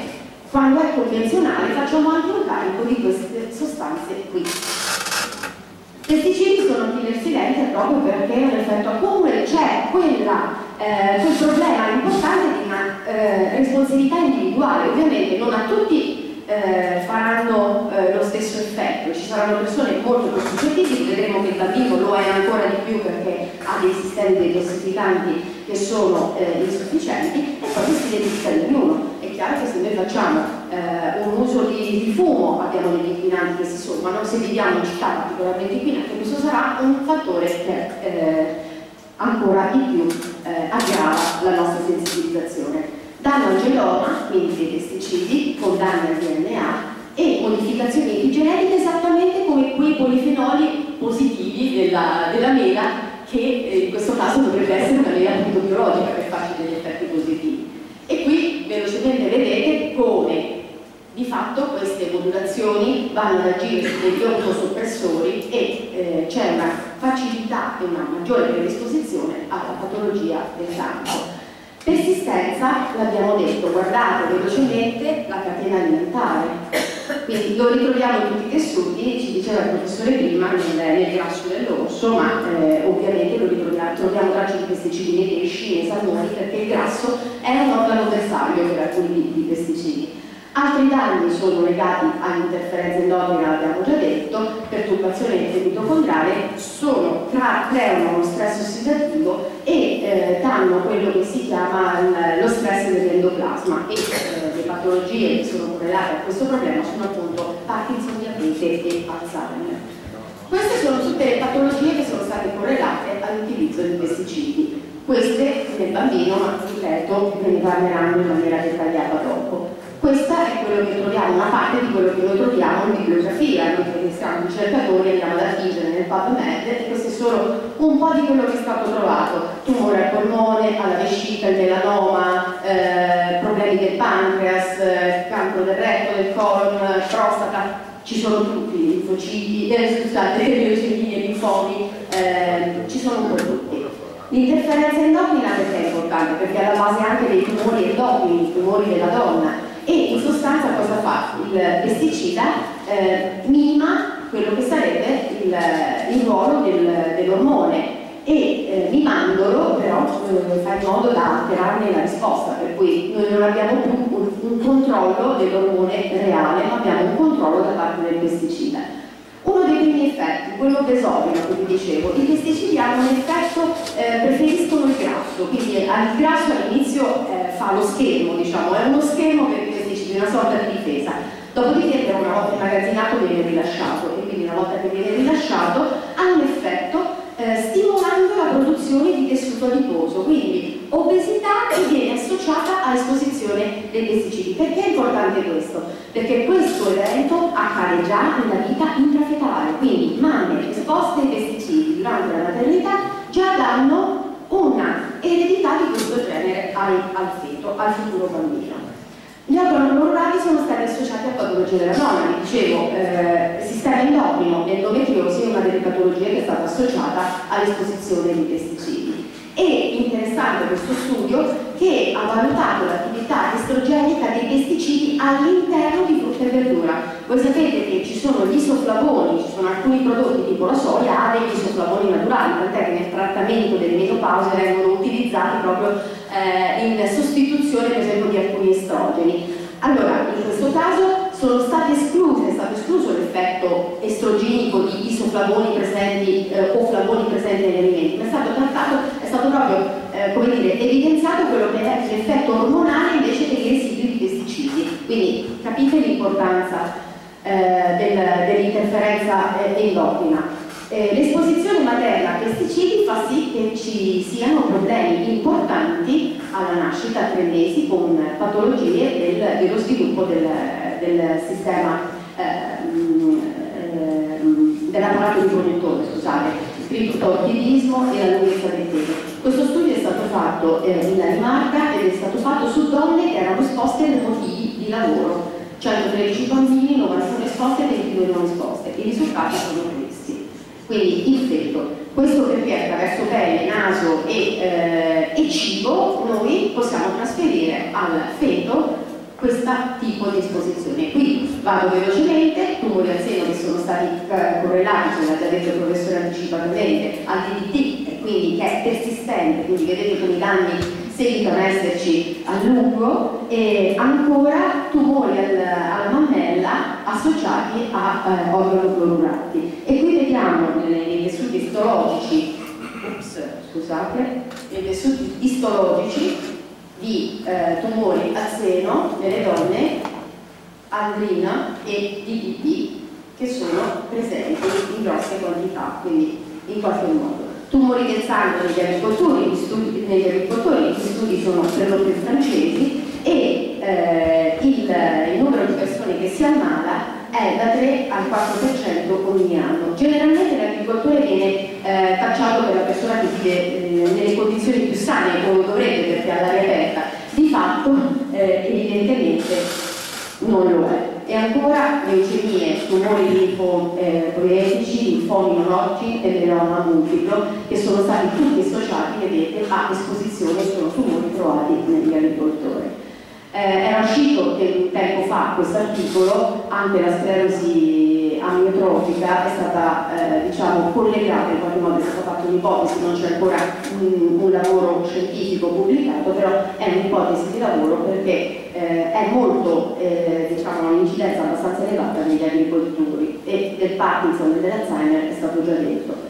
quando è convenzionale facciamo anche un carico di queste sostanze qui. Pesticidi sono è proprio perché è un effetto accumulo c'è quella, eh, problema importante di una eh, responsabilità individuale. Ovviamente non a tutti eh, faranno eh, lo stesso effetto, ci saranno persone molto suscettibili, vedremo che il bambino lo è ancora di più perché ha dei sistemi detossificanti che sono eh, insufficienti e poi si identifica di ognuno. È chiaro che se noi facciamo eh, un uso di, di, fumo abbiamo degli inquinanti che si sommano, se viviamo in città particolarmente inquinate questo sarà un fattore che eh, ancora di più eh, aggrava la nostra sensibilizzazione. Danno al genoma, quindi dei pesticidi, con danni al DNA e modificazioni epigenetiche esattamente come quei polifenoli positivi della, della mela che eh, in questo caso dovrebbe essere una mela appunto biologica per farci degli effetti positivi. E qui velocemente vedete come di fatto queste modulazioni vanno ad agire su degli e eh, c'è una facilità e una maggiore predisposizione alla patologia del campo. Persistenza, l'abbiamo detto, guardate velocemente la catena alimentare. Quindi lo ritroviamo in tutti i tessuti, ci diceva il professore prima, nel, nel grasso dell'orso, ma eh, ovviamente lo ritroviamo, troviamo tracce di pesticidi nei pesci, nei salmoni, perché il grasso è un organo bersaglio per alcuni tipi di pesticidi. Altri danni sono legati all'interferenza endocrina, l'abbiamo già detto, perturbazione mitocondriale, creano uno stress ossidativo e eh, danno quello che si chiama lo stress dell'endoplasma e eh, le patologie che sono correlate a questo problema sono appunto Parkinson, diabete e Alzheimer. Queste sono tutte le patologie che sono state correlate all'utilizzo di pesticidi. Queste nel bambino, ma ripeto, ne parleranno in maniera dettagliata dopo. Questa è quello che troviamo, una parte di quello che noi troviamo in bibliografia, noi che siamo ricercatori andiamo ad attingere nel PubMed e questo è solo un po' di quello che è stato trovato, tumore al polmone, alla vescica, il melanoma, eh, problemi del pancreas, eh, cancro del retto, del colon, prostata, ci sono tutti, linfociti, eh, scusate, [laughs] leucemie, linfomi, eh, ci sono un po' tutti. L'interferenza endocrina perché è importante? Perché è alla base anche dei tumori endocrini, i tumori della donna e in sostanza cosa fa? Il pesticida eh, minima quello che sarebbe il, il ruolo del, dell'ormone e eh, mimandolo però eh, fa in modo da alterarne la risposta, per cui noi non abbiamo più un, un controllo dell'ormone reale, ma abbiamo un controllo da parte del pesticida. Uno dei primi effetti, quello besovino che vi dicevo, i pesticidi hanno un effetto, eh, preferiscono il grasso, quindi il grasso all'inizio eh, fa lo schermo, diciamo, è uno schermo per i pesticidi, una sorta di difesa. Dopodiché una volta immagazzinato viene rilasciato e quindi una volta che viene rilasciato ha un effetto eh, stimolando la produzione di tessuto adiposo, quindi obesità che viene associata all'esposizione dei pesticidi. Perché è importante questo? Perché questo evento accade già nella vita intrafetale, quindi mamme esposte ai pesticidi durante la maternità già danno una eredità di questo genere al, al feto, al futuro bambino. Gli organi neurali sono stati associati a patologie della nonna, vi dicevo, eh, sistema endocrino, l'endometriosi è una delle patologie che è stata associata all'esposizione di pesticidi. E interessante questo studio che ha valutato l'attività estrogenica dei pesticidi all'interno di frutta e verdura. Voi sapete che ci sono gli isoflavoni, ci sono alcuni prodotti tipo la soia ha degli isoflavoni naturali, tant'è che nel trattamento delle menopause vengono utilizzati proprio eh, in sostituzione per esempio di alcuni estrogeni. Allora, in questo caso sono state escluse, è stato escluso l'effetto estrogenico di isoflavoni presenti eh, o flavoni presenti negli alimenti, ma è stato trattato, è stato proprio eh, come dire, evidenziato quello che è l'effetto ormonale invece dei residui di pesticidi. Quindi capite l'importanza eh, del, dell'interferenza eh, endocrina. Eh, l'esposizione materna a pesticidi fa sì che ci siano problemi importanti alla nascita a tre mesi con patologie del, dello sviluppo del, del sistema ehm, ehm, dell'apparato riproduttore, scusate, il tortidismo e la lunghezza del telo. Questo studio è stato fatto eh, in Danimarca ed è stato fatto su donne che erano esposte ai motivi di lavoro, 113 bambini, 91 esposte e 22 non esposte. I risultati sono questi. Quindi il feto, questo perché attraverso pelle, naso e, eh, e cibo noi possiamo trasferire al feto questo tipo di esposizione. Qui vado velocemente, tumori al seno che sono stati eh, correlati, come ha già detto il professore anticipatamente, al DDT, e quindi che è persistente, quindi vedete come i danni seguitano a esserci a lungo, e ancora tumori al, alla mammella associati a eh, organoclorurati. E qui vediamo nei, nei tessuti istologici, ups, scusate, nei tessuti istologici di eh, tumori al seno nelle donne andrina e DDP che sono presenti in grosse quantità, quindi in qualche modo. Tumori del sangue negli agricoltori, studi, negli agricoltori, gli studi sono per lo più francesi e eh, il, il numero di persone che si ammala è da 3 al 4% ogni anno. Generalmente l'agricoltore viene eh, tacciato per la persona che vive eh, nelle condizioni più sane, come dovrebbe perché ha l'aria aperta. Di fatto, eh, evidentemente, non lo è. E ancora leucemie, tumori linfopoietici, linfomi non Hodgkin e melanoma multiplo, che sono stati tutti associati, vedete, a esposizione sono tumori trovati negli agricoltori. Eh, era uscito tempo fa questo articolo, anche la sclerosi amiotrofica è stata eh, diciamo, collegata, in qualche modo è stata fatta un'ipotesi, non c'è ancora un, un, lavoro scientifico pubblicato, però è un'ipotesi di lavoro perché eh, è molto, eh, diciamo, un'incidenza abbastanza elevata negli agricoltori e del Parkinson e dell'Alzheimer è stato già detto.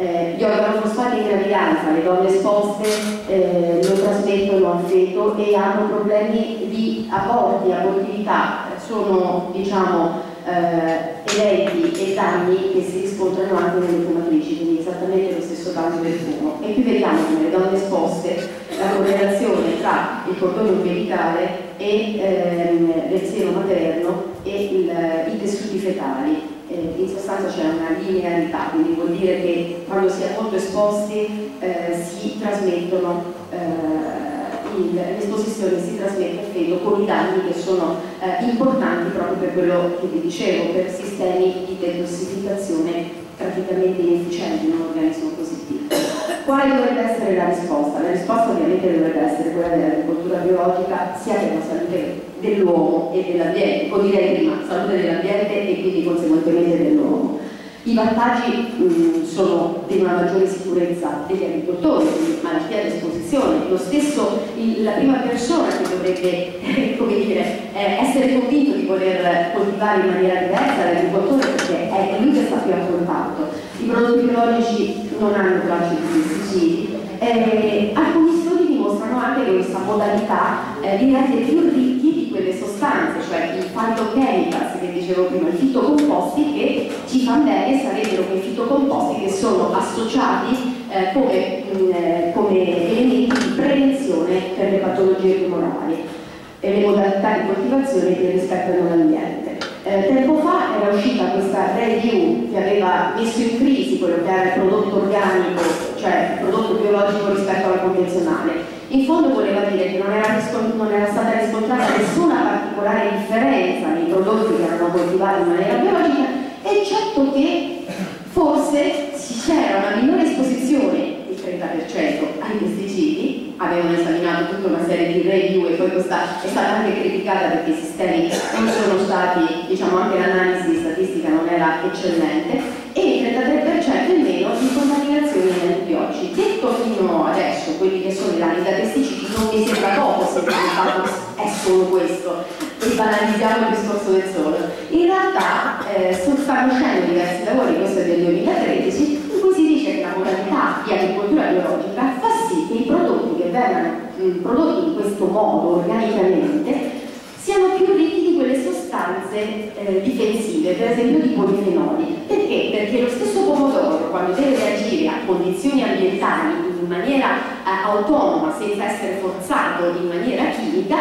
Eh, gli organofosfati in gravidanza, le donne esposte eh, lo trasmettono al feto e hanno problemi di aborti, abortività, sono diciamo eh, eventi e danni che si riscontrano anche nelle fumatrici, quindi esattamente lo stesso danno del fumo. E qui vediamo che nelle donne esposte la correlazione tra il cordone umbilicale e ehm, seno materno e il, i tessuti fetali eh, in sostanza c'è una linearità, quindi vuol dire che quando si è molto esposti eh, si trasmettono, eh, l'esposizione si trasmette al feto con i danni che sono eh, importanti proprio per quello che vi dicevo, per sistemi di detossificazione praticamente inefficienti in un organismo piccolo. Quale dovrebbe essere la risposta? La risposta ovviamente dovrebbe essere quella dell'agricoltura biologica sia per la salute dell'uomo e dell'ambiente, o direi prima, salute dell'ambiente e quindi conseguentemente dell'uomo. I vantaggi mh, sono di una maggiore sicurezza degli agricoltori, malattia di esposizione. Lo stesso, il, la prima persona che dovrebbe [laughs] come dire, eh, essere convinto di voler coltivare in maniera diversa l'agricoltore perché è lui che sta più a contatto. I prodotti biologici non hanno tracce di pesticidi. Eh, alcuni studi dimostrano anche che questa modalità eh, rende più quelle sostanze, cioè i phytochemicals che dicevo prima, i fitocomposti che ci fanno bene sarebbero quei fitocomposti che sono associati eh, come, mh, mm, eh, come elementi di prevenzione per le patologie tumorali e le modalità di coltivazione che rispettano l'ambiente. Eh, tempo fa era uscita questa review che aveva messo in crisi quello che era il prodotto organico, cioè il prodotto biologico rispetto alla convenzionale. In fondo voleva dire che non era, non era stata riscontrata nessuna particolare differenza nei prodotti che erano coltivati in maniera biologica, eccetto che forse c'era una minore esposizione 30% ai pesticidi, avevano esaminato tutta una serie di review e poi questa è stata anche criticata perché i sistemi non sono stati, diciamo anche l'analisi statistica non era eccellente, il 33% in meno di contaminazioni in antibiotici. Detto fino adesso, quelli che sono i danni da pesticidi non mi sembra poco se il fatto è solo questo e banalizziamo il discorso del solo. In realtà eh, stanno uscendo diversi lavori, questo è del 2013, la modalità di agricoltura biologica fa sì che i prodotti che vengano mh, prodotti in questo modo organicamente siano più ricchi di quelle sostanze eh, difensive, per esempio di polifenoli. Perché? Perché lo stesso pomodoro, quando deve reagire a condizioni ambientali in maniera eh, autonoma, senza essere forzato in maniera chimica,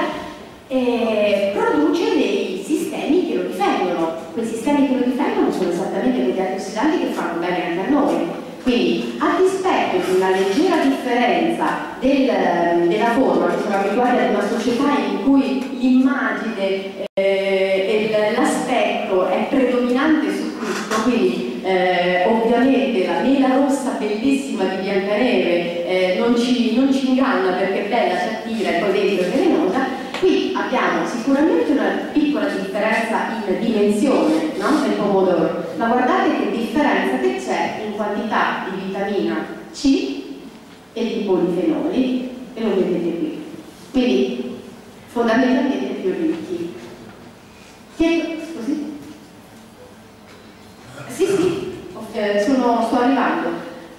eh, produce dei sistemi che lo difendono. Quei sistemi che lo difendono sono esattamente quegli antiossidanti che fanno bene anche a noi quindi, a dispetto di una leggera differenza del, della forma, che ad una società in cui l'immagine eh, e l'aspetto è predominante su tutto, quindi eh, ovviamente la mela rossa bellissima di Biancaneve eh, non, ci, non ci inganna perché è bella, ci attira e poi dentro è velenosa, qui abbiamo sicuramente una piccola differenza in dimensione no? del pomodoro, ma guardate che differenza che c'è in quantità di vitamina C e di polifenoli, e lo vedete qui. Quindi fondamentalmente più ricchi scusi? Sì, sì, eh, sono, sto arrivando.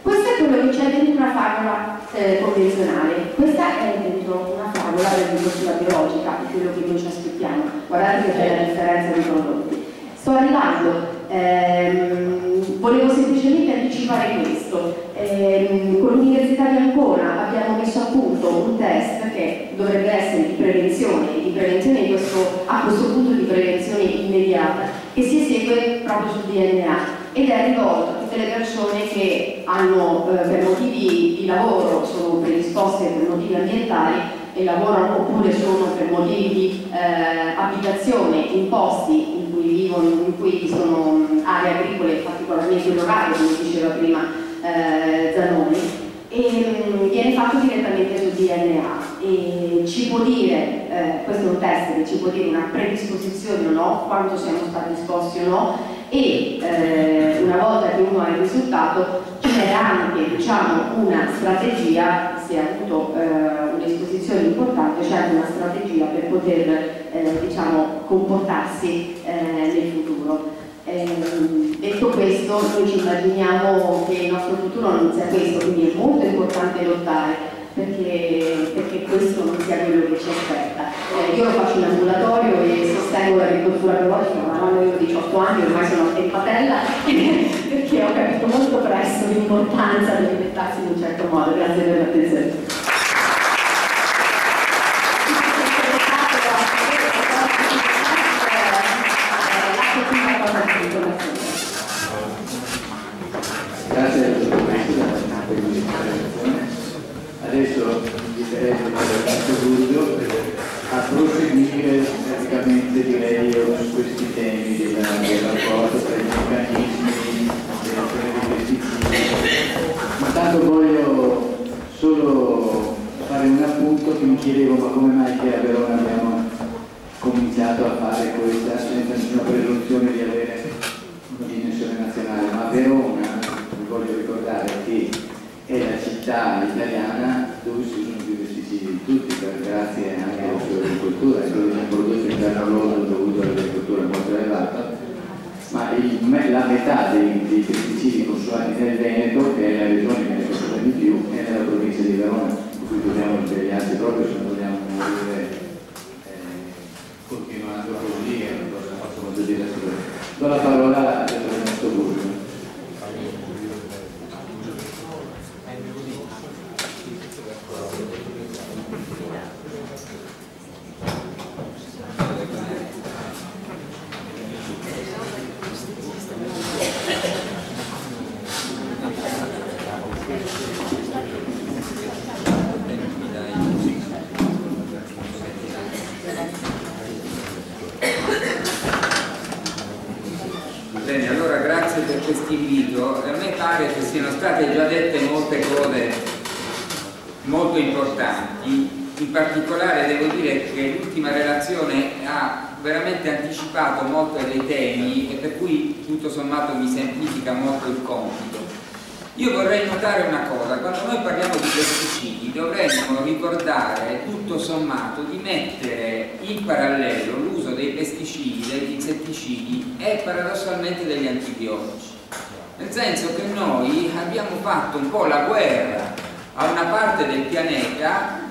Questo è quello che c'è dentro una favola eh, convenzionale, questa è dentro una favola dell'agricoltura biologica, è quello che noi ci aspettiamo. Guardate che c'è la differenza dei prodotti. Sto arrivando, ehm, volevo semplicemente anticipare questo. Ehm, con l'Università di Ancona abbiamo messo a punto un test che dovrebbe essere di prevenzione, di prevenzione di questo, a questo punto di prevenzione immediata, che si esegue proprio sul DNA ed è rivolto a tutte le persone che hanno eh, per motivi di lavoro, sono predisposte per motivi ambientali e lavorano oppure sono per motivi di eh, abitazione in posti in cui vivono, in cui sono aree agricole particolarmente rurali, come diceva prima eh, Zanoni. E mh, viene fatto direttamente sul DNA e ci può dire, eh, questo è un test che ci può dire una predisposizione o no, quanto siamo stati esposti o no e eh, una volta che uno ha il risultato c'è anche diciamo, una strategia, se ha avuto eh, un'esposizione importante, c'è anche una strategia per poter eh, diciamo, comportarsi eh, nel futuro. Ehm, detto questo, noi ci immaginiamo che il nostro futuro non sia questo, quindi è molto importante lottare perché, perché questo non sia quello che ci aspetta. Eh, io faccio in ambulatorio e sostengo l'agricoltura biologica, ma quando io ho 18 anni ormai sono a tempatella [laughs] perché ho capito molto presto l'importanza di alimentarsi in un certo modo. Grazie per l'attenzione. Grazie al dottoressa per l'interventazione. Adesso inviterei il dottor Giulio a proseguire praticamente direi io su questi temi del, del rapporto tra i meccanismi dell'azione dei pesticidi. Ma tanto voglio solo fare un appunto che mi chiedevo ma come mai che a Verona abbiamo cominciato a fare questa senza nessuna presunzione di avere una dimensione nazionale, ma Verona vi voglio ricordare che è la città italiana dove si usano più pesticidi di tutti, grazie anche alla dove c'è un prodotto interno dovuto all'agricoltura molto elevato, ma il, la metà dei, dei, pesticidi consumati nel Veneto, che è la regione che ne consuma di più, è nella provincia di Verona, per cui dobbiamo impegnarci proprio se vogliamo morire eh, continuando così, è una cosa molto molto diversa. Do la parola al dottor Ernesto Burgo. Bene, allora grazie per questo invito. A me pare che siano state già dette molte cose molto importanti. In particolare devo dire che l'ultima relazione ha veramente anticipato molto dei temi e per cui tutto sommato mi semplifica molto il compito. Io vorrei notare una cosa, quando noi parliamo di pesticidi dovremmo ricordare tutto sommato di mettere in parallelo l'uso dei pesticidi, degli insetticidi e paradossalmente degli antibiotici. Nel senso che noi abbiamo fatto un po' la guerra a una parte del pianeta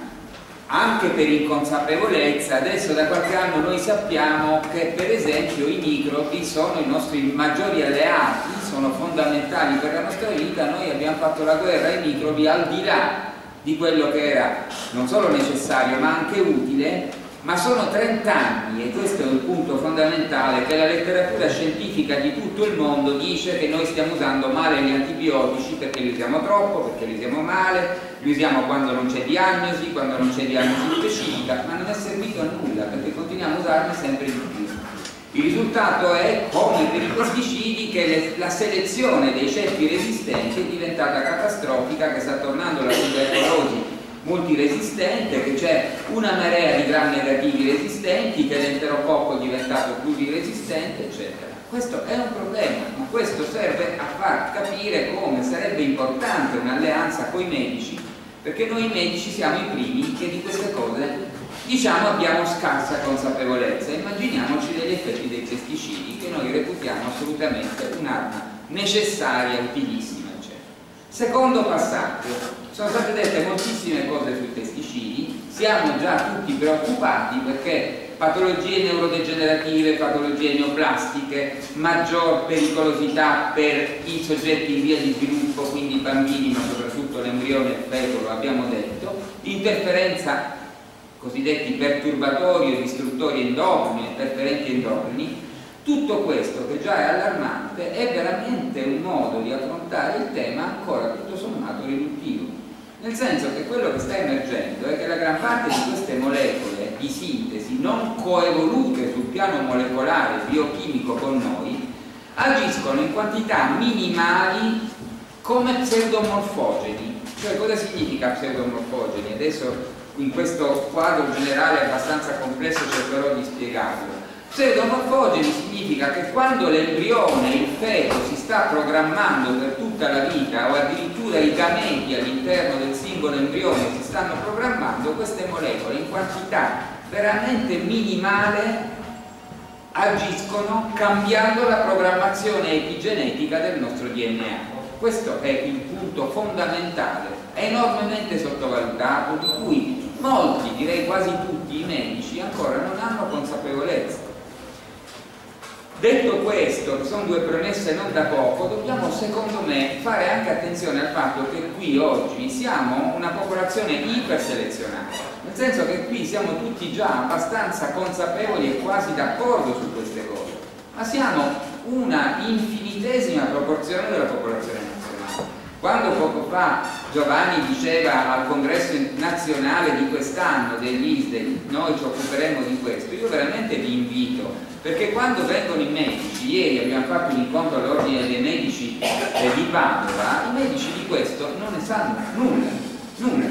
anche per inconsapevolezza, adesso da qualche anno noi sappiamo che per esempio i microbi sono i nostri maggiori alleati, sono fondamentali per la nostra vita, noi abbiamo fatto la guerra ai microbi al di là di quello che era non solo necessario ma anche utile, ma sono 30 anni, e questo è il punto fondamentale, che la letteratura scientifica di tutto il mondo dice che noi stiamo usando male gli antibiotici perché li usiamo troppo, perché li usiamo male, li usiamo quando non c'è diagnosi, quando non c'è diagnosi specifica, ma non è servito a nulla perché continuiamo a usarne sempre di più. Il risultato è, come per i pesticidi, che le, la selezione dei ceppi resistenti è diventata catastrofica, che sta tornando la tubercolosi multiresistente, che c'è una marea di gram negativi resistenti, che l'enterococco è diventato pluriresistente, eccetera. Questo è un problema, ma questo serve a far capire come sarebbe importante un'alleanza con i medici, perché noi medici siamo i primi che di queste cose diciamo abbiamo scarsa consapevolezza. Immaginiamoci degli effetti dei pesticidi che noi reputiamo assolutamente un'arma necessaria, utilissima, eccetera. Secondo passaggio, sono state dette moltissime cose sui pesticidi, siamo già tutti preoccupati perché patologie neurodegenerative, patologie neoplastiche, maggior pericolosità per i soggetti in via di sviluppo, quindi i bambini, ma soprattutto l'embrione e il feto, lo abbiamo detto, interferenza cosiddetti perturbatori o distruttori endocrini, interferenti endocrini, tutto questo che già è allarmante è veramente un modo di affrontare il tema ancora tutto sommato riduttivo. Nel senso che quello che sta emergendo è che la gran parte di queste molecole di sintesi non coevolute sul piano molecolare biochimico con noi agiscono in quantità minimali come pseudomorfogeni. Cioè cosa significa pseudomorfogeni? Adesso in questo quadro generale abbastanza complesso cercherò di spiegarlo. Pseudomorfogeni significa che quando l'embrione, il feto, si sta programmando per tutta la vita o addirittura i gameti all'interno del singolo embrione si stanno programmando, queste molecole in quantità veramente minimale agiscono cambiando la programmazione epigenetica del nostro DNA. Questo è il punto fondamentale, enormemente sottovalutato, di cui molti, direi quasi tutti i medici ancora non hanno consapevolezza. Detto questo, che sono due premesse non da poco, dobbiamo secondo me fare anche attenzione al fatto che qui oggi siamo una popolazione iperselezionata, nel senso che qui siamo tutti già abbastanza consapevoli e quasi d'accordo su queste cose, ma siamo una infinitesima proporzione della popolazione. Quando poco fa Giovanni diceva al congresso nazionale di quest'anno dell'ISDE noi ci occuperemo di questo, io veramente vi invito perché quando vengono i medici, ieri abbiamo fatto un incontro all'ordine dei medici eh, di Padova, i medici di questo non ne sanno nulla, nulla.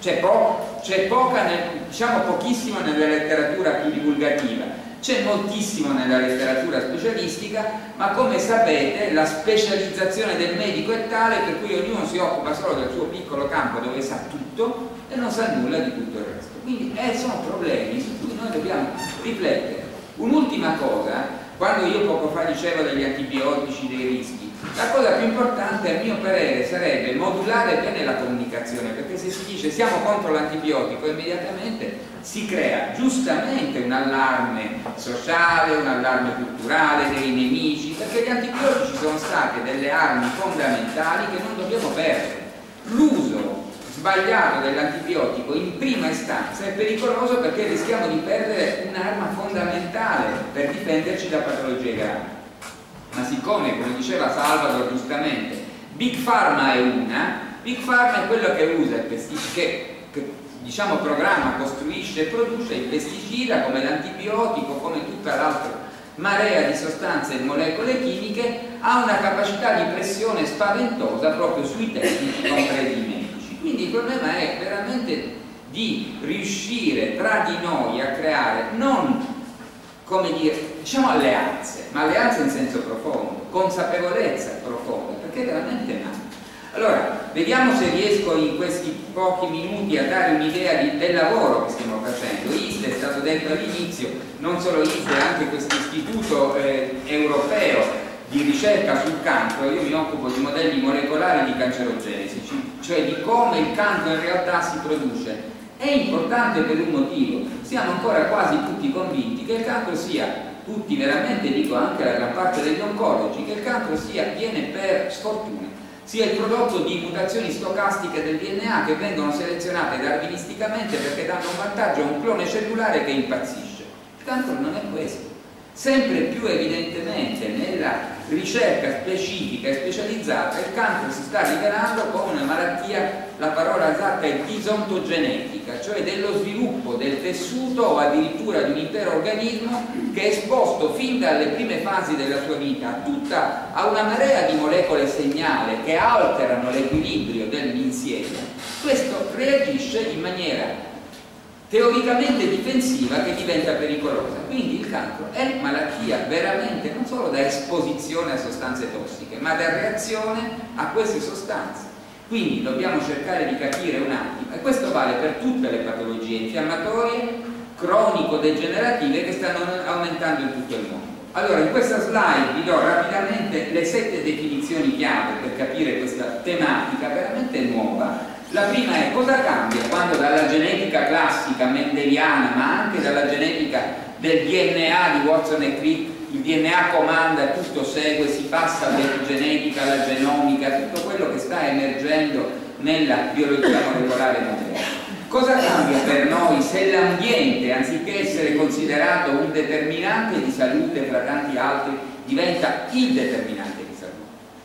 C'è, po poca, nel, diciamo pochissimo nella letteratura più divulgativa, c'è moltissimo nella letteratura specialistica, ma come sapete la specializzazione del medico è tale per cui ognuno si occupa solo del suo piccolo campo dove sa tutto e non sa nulla di tutto il resto. Quindi eh, sono problemi su cui noi dobbiamo riflettere. Un'ultima cosa, quando io poco fa dicevo degli antibiotici, dei rischi, la cosa più importante a mio parere sarebbe modulare bene la comunicazione, perché se si dice siamo contro l'antibiotico, immediatamente si crea giustamente un allarme sociale, un allarme culturale dei nemici, perché gli antibiotici sono state delle armi fondamentali che non dobbiamo perdere. L'uso sbagliato dell'antibiotico in prima istanza è pericoloso perché rischiamo di perdere un'arma fondamentale per difenderci da patologie gravi. Ma siccome, come diceva Salvador giustamente, Big Pharma è una, Big Pharma è quello che usa il pesticida, che, che diciamo programma, costruisce e produce il pesticida come l'antibiotico, come tutta l'altra marea di sostanze e molecole chimiche, ha una capacità di pressione spaventosa proprio sui tecnici compresi me. Quindi il problema è veramente di riuscire tra di noi a creare non, come dire, diciamo alleanze, ma alleanze in senso profondo, consapevolezza profonda, perché veramente manca. Allora, vediamo se riesco in questi pochi minuti a dare un'idea del lavoro che stiamo facendo. ISDE è stato detto all'inizio, non solo ISDE, anche questo istituto eh, europeo di ricerca sul cancro, io mi occupo di modelli molecolari di cancerogenesi, cioè di come il cancro in realtà si produce. È importante per un motivo, siamo ancora quasi tutti convinti che il cancro sia, tutti veramente, dico anche la gran parte degli oncologi, che il cancro sia, viene per sfortuna, sia il prodotto di mutazioni stocastiche del DNA che vengono selezionate darwinisticamente perché danno vantaggio a un clone cellulare che impazzisce. Il cancro non è questo. Sempre più evidentemente nella ricerca specifica e specializzata, il cancro si sta rivelando come una malattia, la parola esatta è disontogenetica, cioè dello sviluppo del tessuto o addirittura di un intero organismo che è esposto fin dalle prime fasi della sua vita tutta, a una marea di molecole segnale che alterano l'equilibrio dell'insieme. Questo reagisce in maniera teoricamente difensiva che diventa pericolosa. Quindi il cancro è malattia veramente non solo da esposizione a sostanze tossiche, ma da reazione a queste sostanze. Quindi dobbiamo cercare di capire un attimo, e questo vale per tutte le patologie infiammatorie, cronico-degenerative che stanno aumentando in tutto il mondo. Allora, in questa slide vi do rapidamente le sette definizioni chiave per capire questa tematica veramente nuova la prima è cosa cambia quando dalla genetica classica mendeliana, ma anche dalla genetica del DNA di Watson e Crick, il DNA comanda, tutto segue, si passa dall'epigenetica alla genomica, tutto quello che sta emergendo nella biologia molecolare moderna. Cosa cambia per noi se l'ambiente, anziché essere considerato un determinante di salute fra tanti altri, diventa il determinante di salute?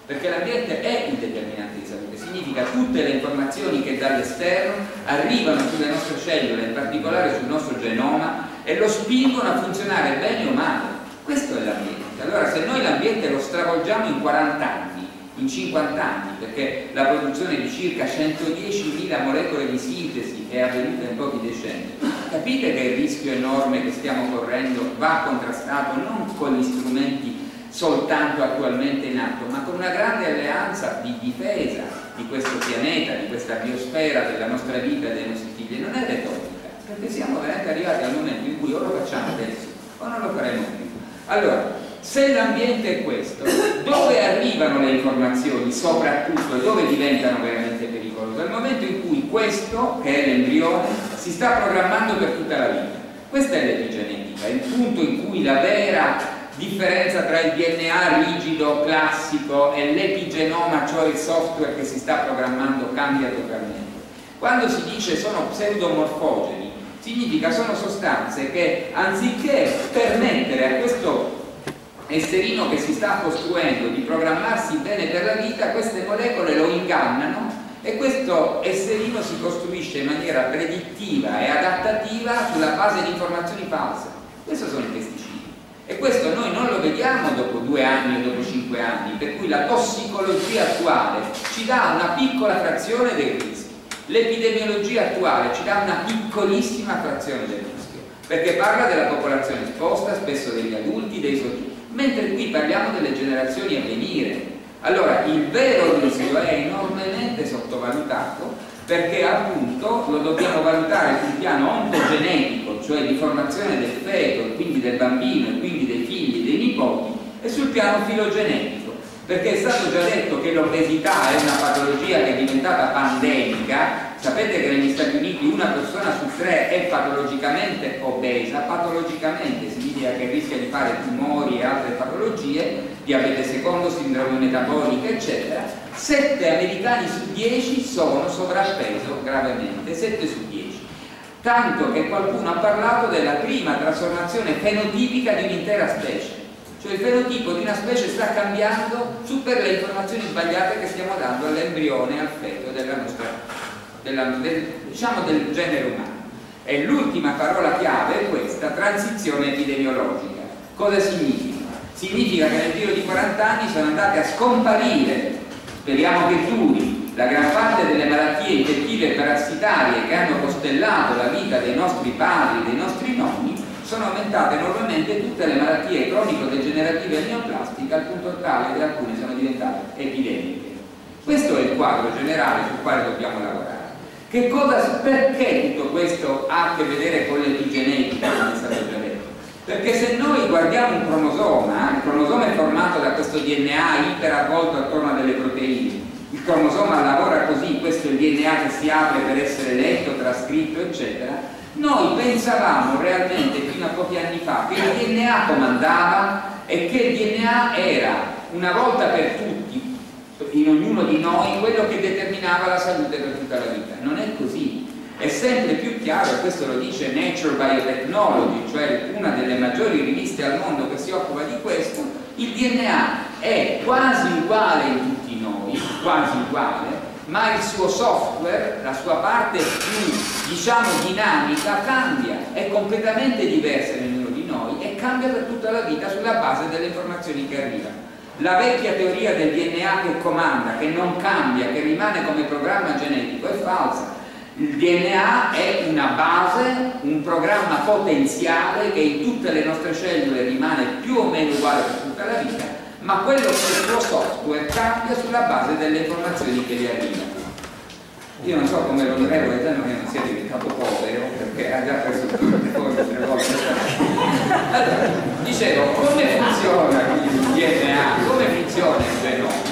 Perché l'ambiente è il determinante di salute significa tutte le informazioni che dall'esterno arrivano sulle nostre cellule, in particolare sul nostro genoma, e lo spingono a funzionare bene o male. Questo è l'ambiente. Allora se noi l'ambiente lo stravolgiamo in 40 anni, in 50 anni, perché la produzione di circa 110.000 molecole di sintesi è avvenuta in pochi decenni, capite che il rischio enorme che stiamo correndo va contrastato non con gli strumenti soltanto attualmente in atto, ma con una grande alleanza di difesa di questo pianeta, di questa biosfera, della nostra vita dei nostri figli, non è retorica, perché siamo veramente arrivati al momento in cui o lo facciamo adesso o non lo faremo più. Allora, se l'ambiente è questo, dove arrivano le informazioni soprattutto e dove diventano veramente pericolose? Al momento in cui questo, che è l'embrione, si sta programmando per tutta la vita. Questa è l'epigenetica, è il punto in cui la vera differenza tra il DNA rigido classico e l'epigenoma, cioè il software che si sta programmando, cambia totalmente. Quando si dice sono pseudomorfogeni, significa sono sostanze che anziché permettere a questo esserino che si sta costruendo di programmarsi bene per la vita, queste molecole lo ingannano e questo esserino si costruisce in maniera predittiva e adattativa sulla base di informazioni false. Questo sono i pesticidi. E questo noi non lo vediamo dopo due anni o dopo cinque anni, per cui la tossicologia attuale ci dà una piccola frazione dei rischi, l'epidemiologia attuale ci dà una piccolissima frazione del rischio, perché parla della popolazione esposta, spesso degli adulti, dei soggetti, mentre qui parliamo delle generazioni a venire. Allora il vero rischio è enormemente sottovalutato perché appunto lo dobbiamo valutare sul piano ontogenetico, cioè di formazione del feto, quindi del bambino e quindi dei figli dei nipoti, e sul piano filogenetico, perché è stato già detto che l'obesità è una patologia che è diventata pandemica, sapete che negli Stati Uniti una persona su tre è patologicamente obesa, patologicamente significa che rischia di fare tumori e altre patologie, diabete secondo, sindrome metabolica, eccetera, 7 americani su 10 sono sovrappeso gravemente, 7 su 10. Tanto che qualcuno ha parlato della prima trasformazione fenotipica di un'intera specie. Cioè il fenotipo di una specie sta cambiando su per le informazioni sbagliate che stiamo dando all'embrione, al feto della nostra, della, del, diciamo del genere umano. E l'ultima parola chiave è questa, transizione epidemiologica. Cosa significa? Significa che nel giro di 40 anni sono andate a scomparire speriamo che duri, la gran parte delle malattie infettive e parassitarie che hanno costellato la vita dei nostri padri, dei nostri sono aumentate enormemente tutte le malattie cronico-degenerative e neoplastiche al punto tale che alcune sono diventate epidemiche. Questo è il quadro generale sul quale dobbiamo lavorare. Cosa, perché tutto questo ha a che vedere con l'epigenetica, come è stato già detto? Perché se noi guardiamo un cromosoma, il cromosoma è formato da questo DNA iperavvolto attorno a delle proteine, il cromosoma lavora così, questo è il DNA che si apre per essere letto, trascritto, eccetera, noi pensavamo realmente fino a pochi anni fa che il DNA comandava e che il DNA era una volta per tutti, in ognuno di noi, quello che determinava la salute per tutta la vita. Non è così è sempre più chiaro, e questo lo dice Nature Biotechnology, cioè una delle maggiori riviste al mondo che si occupa di questo, il DNA è quasi uguale in tutti noi, quasi uguale, ma il suo software, la sua parte più diciamo dinamica cambia, è completamente diversa in ognuno di noi e cambia per tutta la vita sulla base delle informazioni che arrivano. La vecchia teoria del DNA che comanda, che non cambia, che rimane come programma genetico è falsa Il DNA è una base, un programma potenziale che in tutte le nostre cellule rimane più o meno uguale per tutta la vita, ma quello che il suo software cambia sulla base delle informazioni che gli arrivano. Io non so come l'onorevole Gianno che non sia diventato povero perché ha già preso tutte le forme tre volte. Allora, dicevo, come funziona il DNA? Come funziona il genoma?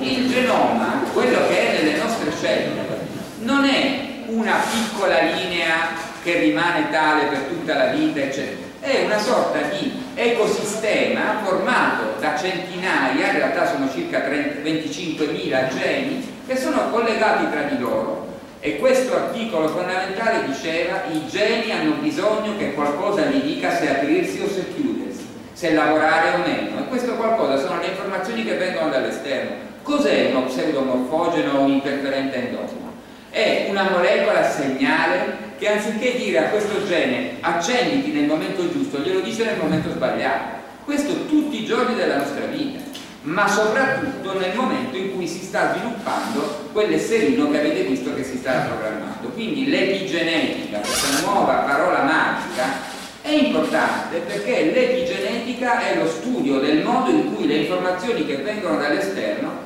Il genoma, quello che è nelle nostre cellule, non è una piccola linea che rimane tale per tutta la vita, eccetera. È una sorta di ecosistema formato da centinaia, in realtà sono circa 25.000 geni, che sono collegati tra di loro. E questo articolo fondamentale diceva i geni hanno bisogno che qualcosa gli dica se aprirsi o se chiudersi, se lavorare o meno. E questo qualcosa sono le informazioni che vengono dall'esterno. Cos'è uno pseudomorfogeno o un interferente endocrino? È una molecola segnale che anziché dire a questo gene accenditi nel momento giusto, glielo dice nel momento sbagliato. Questo tutti i giorni della nostra vita, ma soprattutto nel momento in cui si sta sviluppando quell'esserino che avete visto che si sta programmando. Quindi l'epigenetica, questa nuova parola magica, è importante perché l'epigenetica è lo studio del modo in cui le informazioni che vengono dall'esterno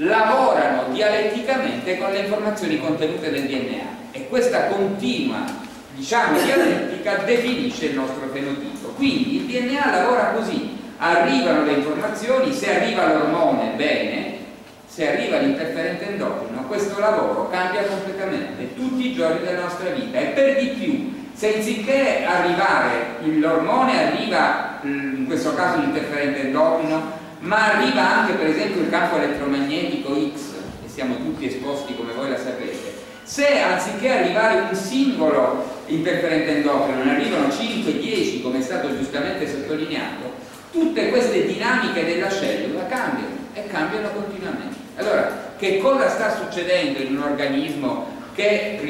lavorano dialetticamente con le informazioni contenute nel DNA e questa continua diciamo dialettica definisce il nostro fenotipo. Quindi il DNA lavora così. Arrivano le informazioni se arriva l'ormone bene. Se arriva l'interferente endocrino questo lavoro cambia completamente tutti i giorni della nostra vita. E per di più se anziché arrivare l'ormone arriva in questo caso l'interferente endocrino ma arriva anche per esempio il campo elettromagnetico X, e siamo tutti esposti come voi la sapete, se anziché arrivare un singolo interferente endocrino ne arrivano 5, 10 come è stato giustamente sottolineato, tutte queste dinamiche della cellula cambiano e cambiano continuamente. Allora, che cosa sta succedendo in un organismo che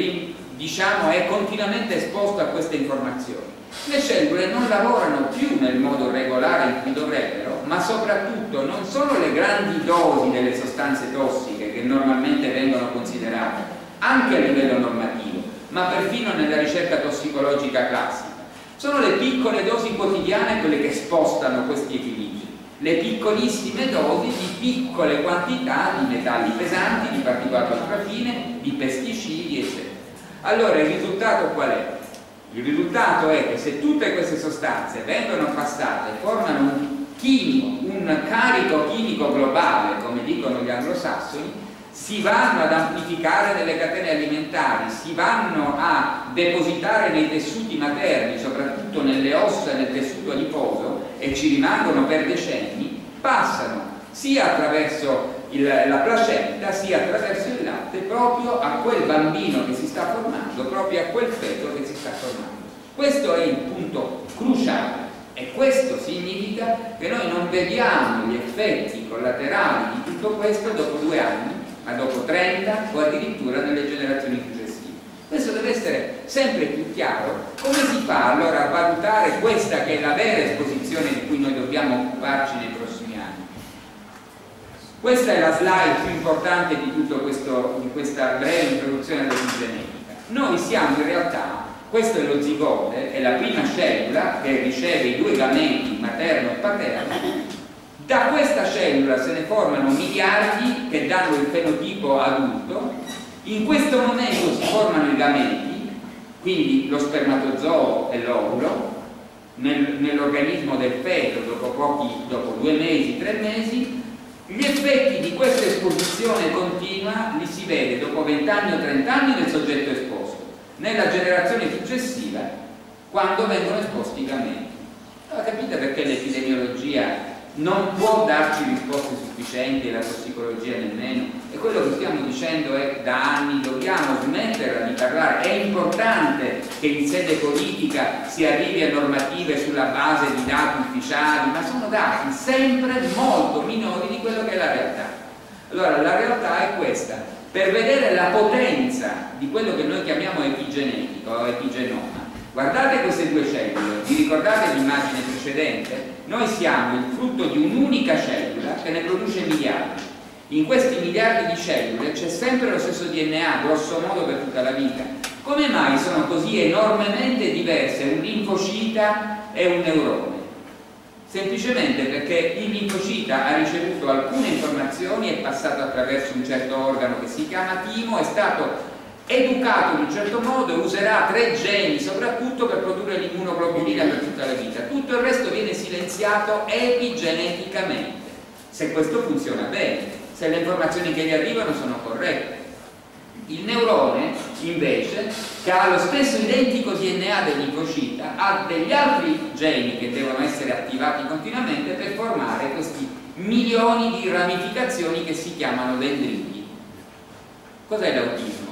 diciamo, è continuamente esposto a queste informazioni? Le cellule non lavorano più nel modo regolare in cui dovrebbero, ma soprattutto non sono le grandi dosi delle sostanze tossiche che normalmente vengono considerate, anche a livello normativo, ma perfino nella ricerca tossicologica classica. Sono le piccole dosi quotidiane quelle che spostano questi equilibri, le piccolissime dosi di piccole quantità di metalli pesanti, di particolato ultrafine, di pesticidi, eccetera. Allora il risultato qual è? Il risultato è che se tutte queste sostanze vengono passate, formano un, chimico, un carico chimico globale, come dicono gli anglosassoni, si vanno ad amplificare nelle catene alimentari, si vanno a depositare nei tessuti materni, soprattutto nelle ossa del tessuto adiposo, e ci rimangono per decenni, passano sia attraverso il, la placenta sia attraverso il latte proprio a quel bambino che si sta formando, proprio a quel feto che si sta formando. Questo è il punto cruciale e questo significa che noi non vediamo gli effetti collaterali di tutto questo dopo due anni, ma dopo 30 o addirittura nelle generazioni successive. Questo deve essere sempre più chiaro. Come si fa allora a valutare questa che è la vera esposizione di cui noi dobbiamo occuparci nei prossimi questa è la slide più importante di, di questa breve introduzione all'epigenetica. Noi siamo in realtà, questo è lo zigote, è la prima cellula che riceve i due gameti materno e paterno, da questa cellula se ne formano miliardi che danno il fenotipo adulto, in questo momento si formano i gameti, quindi lo spermatozoo e l'ovulo, nel, nell'organismo del feto dopo, pochi, dopo due mesi, tre mesi, gli effetti di questa esposizione continua li si vede dopo 20 anni o 30 anni nel soggetto esposto, nella generazione successiva quando vengono esposti i gameti. Allora capite perché l'epidemiologia non può darci risposte sufficienti la tossicologia nemmeno? E quello che stiamo dicendo è da anni dobbiamo smetterla di parlare, è importante che in sede politica si arrivi a normative sulla base di dati ufficiali, ma sono dati sempre molto minori di quello che è la realtà. Allora la realtà è questa, per vedere la potenza di quello che noi chiamiamo epigenetica o epigenoma, Guardate queste due cellule, vi ricordate l'immagine precedente? Noi siamo il frutto di un'unica cellula che ne produce miliardi. In questi miliardi di cellule c'è sempre lo stesso DNA, grosso modo per tutta la vita. Come mai sono così enormemente diverse un linfocita e un neurone? Semplicemente perché il linfocita ha ricevuto alcune informazioni, è passato attraverso un certo organo che si chiama timo, è stato educato in un certo modo userà tre geni soprattutto per produrre l'immunoglobulina per tutta la vita. Tutto il resto viene silenziato epigeneticamente, se questo funziona bene, se le informazioni che gli arrivano sono corrette. Il neurone, invece, che ha lo stesso identico DNA dell'infocita, ha degli altri geni che devono essere attivati continuamente per formare questi milioni di ramificazioni che si chiamano dendriti. Cos'è l'autismo?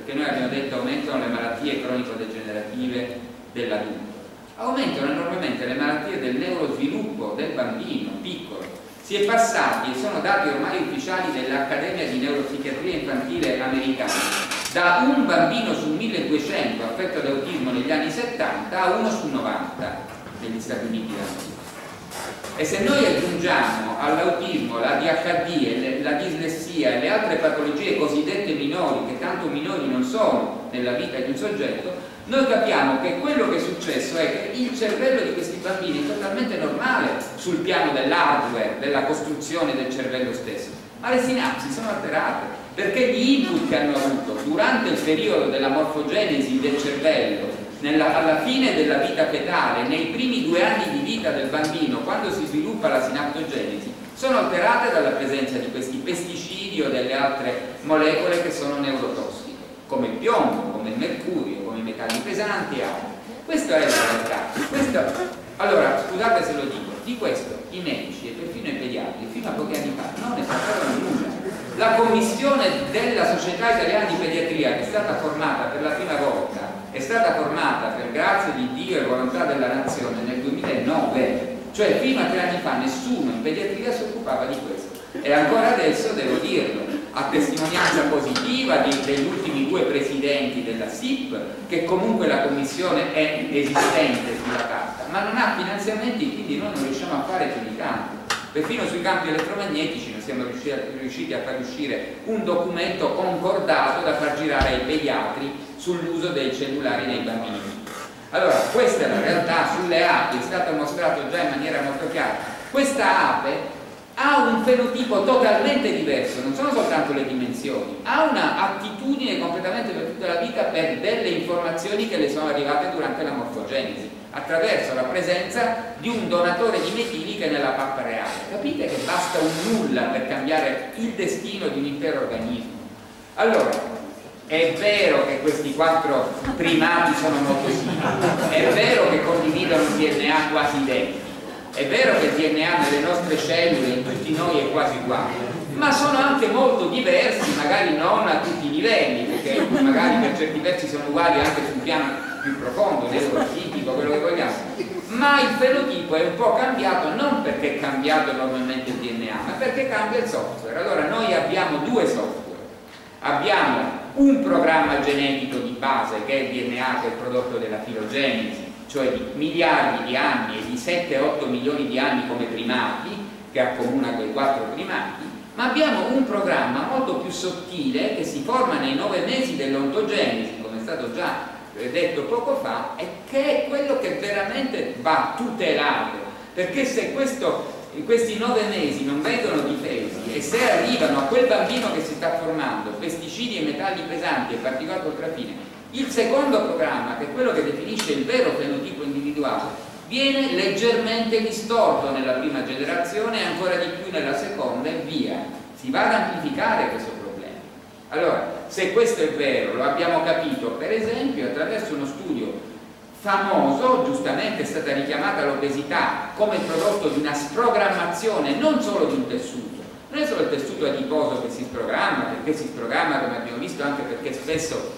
Perché noi abbiamo detto aumentano le malattie cronico-degenerative dell'adulto. Aumentano enormemente le malattie del neurosviluppo del bambino piccolo. Si è passati, e sono dati ormai ufficiali dell'Accademia di Neuropsichiatria Infantile americana, da un bambino su 1200 affetto da autismo negli anni 70 a uno su 90 negli Stati Uniti d'America. E se noi aggiungiamo all'autismo la DHD, la dislessia e le altre patologie cosiddette minori, che tanto minori non sono nella vita di un soggetto, noi capiamo che quello che è successo è che il cervello di questi bambini è totalmente normale sul piano dell'hardware, della costruzione del cervello stesso, ma le sinapsi sono alterate perché gli input che hanno avuto durante il periodo della morfogenesi del cervello nella, alla fine della vita fetale, nei primi due anni di vita del bambino, quando si sviluppa la sinaptogenesi, sono alterate dalla presenza di questi pesticidi o delle altre molecole che sono neurotossiche, come il piombo, come il mercurio, come i metalli pesanti e altri. Questa è la realtà. Allora, scusate se lo dico, di questo i medici e perfino i pediatri fino a pochi anni fa non ne sapevano nulla. La commissione della Società Italiana di Pediatria, che è stata formata per la prima volta è stata formata per grazia di Dio e volontà della nazione nel 2009, cioè fino a tre anni fa nessuno in pediatria si occupava di questo. E ancora adesso, devo dirlo, a testimonianza positiva di, degli ultimi due presidenti della SIP, che comunque la commissione è esistente sulla carta, ma non ha finanziamenti, quindi noi non riusciamo a fare più di tanto. Perfino sui campi elettromagnetici non siamo riusciti a far uscire un documento concordato da far girare ai pediatri sull'uso dei cellulari nei bambini. Allora, questa è la realtà, sulle api è stato mostrato già in maniera molto chiara. Questa ape ha un fenotipo totalmente diverso, non sono soltanto le dimensioni, ha una attitudine completamente per tutta la vita per delle informazioni che le sono arrivate durante la morfogenesi, attraverso la presenza di un donatore di metiliche nella pappa reale. Capite che basta un nulla per cambiare il destino di un intero organismo. Allora, è vero che questi quattro primati sono molto simili, è vero che condividono un DNA quasi identico, è vero che il DNA nelle nostre cellule, in tutti noi, è quasi uguale, ma sono anche molto diversi, magari non a tutti i livelli, perché magari per certi versi sono uguali anche su un piano più profondo, neuropsichico, quello che vogliamo, ma il fenotipo è un po' cambiato non perché è cambiato normalmente il DNA, ma perché cambia il software. Allora noi abbiamo due software, abbiamo un programma genetico di base che è il DNA che è il prodotto della filogenesi, cioè di miliardi di anni e di 7-8 milioni di anni come primati, che accomuna quei quattro primati, ma abbiamo un programma molto più sottile che si forma nei nove mesi dell'ontogenesi, come è stato già eh, detto poco fa, e che è quello che veramente va tutelato, perché se questo in questi nove mesi non vengono difesi e se arrivano a quel bambino che si sta formando pesticidi e metalli pesanti e particolato ultrafine, il secondo programma, che è quello che definisce il vero fenotipo individuale, viene leggermente distorto nella prima generazione e ancora di più nella seconda e via. Si va ad amplificare questo problema. Allora, se questo è vero, lo abbiamo capito per esempio attraverso uno studio famoso, giustamente è stata richiamata l'obesità come prodotto di una sprogrammazione non solo di un tessuto, non è solo il tessuto adiposo che si sprogramma, perché si sprogramma come abbiamo visto anche perché spesso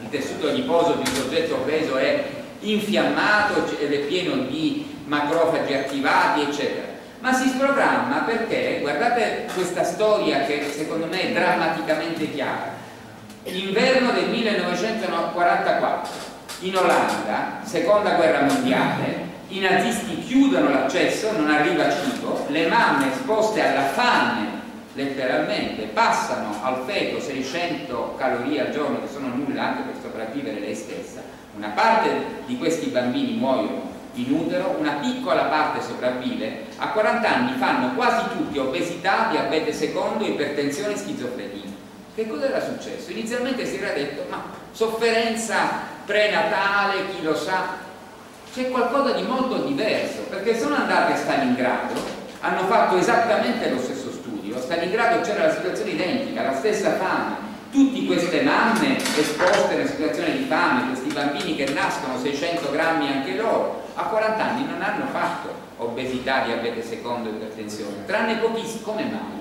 il tessuto adiposo di un soggetto obeso è infiammato ed è pieno di macrofagi attivati eccetera. Ma si sprogramma perché guardate questa storia che secondo me è drammaticamente chiara. L'inverno del 1944 in Olanda, seconda guerra mondiale, i nazisti chiudono l'accesso, non arriva cibo, le mamme esposte alla fame letteralmente, passano al feto 600 calorie al giorno che sono nulla anche per sopravvivere lei stessa, una parte di questi bambini muoiono in utero, una piccola parte sopravvive, a 40 anni fanno quasi tutti obesità, diabete secondo, ipertensione e schizofrenia. Che cosa era successo? Inizialmente si era detto, ma sofferenza prenatale, chi lo sa, c'è qualcosa di molto diverso, perché sono andati a Stalingrado, hanno fatto esattamente lo stesso studio, a Stalingrado c'era la situazione identica, la stessa fame, tutte queste mamme esposte in una situazione di fame, questi bambini che nascono 600 grammi anche loro, a 40 anni non hanno fatto obesità, diabete secondo, ipertensione, tranne pochissimi, come mai?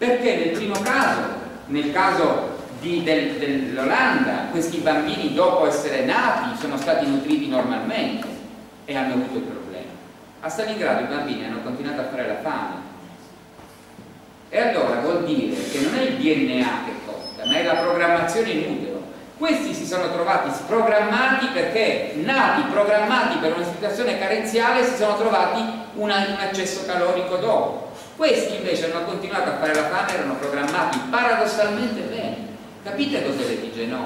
Perché nel primo caso, nel caso del, dell'Olanda, questi bambini dopo essere nati sono stati nutriti normalmente e hanno avuto il problema. A Stalingrado i bambini hanno continuato a fare la fame. E allora vuol dire che non è il DNA che conta, ma è la programmazione in utero. Questi si sono trovati programmati perché, nati programmati per una situazione carenziale, si sono trovati una, un accesso calorico dopo. Questi invece hanno continuato a fare la fame, erano programmati paradossalmente bene. Capite cosa le dice no?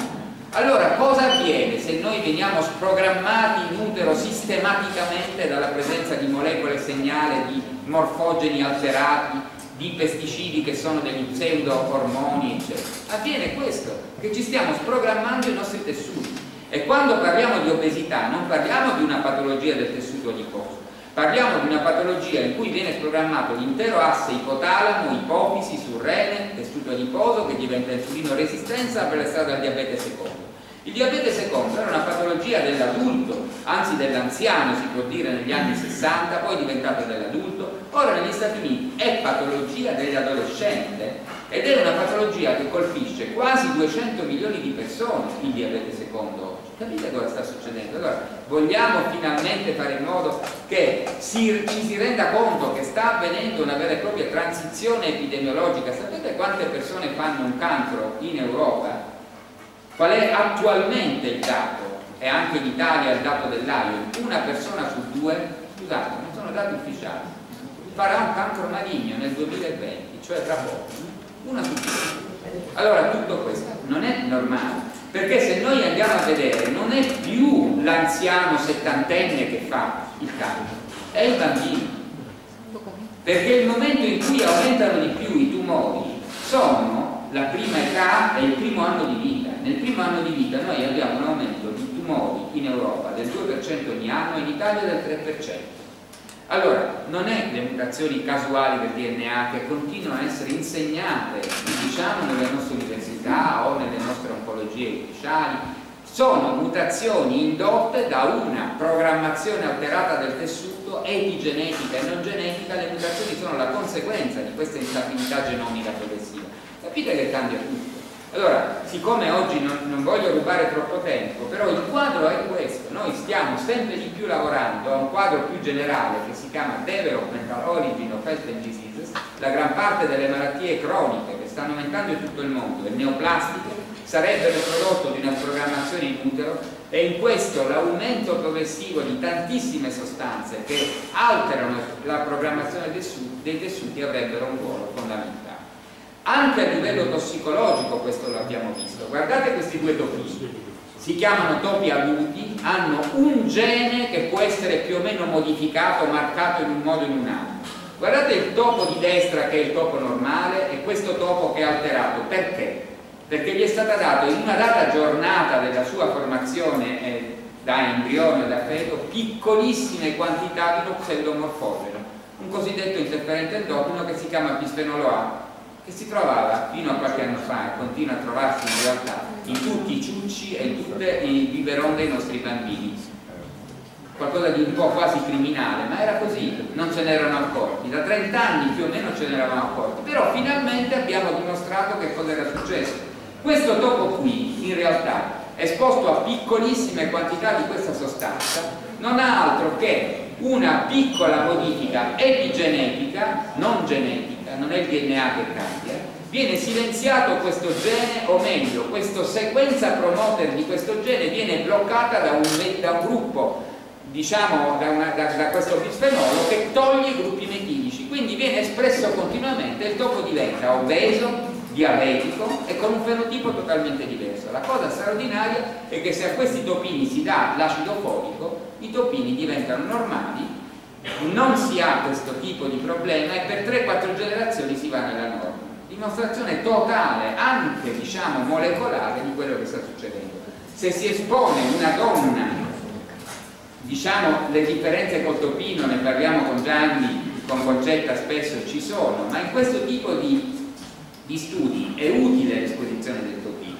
Allora cosa avviene se noi veniamo sprogrammati in utero sistematicamente dalla presenza di molecole segnale, di morfogeni alterati, di pesticidi che sono degli pseudo ormoni, eccetera? Avviene questo, che ci stiamo sprogrammando i nostri tessuti. E quando parliamo di obesità non parliamo di una patologia del tessuto adiposo, Parliamo di una patologia in cui viene programmato l'intero asse ipotalamo, ipofisi, surrene, tessuto adiposo che diventa insulino resistenza per strada del diabete secondo. Il diabete secondo era una patologia dell'adulto, anzi dell'anziano si può dire negli anni 60, poi diventato dell'adulto, ora negli Stati Uniti è patologia dell'adolescente ed è una patologia che colpisce quasi 200 milioni di persone il diabete secondo Capite cosa sta succedendo? Allora, vogliamo finalmente fare in modo che si, ci si renda conto che sta avvenendo una vera e propria transizione epidemiologica. Sapete quante persone fanno un cancro in Europa? Qual è attualmente il dato? E anche in Italia il dato dell'AIO. Una persona su due, scusate, non sono dati ufficiali, farà un cancro maligno nel 2020, cioè tra poco. Una su due. Allora tutto questo non è normale perché se noi andiamo a vedere non è più l'anziano settantenne che fa il cancro, è il bambino. Perché il momento in cui aumentano di più i tumori sono la prima età e il primo anno di vita. Nel primo anno di vita noi abbiamo un aumento di tumori in Europa del 2% ogni anno e in Italia del 3%. Allora, non è le mutazioni casuali del DNA che continuano a essere insegnate, diciamo, nelle nostre università o nelle nostre oncologie ufficiali, sono mutazioni indotte da una programmazione alterata del tessuto epigenetica e non genetica, le mutazioni sono la conseguenza di questa instabilità genomica progressiva. Capite che cambia tutto? Allora, siccome oggi non, non, voglio rubare troppo tempo, però il quadro è questo, noi stiamo sempre di più lavorando a un quadro più generale che si chiama Developmental Origin of Health and Diseases, la gran parte delle malattie croniche che stanno aumentando in tutto il mondo, le neoplastiche, sarebbero il prodotto di una programmazione in utero e in questo l'aumento progressivo di tantissime sostanze che alterano la programmazione dei tessuti avrebbero un ruolo fondamentale. Anche a livello tossicologico questo lo abbiamo visto. Guardate questi due topi. Si chiamano topi avuti, hanno un gene che può essere più o meno modificato, marcato in un modo o in un altro. Guardate il topo di destra che è il topo normale e questo topo che è alterato. Perché? Perché gli è stata data in una data giornata della sua formazione eh, da embrione o da feto piccolissime quantità di uno pseudomorfogeno, un cosiddetto interferente endocrino che si chiama bisfenolo A che si trovava fino a qualche anno fa e continua a trovarsi in realtà in tutti i ciucci e in tutti i biberon dei nostri bambini. Qualcosa di un po' quasi criminale ma era così, non ce n'erano accorti. Da 30 anni più o meno ce n'eravamo accorti però finalmente abbiamo dimostrato che cosa era successo. Questo topo qui in realtà esposto a piccolissime quantità di questa sostanza non ha altro che una piccola modifica epigenetica non genetica non è il DNA che cambia, viene silenziato questo gene, o meglio, questa sequenza promoter di questo gene viene bloccata da un, da un gruppo, diciamo, da, una, da, da questo bisfenolo che toglie i gruppi metilici quindi viene espresso continuamente, il topo diventa obeso, diabetico e con un fenotipo totalmente diverso. La cosa straordinaria è che se a questi topini si dà l'acido folico, i topini diventano normali, non si ha questo tipo di problema e per 3-4 generazioni si va nella norma. Dimostrazione totale, anche diciamo molecolare, di quello che sta succedendo. Se si espone una donna, diciamo le differenze col topino, ne parliamo con Gianni, con Concetta spesso ci sono, ma in questo tipo di, di studi è utile l'esposizione del topino.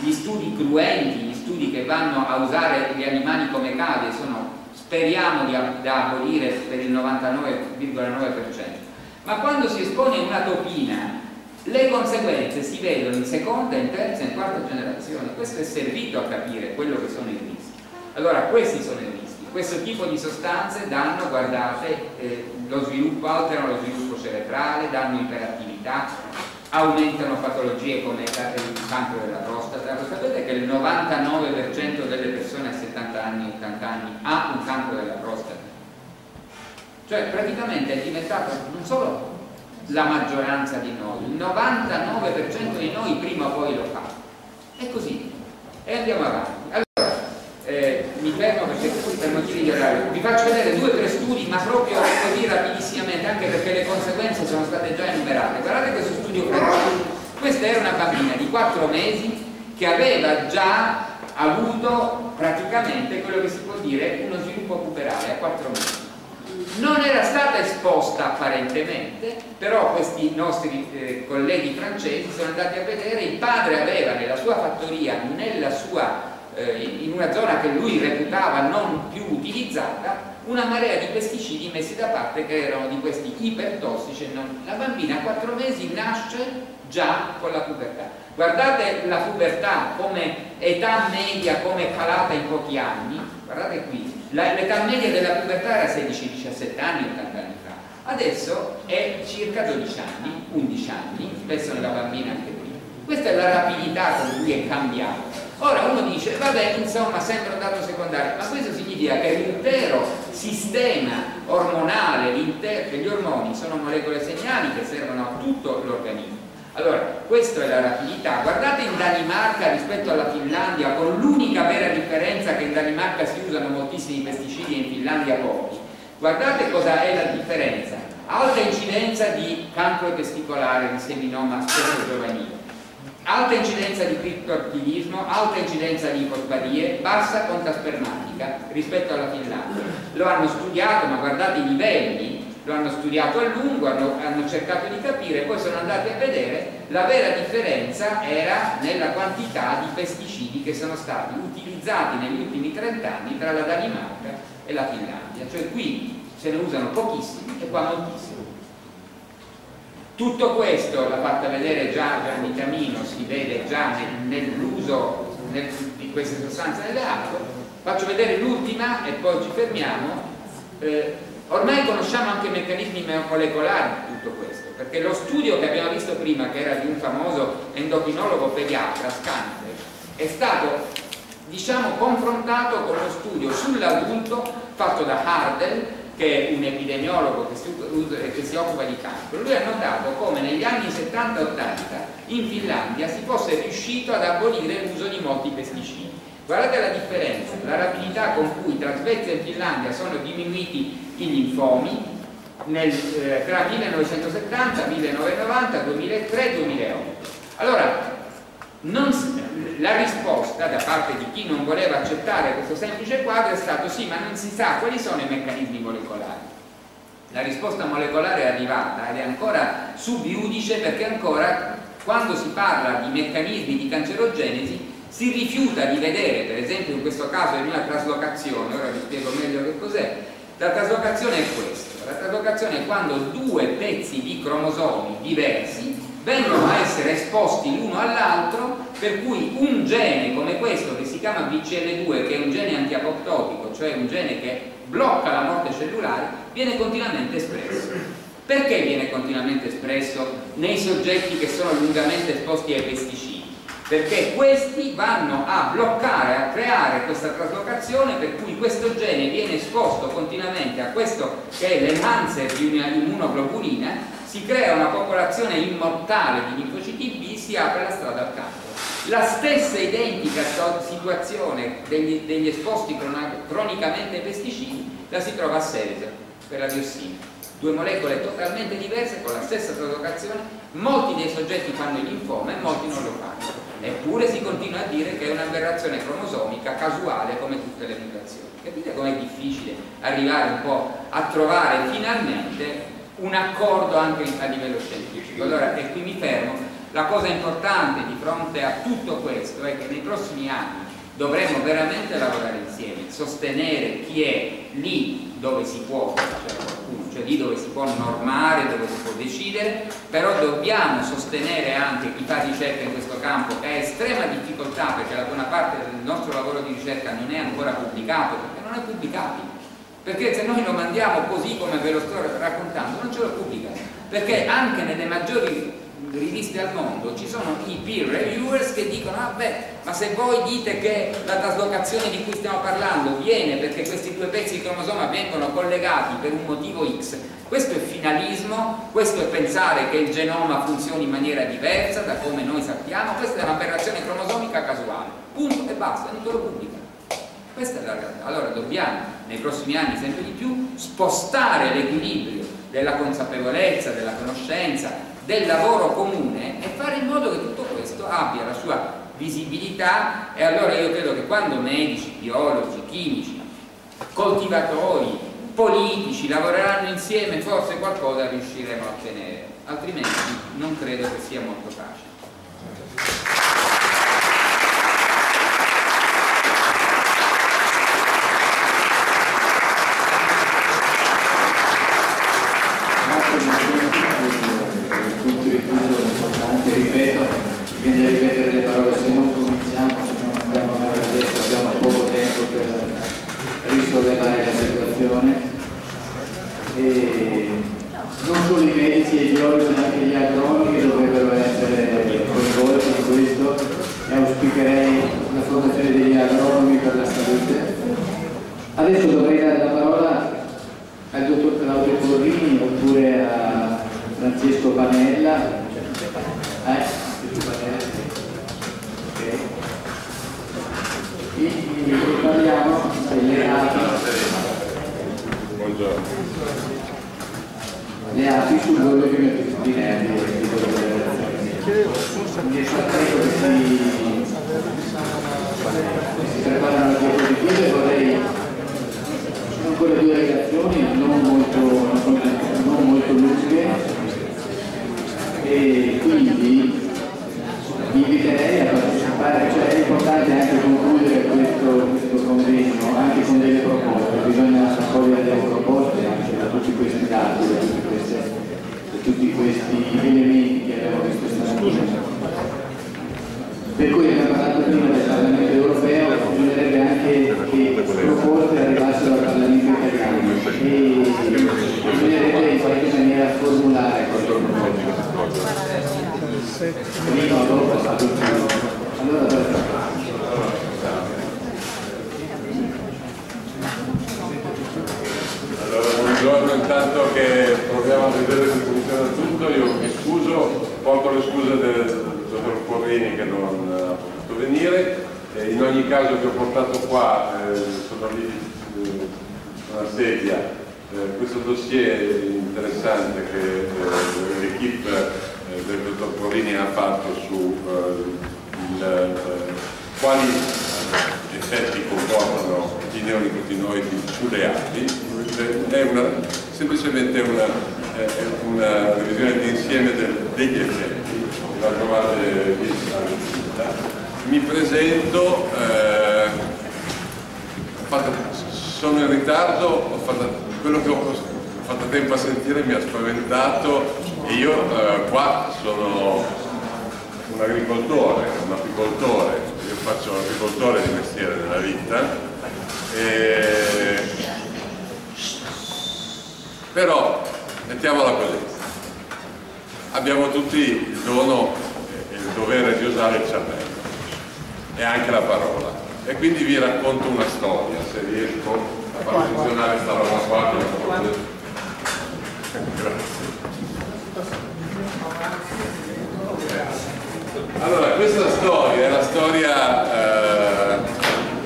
Gli studi cruenti, gli studi che vanno a usare gli animali come cave sono speriamo di, abolire per il 99,9%, ma quando si espone una topina le conseguenze si vedono in seconda, in terza e in quarta generazione. Questo è servito a capire quello che sono i rischi. Allora, questi sono i rischi. Questo tipo di sostanze danno, guardate, eh, lo sviluppo, alterano lo sviluppo cerebrale, danno iperattività, aumentano patologie come il cancro della prostata. Lo sapete che il 99% delle persone a 70 anni, 80 anni ha un cancro della prostata? Cioè praticamente è diventato non solo la maggioranza di noi, il 99% di noi prima o poi lo fa. È così. E andiamo avanti. Allora, eh, mi fermo perché per motivi di orario. Vi faccio vedere due o tre studi, ma proprio così rapidissimamente, anche perché le conseguenze sono state già enumerate. Guardate questo studio. Questa era una bambina di 4 mesi che aveva già avuto praticamente quello che si può dire uno sviluppo puberale a 4 mesi non era stata esposta apparentemente, però questi nostri eh, colleghi francesi sono andati a vedere, il padre aveva nella sua fattoria, nella sua, eh, in una zona che lui reputava non più utilizzata, una marea di pesticidi messi da parte che erano di questi ipertossici. La bambina a 4 mesi nasce già con la pubertà. Guardate la pubertà come età media, come è calata in pochi anni, guardate qui, l'età media della pubertà era 16-17 anni 80 anni fa. Adesso è circa 12 anni 11 anni, spesso nella bambina anche qui questa è la rapidità con cui è cambiato. Ora uno dice vabbè insomma sembra un dato secondario. Ma questo significa che l'intero sistema ormonale che gli ormoni sono molecole segnali che servono a tutto l'organismo allora, questa è la rapidità. Guardate in Danimarca rispetto alla Finlandia, con l'unica vera differenza che in Danimarca si usano moltissimi pesticidi e in Finlandia pochi. Guardate cosa è la differenza. Alta incidenza di cancro testicolare, di seminoma spesso giovanile, alta incidenza di criptortilismo, alta incidenza di iposparie, bassa conta spermatica rispetto alla Finlandia. Lo hanno studiato, ma guardate i livelli lo hanno studiato a lungo, hanno, hanno, cercato di capire, poi sono andati a vedere, la vera differenza era nella quantità di pesticidi che sono stati utilizzati negli ultimi 30 anni tra la Danimarca e la Finlandia, cioè qui se ne usano pochissimi e qua moltissimi. Tutto questo l'ha fatta vedere già Gianni Camino, si vede già nell'uso nel, di queste sostanze nelle acque. Faccio vedere l'ultima e poi ci fermiamo. Eh, Ormai conosciamo anche i meccanismi molecolari di tutto questo, perché lo studio che abbiamo visto prima, che era di un famoso endocrinologo pediatra, Scanter, è stato diciamo confrontato con lo studio sull'adulto fatto da Hardel, che è un epidemiologo che si, che si, occupa di cancro. Lui ha notato come negli anni 70-80 in Finlandia si fosse riuscito ad abolire l'uso di molti pesticidi. Guardate la differenza, la rapidità con cui tra Svezia e Finlandia sono diminuiti i linfomi nel, eh, tra 1970, 1990, 2003 e 2008. Allora, non, la risposta da parte di chi non voleva accettare questo semplice quadro è stato sì, ma non si sa quali sono i meccanismi molecolari. La risposta molecolare è arrivata ed è ancora sub iudice perché ancora quando si parla di meccanismi di cancerogenesi si rifiuta di vedere, per esempio in questo caso in una traslocazione, ora vi spiego meglio che cos'è, la traslocazione è questa, la traslocazione è quando due pezzi di cromosomi diversi vengono a essere esposti l'uno all'altro per cui un gene come questo che si chiama BCL2 che è un gene antiapoptotico, cioè un gene che blocca la morte cellulare, viene continuamente espresso. Perché viene continuamente espresso nei soggetti che sono lungamente esposti ai pesticidi? Perché questi vanno a bloccare, a creare questa traslocazione per cui questo gene viene esposto continuamente a questo che è l'enhancer di un'immunoglobulina, si crea una popolazione immortale di linfociti B, si apre la strada al cancro. La stessa identica situazione degli, degli esposti cronicamente ai pesticidi la si trova a Seltzer per la diossina due molecole totalmente diverse con la stessa traslocazione, molti dei soggetti fanno il linfoma e molti non lo fanno. Eppure si continua a dire che è un'aberrazione cromosomica casuale come tutte le mutazioni. Capite com'è difficile arrivare un po' a trovare finalmente un accordo anche a livello scientifico. Allora, e qui mi fermo, la cosa importante di fronte a tutto questo è che nei prossimi anni dovremmo veramente lavorare insieme, sostenere chi è lì dove si può, cioè, cioè lì dove si può normare, dove si può decidere, però dobbiamo sostenere anche chi fa ricerca in questo campo che ha estrema difficoltà perché la buona parte del nostro lavoro di ricerca non è ancora pubblicato, perché non è pubblicabile. Perché se noi lo mandiamo così come ve lo sto raccontando, non ce lo pubblicano. Perché anche nelle maggiori riviste al mondo ci sono i peer reviewers che dicono ah beh ma se voi dite che la traslocazione di cui stiamo parlando viene perché questi due pezzi di cromosoma vengono collegati per un motivo X questo è finalismo questo è pensare che il genoma funzioni in maniera diversa da come noi sappiamo questa è un'aberrazione cromosomica casuale punto e basta, non te lo pubblica questa è la realtà. Allora dobbiamo nei prossimi anni sempre di più spostare l'equilibrio della consapevolezza, della conoscenza del lavoro comune e fare in modo che tutto questo abbia la sua visibilità e allora io credo che quando medici, biologi, chimici, coltivatori, politici lavoreranno insieme forse qualcosa riusciremo a ottenere, altrimenti non credo che sia molto facile. Qua. che la forse- Grazie. Allora, questa storia è la storia, eh,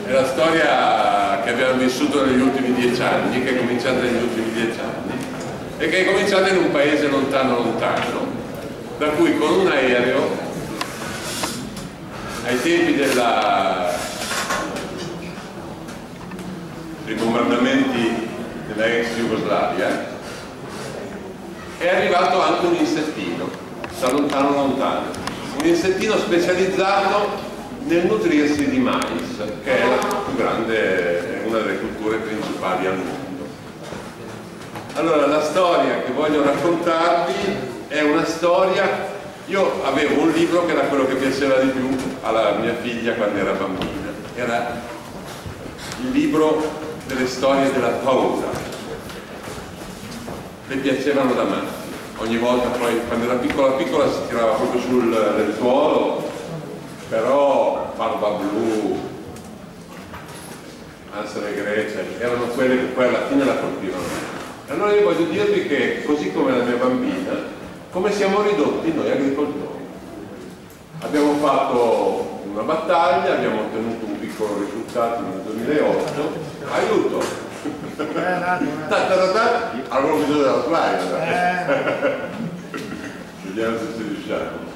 è la storia che abbiamo vissuto negli ultimi dieci anni, che è cominciata negli ultimi dieci anni, e che è cominciata in un paese lontano lontano, da cui con un aereo, ai tempi della, dei bombardamenti della ex Jugoslavia, è arrivato anche un insettino, da lontano lontano, un insettino specializzato nel nutrirsi di mais, che è la più grande, una delle culture principali al mondo. Allora, la storia che voglio raccontarvi è una storia, io avevo un libro che era quello che piaceva di più alla mia figlia quando era bambina, era il libro delle storie della paura, le piacevano da matti. Ogni volta poi quando era piccola piccola si tirava proprio sul lenzuolo, però Barba Blu, Ansel e Grecia, erano quelle che poi alla fine la colpivano. Allora io voglio dirvi che così come la mia bambina, come siamo ridotti noi agricoltori. Abbiamo fatto una battaglia, abbiamo ottenuto un piccolo risultato nel 2008, aiuto! Avevo bisogno della slide. Vediamo se ci riusciamo.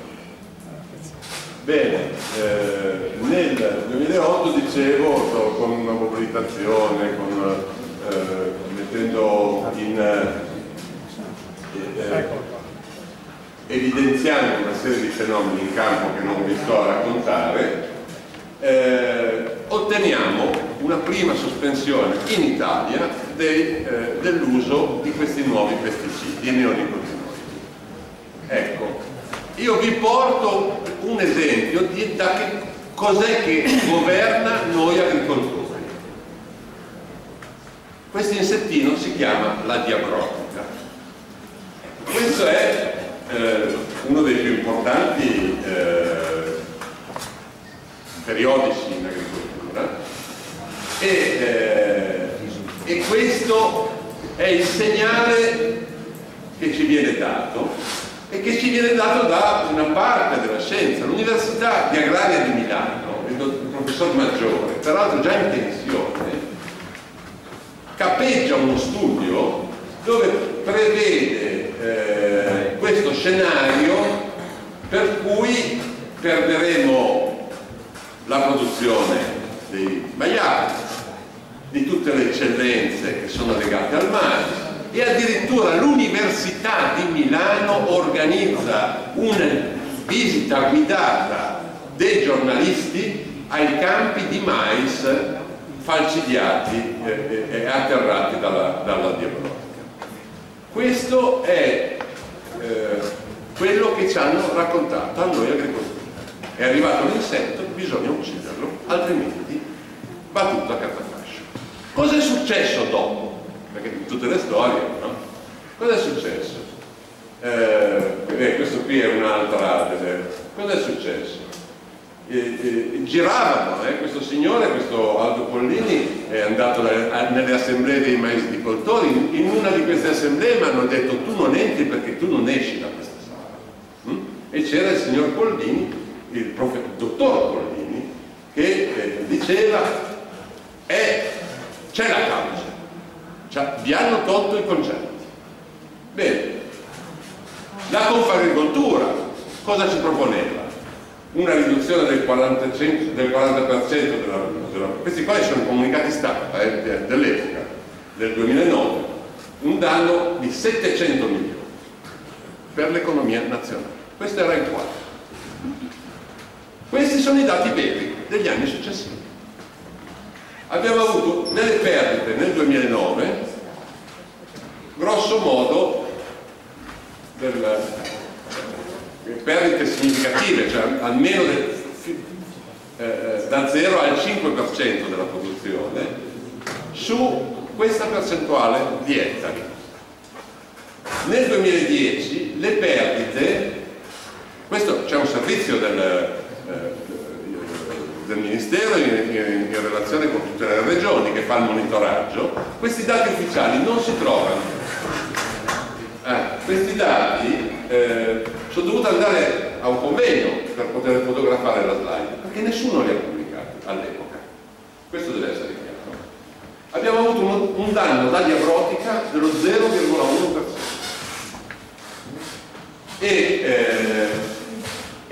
Bene, eh, nel 2008 dicevo, con una mobilitazione, con, eh, mettendo in, eh, eh, evidenziando una serie di fenomeni in campo che non vi sto a raccontare, eh, otteniamo una prima sospensione in Italia eh, dell'uso di questi nuovi pesticidi, i neonicotinoidi. Ecco, io vi porto un esempio di da che cos'è che governa noi agricoltori. Questo insettino si chiama la diabrotica. Questo è eh, uno dei più importanti eh, periodici in agricoltura e, eh, e questo è il segnale che ci viene dato e che ci viene dato da una parte della scienza. L'Università di Agraria di Milano, il, professor Maggiore, peraltro già in pensione, capeggia uno studio dove prevede eh, questo scenario per cui perderemo la produzione dei maiali, di tutte le eccellenze che sono legate al mare e addirittura l'Università di Milano organizza una visita guidata dei giornalisti ai campi di mais falcidiati e, atterrati dalla, dalla diabrotica. Questo è eh, quello che ci hanno raccontato a noi agricoltori. È arrivato l'insetto, bisogna ucciderlo, altrimenti va tutto a catafascio. Cosa è successo dopo? Perché tutte le storie, no? Cosa successo? Eh, eh, questo qui è un'altra. Cosa è successo? Eh, eh, giravano, eh, questo signore, questo Aldo Pollini è andato nelle assemblee dei maesticoltori, in, in una di queste assemblee mi hanno detto tu non entri perché tu non esci da questa sala. Mm? E c'era il signor Pollini, il, il dottor Pollini, che eh, diceva "Eh, c'è la causa, cioè, vi hanno tolto i concetti. Bene, la Confagricoltura cosa ci proponeva? Una riduzione del 40%, del 40% della, della- questi qua sono comunicati stampa eh, de- dell'epoca, del 2009, un danno di 700 milioni per l'economia nazionale. Questo era il quadro. Questi sono i dati veri degli anni successivi. Abbiamo avuto delle perdite nel 2009, grosso modo, del, perdite significative, cioè almeno del- eh, da 0 al 5% della produzione, su questa percentuale di ettari. Nel 2010 le perdite, questo c'è un servizio del, eh, del Ministero in, in- in relazione con tutte le regioni che fa il monitoraggio, questi dati ufficiali non si trovano. Eh, questi dati eh, sono dovuto andare a un convegno per poter fotografare la slide, perché nessuno li ha pubblicati all'epoca. Questo deve essere chiaro. Abbiamo avuto un, un danno da diabrotica dello 0,1%. E, eh,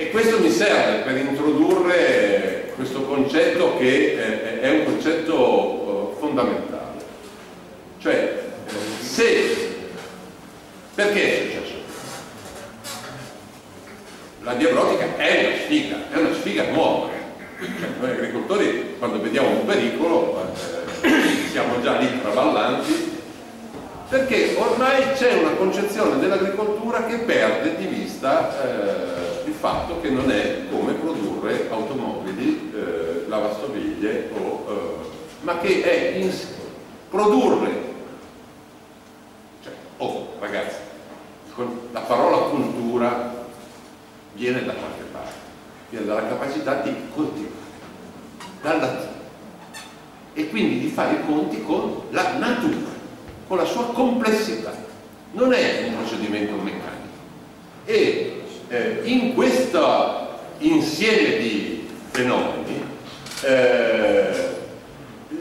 e questo mi serve per introdurre questo concetto che è un concetto eh, fondamentale. Cioè, se perché è successo? La diabrotica è una sfiga, è una sfiga nuova. Cioè, noi agricoltori quando vediamo un pericolo eh, siamo già lì traballanti perché ormai c'è una concezione dell'agricoltura che perde di vista eh, fatto che non è come produrre automobili, eh, lavastoviglie, o, eh, ma che è in- produrre cioè, oh, ragazzi, la parola cultura viene da qualche parte, viene dalla capacità di coltivare, dal latino, e quindi di fare i conti con la natura, con la sua complessità. Non è un procedimento meccanico. E eh, in questo insieme di fenomeni, eh,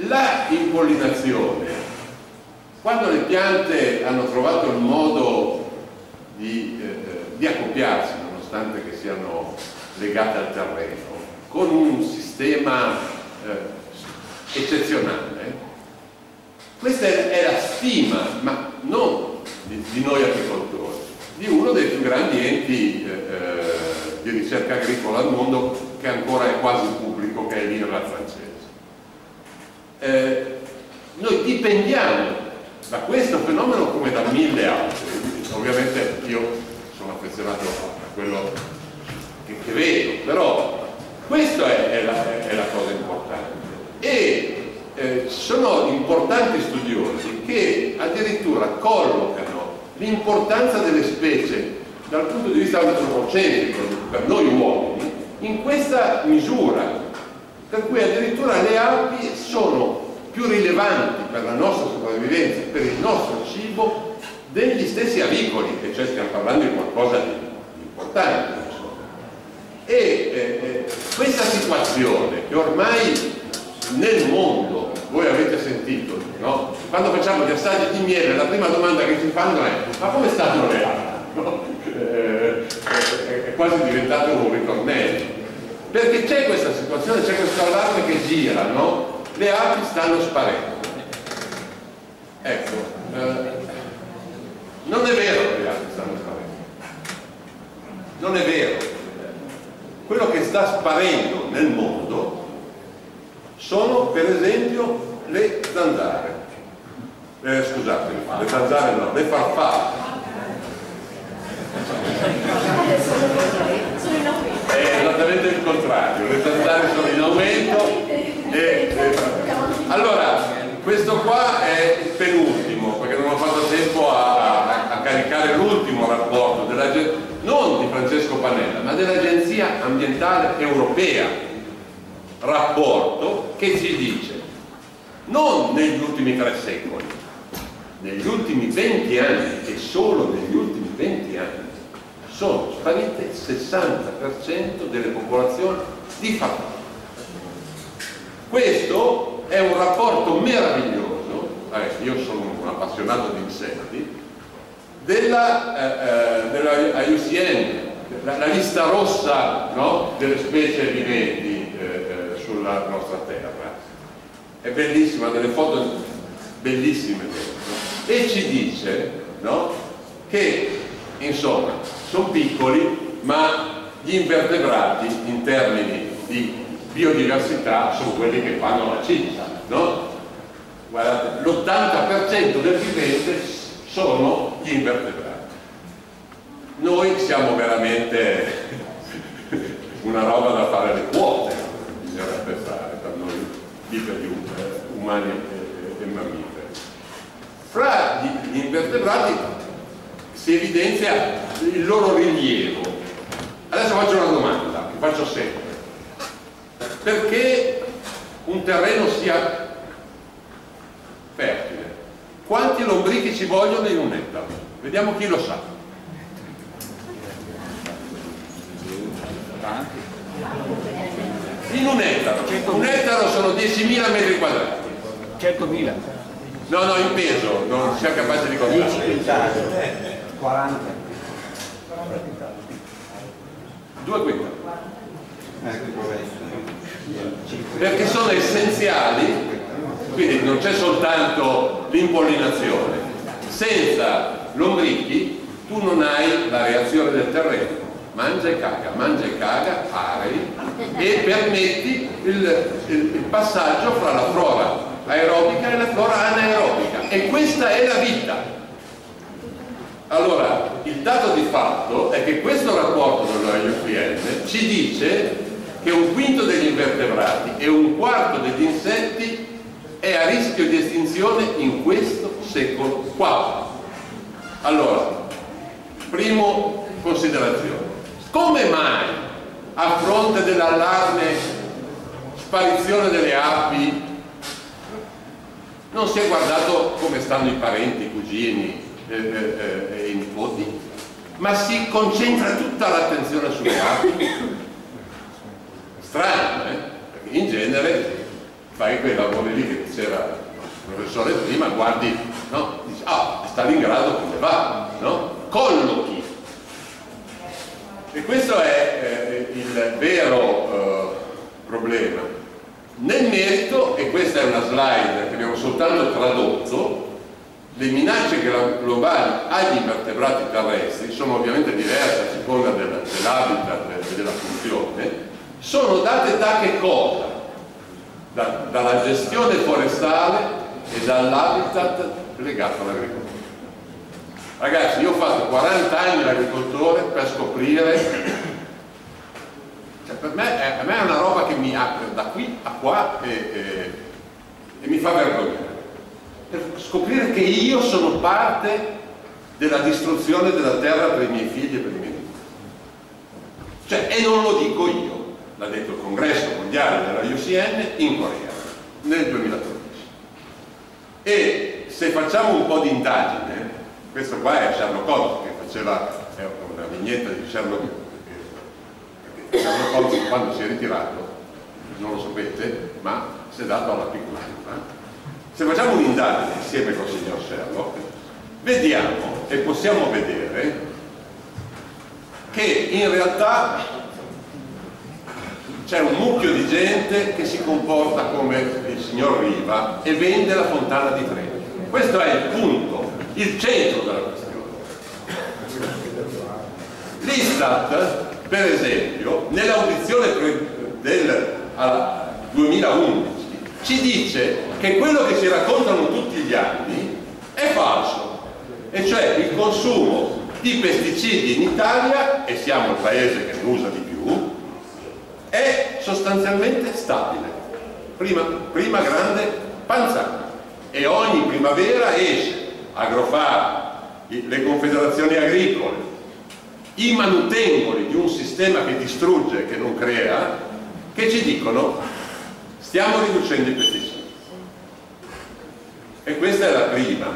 la impollinazione quando le piante hanno trovato il modo di, eh, di accoppiarsi, nonostante che siano legate al terreno, con un sistema eh, eccezionale, questa è, la stima, ma non di, di noi agricoltori, di uno dei più grandi enti eh, eh, di ricerca agricola al mondo, che ancora è quasi pubblico, che è l'INRA francese. Eh, noi dipendiamo da questo fenomeno come da mille altri. Ovviamente io sono affezionato a quello che, che vedo, però questa è, è la, è la cosa importante. E eh, sono importanti studiosi che addirittura collocano l'importanza delle specie dal punto di vista antropocentrico per noi uomini in questa misura, per cui addirittura le api sono più rilevanti per la nostra sopravvivenza, per il nostro cibo, degli stessi avicoli, e cioè stiamo parlando di qualcosa di importante. E eh, eh, questa situazione che ormai nel mondo, voi avete sentito, no? quando facciamo gli assaggi di miele la prima domanda che ci fanno è ma come stanno le api? No? Eh, è, è quasi diventato un ritornello perché c'è questa situazione, c'è questo allarme che gira, no? le api stanno sparendo. Ecco, eh, non è vero che le api stanno sparendo. Non è vero. Quello che sta sparendo nel mondo sono per esempio le zanzare. Eh, scusate, le zanzare no, le farfalle. È esattamente il contrario, le zanzare sono in aumento e, e- allora questo qua è il penultimo perché non ho fatto tempo a, a- a caricare l'ultimo rapporto non di Francesco Panella ma dell'Agenzia Ambientale Europea rapporto che ci dice non negli ultimi tre secoli negli ultimi 20 anni e solo negli ultimi 20 anni sono sparite il 60% delle popolazioni di farmacia questo è un rapporto meraviglioso, eh, io sono un appassionato di insetti, della, eh, eh, della IUCN, la, la lista rossa no, delle specie viventi sulla nostra terra. È bellissima, delle foto bellissime. E ci dice no, che insomma sono piccoli ma gli invertebrati in termini di biodiversità sono quelli che fanno la ciccia, no? Guardate, l'80% del vivente sono gli invertebrati. Noi siamo veramente [laughs] una roba da fare alle quote, bisognerebbe fare per noi bipedi eh, umani e, mammiferi. Fra gli, gli invertebrati si evidenzia il loro rilievo. Adesso faccio una domanda, che faccio sempre perché un terreno sia fertile. Quanti lombrichi ci vogliono in un ettaro? Vediamo chi lo sa. In un ettaro. Un ettaro sono 10.000 metri quadrati. 100.000. No, no, in peso, non siamo capaci di contare. 40. Due quintali. Perché sono essenziali, quindi non c'è soltanto l'impollinazione. Senza lombrichi tu non hai la reazione del terreno. Mangia e caga, mangia e caga, pari e permetti il, il- il passaggio fra la flora aerobica e la flora anaerobica. E questa è la vita. Allora, il dato di fatto è che questo rapporto dello IUPN ci dice che un quinto degli invertebrati e un quarto degli insetti è a rischio di estinzione in questo secolo qua. Allora, primo considerazione, come mai a fronte dell'allarme sparizione delle api non si è guardato come stanno i parenti, i cugini eh, eh, eh, e i nipoti, ma si concentra tutta l'attenzione sulle api. Strano, eh? Perché in genere fai quei lavori lì che diceva il professore prima, guardi, no? Dici, ah, Stalingrado come va, no? Collochi. E questo è eh, il vero eh, problema. Nel merito, e questa è una slide che abbiamo soltanto tradotto, le minacce globali agli invertebrati terrestri sono ovviamente diverse a seconda del- dell'habitat e della funzione, sono date da che cosa? Da- dalla gestione forestale e dall'habitat legato all'agricoltura. Ragazzi, io ho fatto 40 anni l'agricoltore per scoprire cioè, per me è, me è una roba che mi apre da qui a qua e, e- e mi fa vergognare. Per scoprire che io sono parte della distruzione della terra per i miei figli e per i miei nipoti. Cioè, e non lo dico io, l'ha detto il congresso mondiale della IUCN in Corea nel 2013. E se facciamo un po' di indagine, questo qua è Sherlock Holmes che faceva una vignetta di Sherlock Sherlock Holmes quando si è ritirato, non lo sapete, ma si è dato alla piccolezza. Se facciamo un'indagine insieme col signor Sherlock, vediamo e possiamo vedere che in realtà c'è un mucchio di gente che si comporta come il signor Riva e vende la fontana di Trevi. Questo è il punto, il centro della questione. L'Istat, per esempio, nell'audizione del al 2011 ci dice che quello che ci raccontano tutti gli anni è falso, e cioè il consumo di pesticidi in Italia, e siamo il paese che ne usa di più, è sostanzialmente stabile. Prima, prima grande panzana. E ogni primavera esce Agrofar, le confederazioni agricole, i manutengoli di un sistema che distrugge, che non crea, che ci dicono stiamo riducendo i pesticidi. E questa è la prima.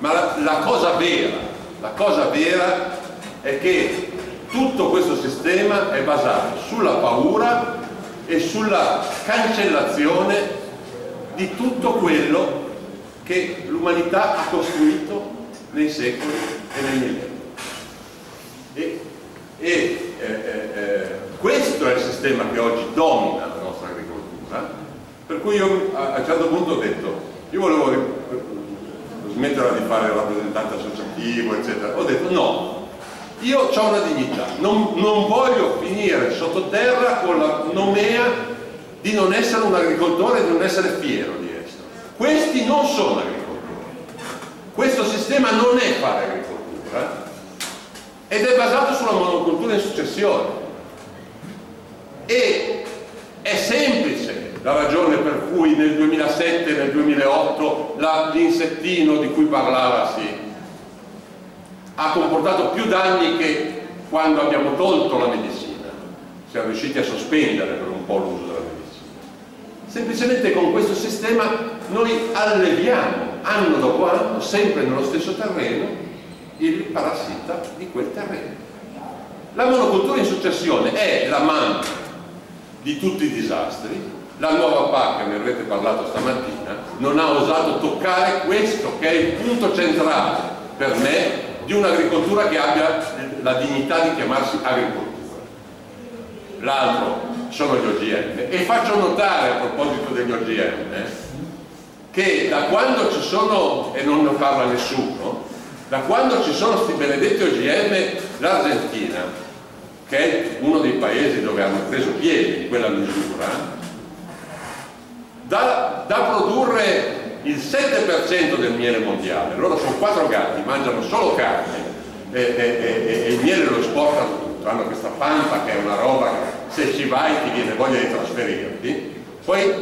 Ma la, la cosa vera, la cosa vera è che tutto questo sistema è basato sulla paura e sulla cancellazione di tutto quello che l'umanità ha costruito nei secoli e nei millenni. E, e, eh, eh, eh, questo è il sistema che oggi domina la nostra agricoltura, per cui io a, a un certo punto ho detto, io volevo smetterla di fare rappresentante associativo, eccetera, ho detto no, io ho una dignità, non, non voglio finire sottoterra con la nomea di non essere un agricoltore e di non essere fiero. Questi non sono agricoltori. Questo sistema non è fare agricoltura ed è basato sulla monocultura in successione. E è semplice la ragione per cui nel 2007 e nel 2008 la- l'insettino di cui parlavasi ha comportato più danni che quando abbiamo tolto la medicina. Siamo riusciti a sospendere per un po' l'uso. Semplicemente con questo sistema noi alleviamo anno dopo anno, sempre nello stesso terreno, il parassita di quel terreno. La monocultura in successione è la mamma di tutti i disastri. La nuova PAC, ne avete parlato stamattina, non ha osato toccare questo che è il punto centrale per me di un'agricoltura che abbia la dignità di chiamarsi agricoltura. L'altro sono gli OGM e faccio notare a proposito degli OGM che da quando ci sono, e non ne parla nessuno, da quando ci sono questi benedetti OGM l'Argentina, che è uno dei paesi dove hanno preso piede in quella misura, da, da produrre il 7% del miele mondiale, loro sono quattro gatti, mangiano solo carne e, e, e, e il miele lo esportano tutto, hanno questa pampa che è una roba che se ci vai ti viene voglia di trasferirti, poi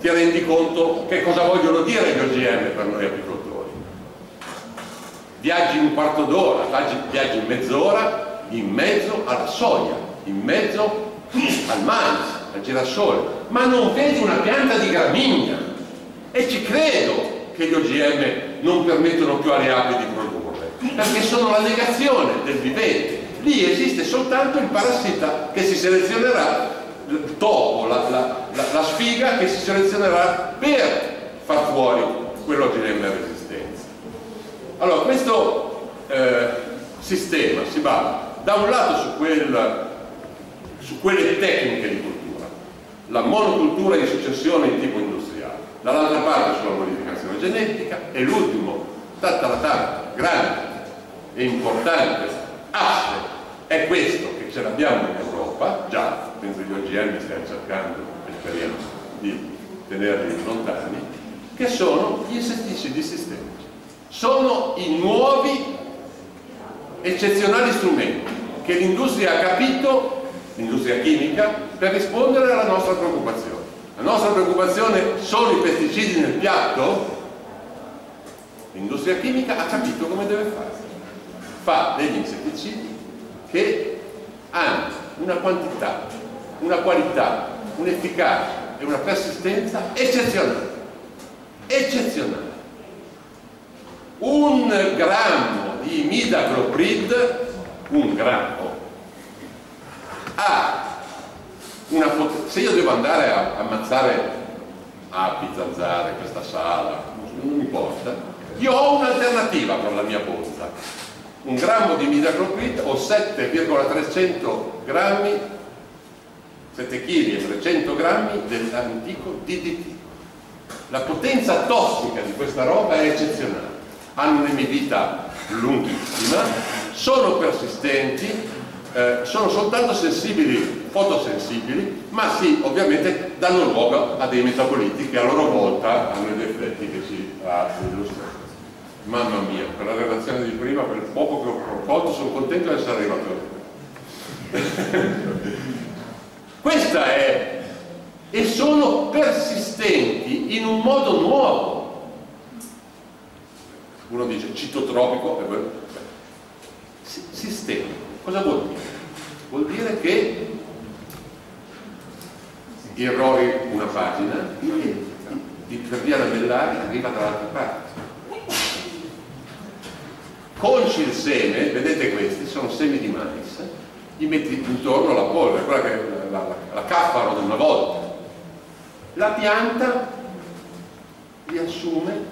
ti rendi conto che cosa vogliono dire gli OGM per noi apicoltori. Viaggi un quarto d'ora, viaggi mezz'ora in mezzo alla soia, in mezzo al mais, al girasole, ma non vedi una pianta di gramigna? E ci credo che gli OGM non permettono più alle api di produrre, perché sono la negazione del vivente lì esiste soltanto il parassita che si selezionerà dopo la, la, la, la sfiga che si selezionerà per far fuori quello che rende resistenza. Allora, questo eh, sistema si basa da un lato su, quel, su quelle tecniche di cultura, la monocultura di successione in tipo industriale, dall'altra parte sulla modificazione genetica e l'ultimo, tanta, grande e importante asse è questo che ce l'abbiamo in Europa, già penso gli OGM stiamo cercando e speriamo di tenerli lontani, che sono gli insetticidi sistemici. Sono i nuovi eccezionali strumenti che l'industria ha capito, l'industria chimica, per rispondere alla nostra preoccupazione. La nostra preoccupazione sono i pesticidi nel piatto? L'industria chimica ha capito come deve fare. Fa degli insetticidi che hanno una quantità, una qualità, un'efficacia e una persistenza eccezionali. Eccezionali. Un grammo di imidacloprid, un grammo, ha una potenza. Se io devo andare a ammazzare api, zanzare, questa sala, non importa, io ho un'alternativa per la mia pozza un grammo di midacloprid o 7,300 grammi 7 kg e 300 grammi dell'antico DDT la potenza tossica di questa roba è eccezionale. Hanno un'emività lunghissima sono persistenti eh, sono soltanto sensibili fotosensibili ma sì ovviamente danno luogo a dei metaboliti che a loro volta hanno gli effetti che ci ha Mamma mia, per la relazione di prima, per il poco che ho proposto, sono contento di essere arrivato. [laughs] Questa è, e sono persistenti in un modo nuovo. Uno dice citotropico, sistema. Cosa vuol dire? Vuol dire che errori una pagina e per via Bellari arriva dall'altra parte colci il seme, vedete questi, sono semi di mais, gli metti intorno la polvere, quella che la, la, la caffaro di una volta. La pianta li assume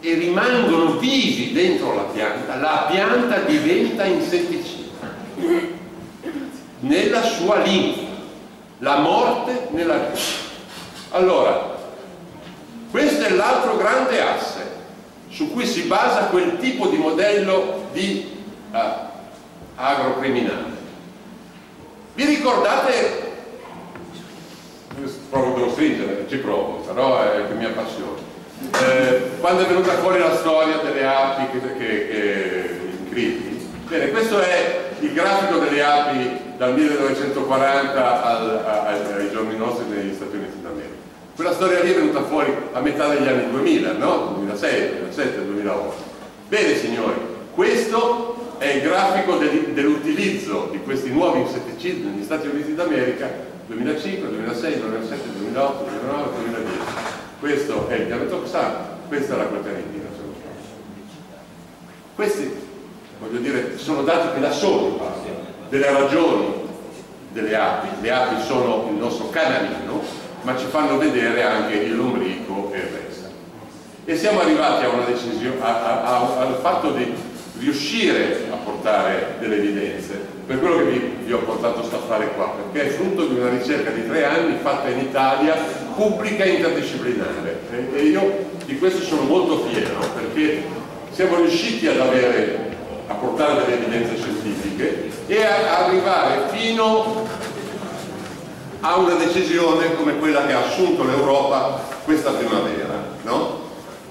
e rimangono vivi dentro la pianta, la pianta diventa insetticida nella sua linfa, la morte nella linfa. Allora, questo è l'altro grande asse su cui si basa quel tipo di modello di uh, agrocriminale. Vi ricordate, provo devo stringere, ci provo, però è che mi appassiona. Eh, quando è venuta fuori la storia delle api che, che, che in crisi, bene, questo è il grafico delle api dal 1940 al, al, ai giorni nostri negli Stati Uniti d'America. Quella storia lì è venuta fuori a metà degli anni 2000, no? 2006, 2007, 2008. Bene signori, questo è il grafico dell'utilizzo di questi nuovi insetticidi negli Stati Uniti d'America 2005, 2006, 2007, 2008, 2009, 2010. Questo è il diametro XAR, questa è la quaternitina. Questi, voglio dire, sono dati che da soli parlano delle ragioni delle api. Le api sono il nostro canalino, ma ci fanno vedere anche il lombrico e il resto. E siamo arrivati a decisione, a, a, al fatto di riuscire a portare delle evidenze per quello che vi, vi ho portato a fare qua, perché è frutto di una ricerca di tre anni fatta in Italia, pubblica e interdisciplinare. E io di questo sono molto fiero, perché siamo riusciti ad avere, a portare delle evidenze scientifiche e a arrivare fino a una decisione come quella che ha assunto l'Europa questa primavera, no?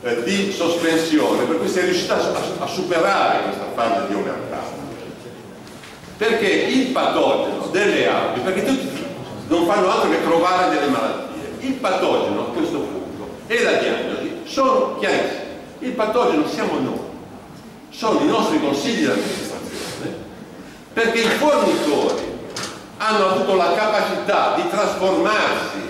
eh, di sospensione, per cui si è riuscita a, a superare questa fase di omertà. Perché il patogeno delle api, perché tutti non fanno altro che trovare delle malattie, il patogeno a questo punto e la diagnosi sono chiarissimi. Il patogeno siamo noi, sono i nostri consigli di amministrazione, perché i fornitori hanno avuto la capacità di trasformarsi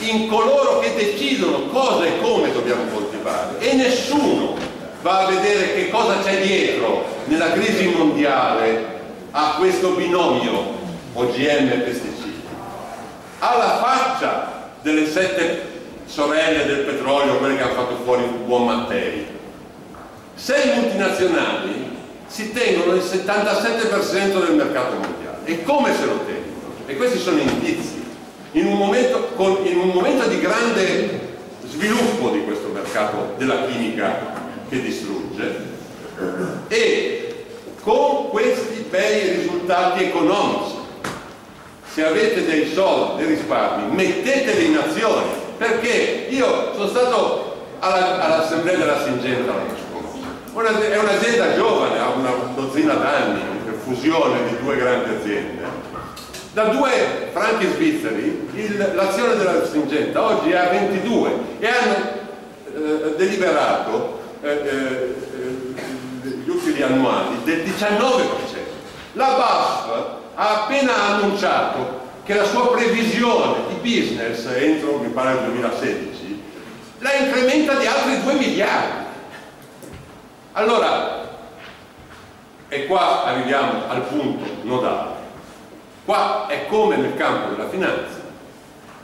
in coloro che decidono cosa e come dobbiamo coltivare e nessuno va a vedere che cosa c'è dietro nella crisi mondiale a questo binomio OGM e pesticidi. Alla faccia delle sette sorelle del petrolio, quelle che hanno fatto fuori buon Mattei. Sei multinazionali si tengono il 77% del mercato mondiale. E come se lo tengono? E questi sono indizi. In un momento, con, in un momento di grande sviluppo di questo mercato della chimica che distrugge e con questi bei risultati economici se avete dei soldi, dei risparmi metteteli in azione. Perché? Io sono stato all'assemblea all della Singenta è un'azienda giovane, ha una dozzina d'anni fusione di due grandi aziende da due franchi svizzeri l'azione della Singenta oggi è a 22 e hanno eh, deliberato eh, eh, gli utili annuali del 19%. La BAF ha appena annunciato che la sua previsione di business entro, mi pare, il 2016 la incrementa di altri 2 miliardi. Allora, e qua arriviamo al punto nodale. Qua è come nel campo della finanza,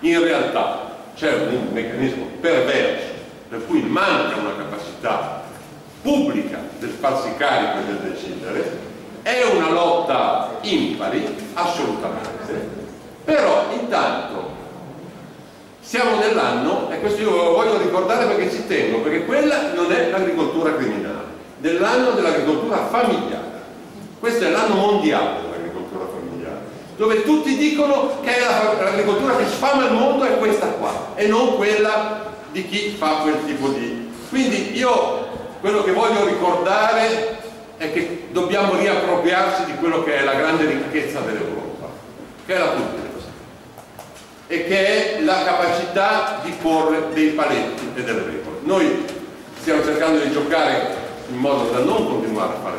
in realtà c'è un meccanismo perverso per cui manca una capacità pubblica del farsi carico e del decidere, è una lotta impari, assolutamente, però intanto siamo nell'anno, e questo io lo voglio ricordare perché ci tengo, perché quella non è l'agricoltura criminale, dell'anno dell'agricoltura familiare. Questo è l'anno mondiale dove tutti dicono che l'agricoltura che sfama il mondo è questa qua e non quella di chi fa quel tipo di... Quindi io quello che voglio ricordare è che dobbiamo riappropriarci di quello che è la grande ricchezza dell'Europa, che è la cultura e che è la capacità di porre dei paletti e delle regole. Noi stiamo cercando di giocare in modo da non continuare a fare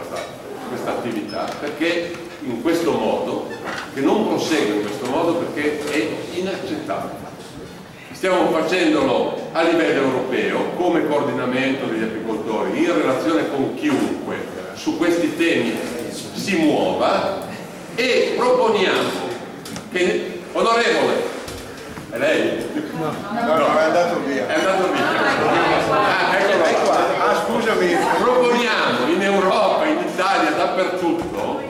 questa attività perché in questo modo, che non prosegue in questo modo perché è inaccettabile. Stiamo facendolo a livello europeo come coordinamento degli agricoltori in relazione con chiunque su questi temi si muova e proponiamo che, onorevole, è lei? No, no, no, è andato via. È andato via. Ah, eccolo qua. Ah, scusami. Proponiamo in Europa, Italia, dappertutto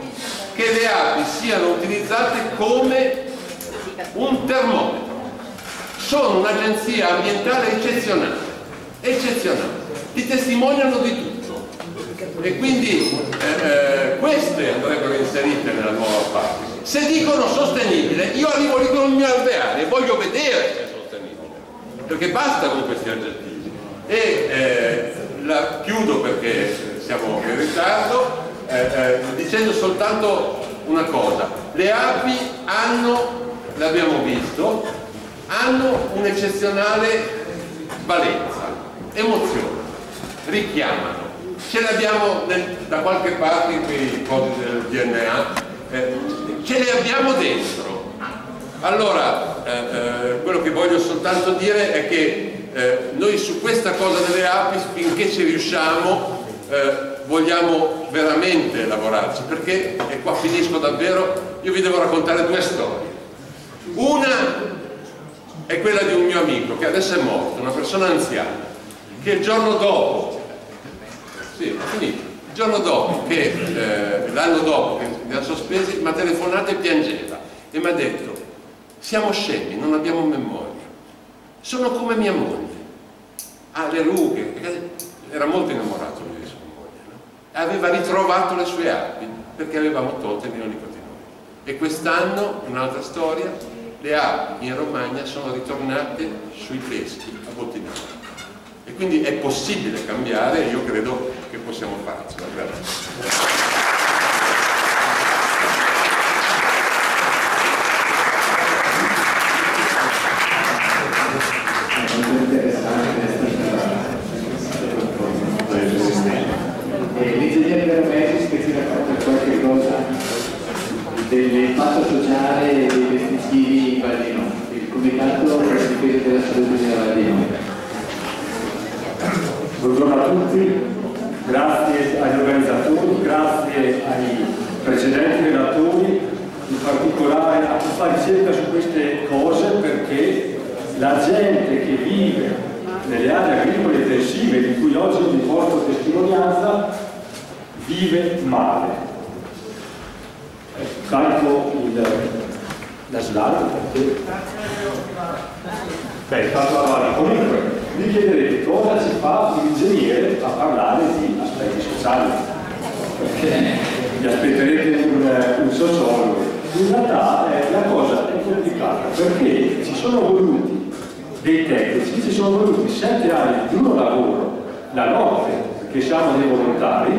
che le api siano utilizzate come un termometro. Sono un'agenzia ambientale eccezionale, eccezionale, ti testimoniano di tutto. E quindi eh, eh, queste andrebbero inserite nella nuova parte. Se dicono sostenibile, io arrivo lì con il mio alveare e voglio vedere se è sostenibile, perché basta con questi aggettivi. E eh, la chiudo perché siamo in ritardo eh, eh, dicendo soltanto una cosa, le api hanno, l'abbiamo visto, hanno un'eccezionale valenza, emozione, richiamano. Ce le abbiamo nel, da qualche parte in quei codi del DNA, eh, ce le abbiamo dentro. Allora, eh, eh, quello che voglio soltanto dire è che eh, noi su questa cosa delle api, finché ci riusciamo, eh, vogliamo veramente lavorarci, perché, e qua finisco davvero, io vi devo raccontare due storie. Una è quella di un mio amico che adesso è morto, una persona anziana, che il giorno dopo, sì, ho finito, il giorno dopo, che eh, l'anno dopo che mi ha sospesi, mi ha telefonato e piangeva e mi ha detto siamo scemi, non abbiamo memoria, sono come mia moglie, ha le rughe, era molto innamorato lui di sua moglie, no? Aveva ritrovato le sue api perché avevamo tolto i neonicotinoidi. E quest'anno, un'altra storia, le api in Romagna sono ritornate sui peschi a Bottinaro. E quindi è possibile cambiare e io credo che possiamo farcela. Grazie. molto interessante e l'ingegnere Veromesis che ci racconta qualche cosa dell'impatto sociale dei pesticidi in Valdino, il Comitato per la difesa della salute della Valdino. Buongiorno a tutti, grazie agli organizzatori, grazie ai precedenti relatori, in particolare a chi fa ricerca su queste cose perché la gente che vive nelle aree agricole intensive di cui oggi vi porto testimonianza vive male. Carico il, la slide perché... Beh, tanto avanti. Comunque, vi chiederete cosa ci fa un ingegnere a parlare di aspetti sociali. Perché vi aspetterete un, un sociologo. In realtà eh, la cosa è complicata perché ci sono voluti dei tecnici ci sono voluti sette anni di duro lavoro, la notte, perché siamo dei volontari,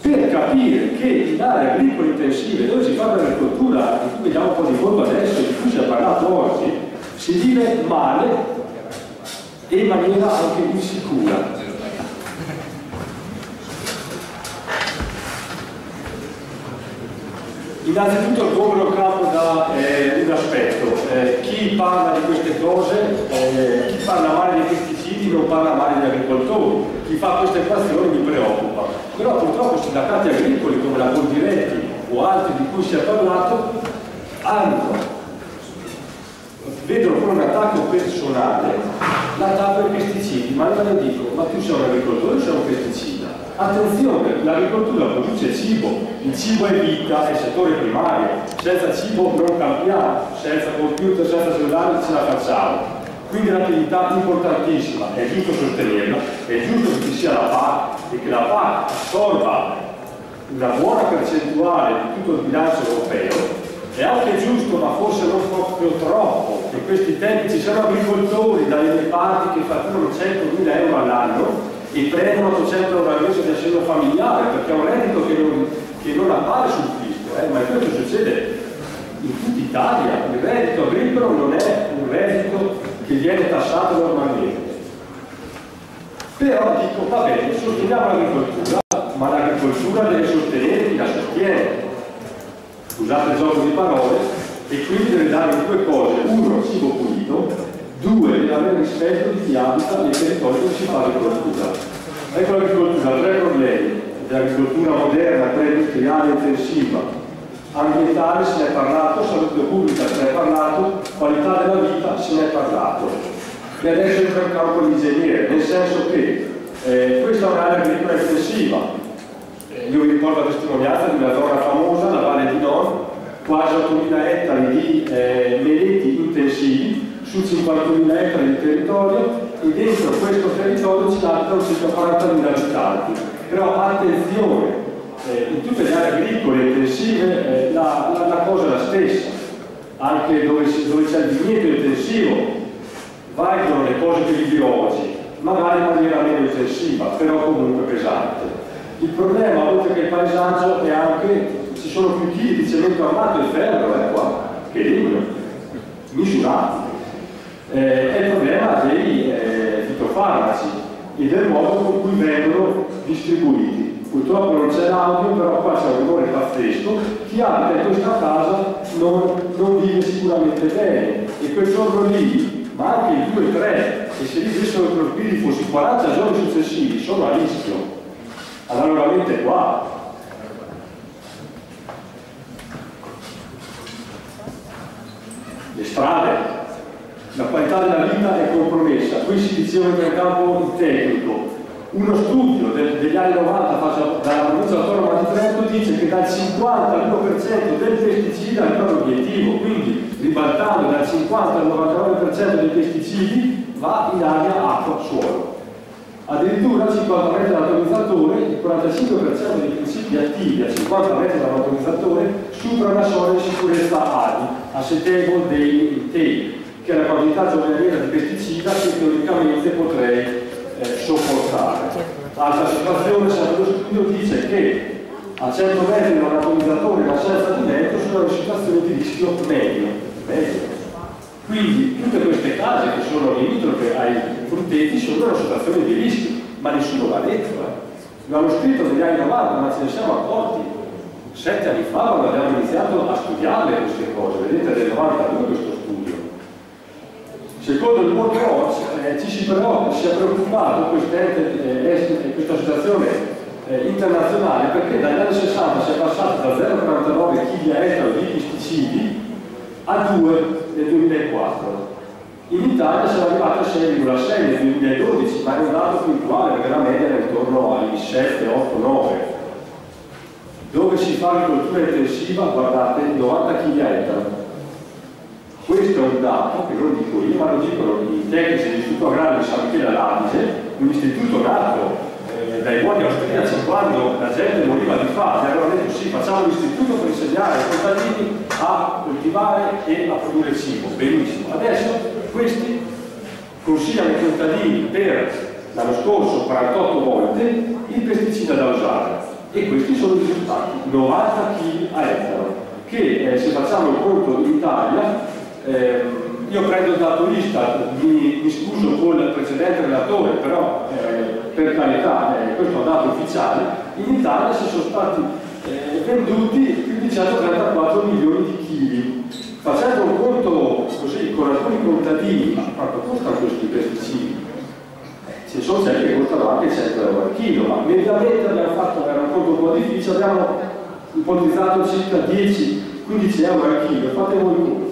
per capire che in aree agricole intensive, dove si fa l'agricoltura, di cui vediamo un po' di fondo adesso, di cui si è parlato oggi, si vive male e in maniera anche insicura. Innanzitutto il capo da eh, un aspetto, eh, chi parla di queste cose, eh, chi parla male dei pesticidi non parla male degli agricoltori, chi fa queste equazioni mi preoccupa. Però purtroppo sindacati agricoli come la Coldiretti o altri di cui si è parlato hanno, vedono come un attacco personale l'attacco ai pesticidi, ma io le dico, ma tu sei un agricoltore o sei un pesticida? Attenzione, l'agricoltura produce cibo, il cibo è vita, è settore primario, senza cibo non cambiamo, senza computer, senza cellulare ce la facciamo. Quindi è un'attività importantissima, è giusto sostenerla, è giusto che ci sia la PAC e che la PAC assorba una buona percentuale di tutto il bilancio europeo, è anche giusto, ma forse non proprio troppo, che questi tempi ci siano agricoltori dalle parti che fatturano 100.000 euro all'anno e prendono 800 euro al mese di assegno familiare, perché è un reddito che non, che non appare sul fisco, eh? ma questo succede in tutta Italia, il reddito agricolo non è un reddito che viene tassato normalmente. Però dico, va bene, sosteniamo l'agricoltura, ma l'agricoltura deve sostenere chi la sostiene. Scusate il gioco di parole, e quindi deve dare due cose, uno, cibo pulito, Due, avere rispetto di chi abita nei territori dove si fa agricoltura. Ecco l'agricoltura, tre problemi, dell'agricoltura moderna, pre-industriale, intensiva. Ambientale se ne è parlato, salute pubblica se ne è parlato, qualità della vita se ne è parlato. E adesso entra il campo dell'ingegnere, nel senso che eh, questa è un'area agricola intensiva. Eh, io vi ricordo la testimonianza di una zona famosa, la Valle di Non, quasi 8.000 ettari di eh, meleti intensivi, su 51.000 ettari di territorio e dentro questo territorio ci abitano circa 40.000 abitanti. Però attenzione, eh, in tutte le aree agricole intensive eh, la, la, la, cosa è la stessa, anche dove, dove c'è il vigneto intensivo valgono le cose che vi oggi, magari in maniera meno intensiva, però comunque pesante. Il problema, oltre che il paesaggio, è anche ci sono più chili di cemento armato e ferro eh, qua, che legno, misurati eh, è il problema dei eh, fitofarmaci e del modo con cui vengono distribuiti. Purtroppo non c'è l'audio, però qua c'è un rumore pazzesco. Chi abita in questa casa non, non vive sicuramente bene e quel giorno lì, ma anche il 2 e 3, e se lì dessero i colpiti fossi 40 giorni successivi, sono a rischio. Analogamente qua. Le strade, la qualità della vita è compromessa. Qui si diceva nel campo tecnico, uno studio del, degli anni 90 fatto dalla provincia autonoma di Trento dice che dal 50 al 1% del pesticida è il proprio obiettivo, quindi ribaltando dal 50 al 99% dei pesticidi va in aria, acqua, suolo. Addirittura a 50 metri dall'autorizzatore il 45% dei principi attivi a 50 metri dall'autorizzatore supera la soglia di sicurezza ADI, a Setable Daily Intake, che la quantità giornaliera di pesticida che teoricamente potrei eh, sopportare. Altra situazione, sempre lo studio dice che a 100 metri dall'autorizzatore l'assenza di vento sono le situazioni di rischio medio. medio. Quindi tutte queste case che sono limitrofe ai frutteti sono una situazione di rischio, ma nessuno va dentro. Eh. L'hanno scritto negli anni 90, ma ce ne siamo accorti. Sette anni fa quando abbiamo iniziato a studiarle queste cose, vedete del 92 questo. Secondo il World Watch eh, si, però, si è preoccupato eh, questa situazione eh, internazionale perché dagli anni 60 si è passato da 0,49 kg a ettaro di pesticidi a 2 nel 2004. In Italia siamo arrivati a 6,6 nel 2012, ma è un dato puntuale perché la media è intorno ai 7, 8, 9. Dove si fa agricoltura intensiva, guardate, 90 kg a ettaro. Questo è un dato che non dico io, ma lo dicono i tecnici dell'Istituto Agrario di San Michele all'Adige, un istituto nato eh, dai buoni austriaci quando la gente moriva di fame, allora detto sì, facciamo l'istituto per insegnare ai contadini a coltivare e a produrre cibo, benissimo. Adesso questi consigliano ai contadini per l'anno scorso 48 volte il pesticida da usare e questi sono i risultati, 90 kg a ettaro, che eh, se facciamo il conto in Italia, eh, io prendo il dato Istat, mi, mi scuso con il precedente relatore, però eh, per carità eh, questo è un dato ufficiale, in Italia si sono stati eh, venduti più di 134 milioni di chili. Facendo un conto così con alcuni contadini, ma quanto costano questi pesticidi? Eh, ci sono certi che costano anche 100 euro al chilo, ma mediamente abbiamo fatto, era un conto un po' difficile, abbiamo ipotizzato circa 10-15 euro al chilo, fate voi i conti.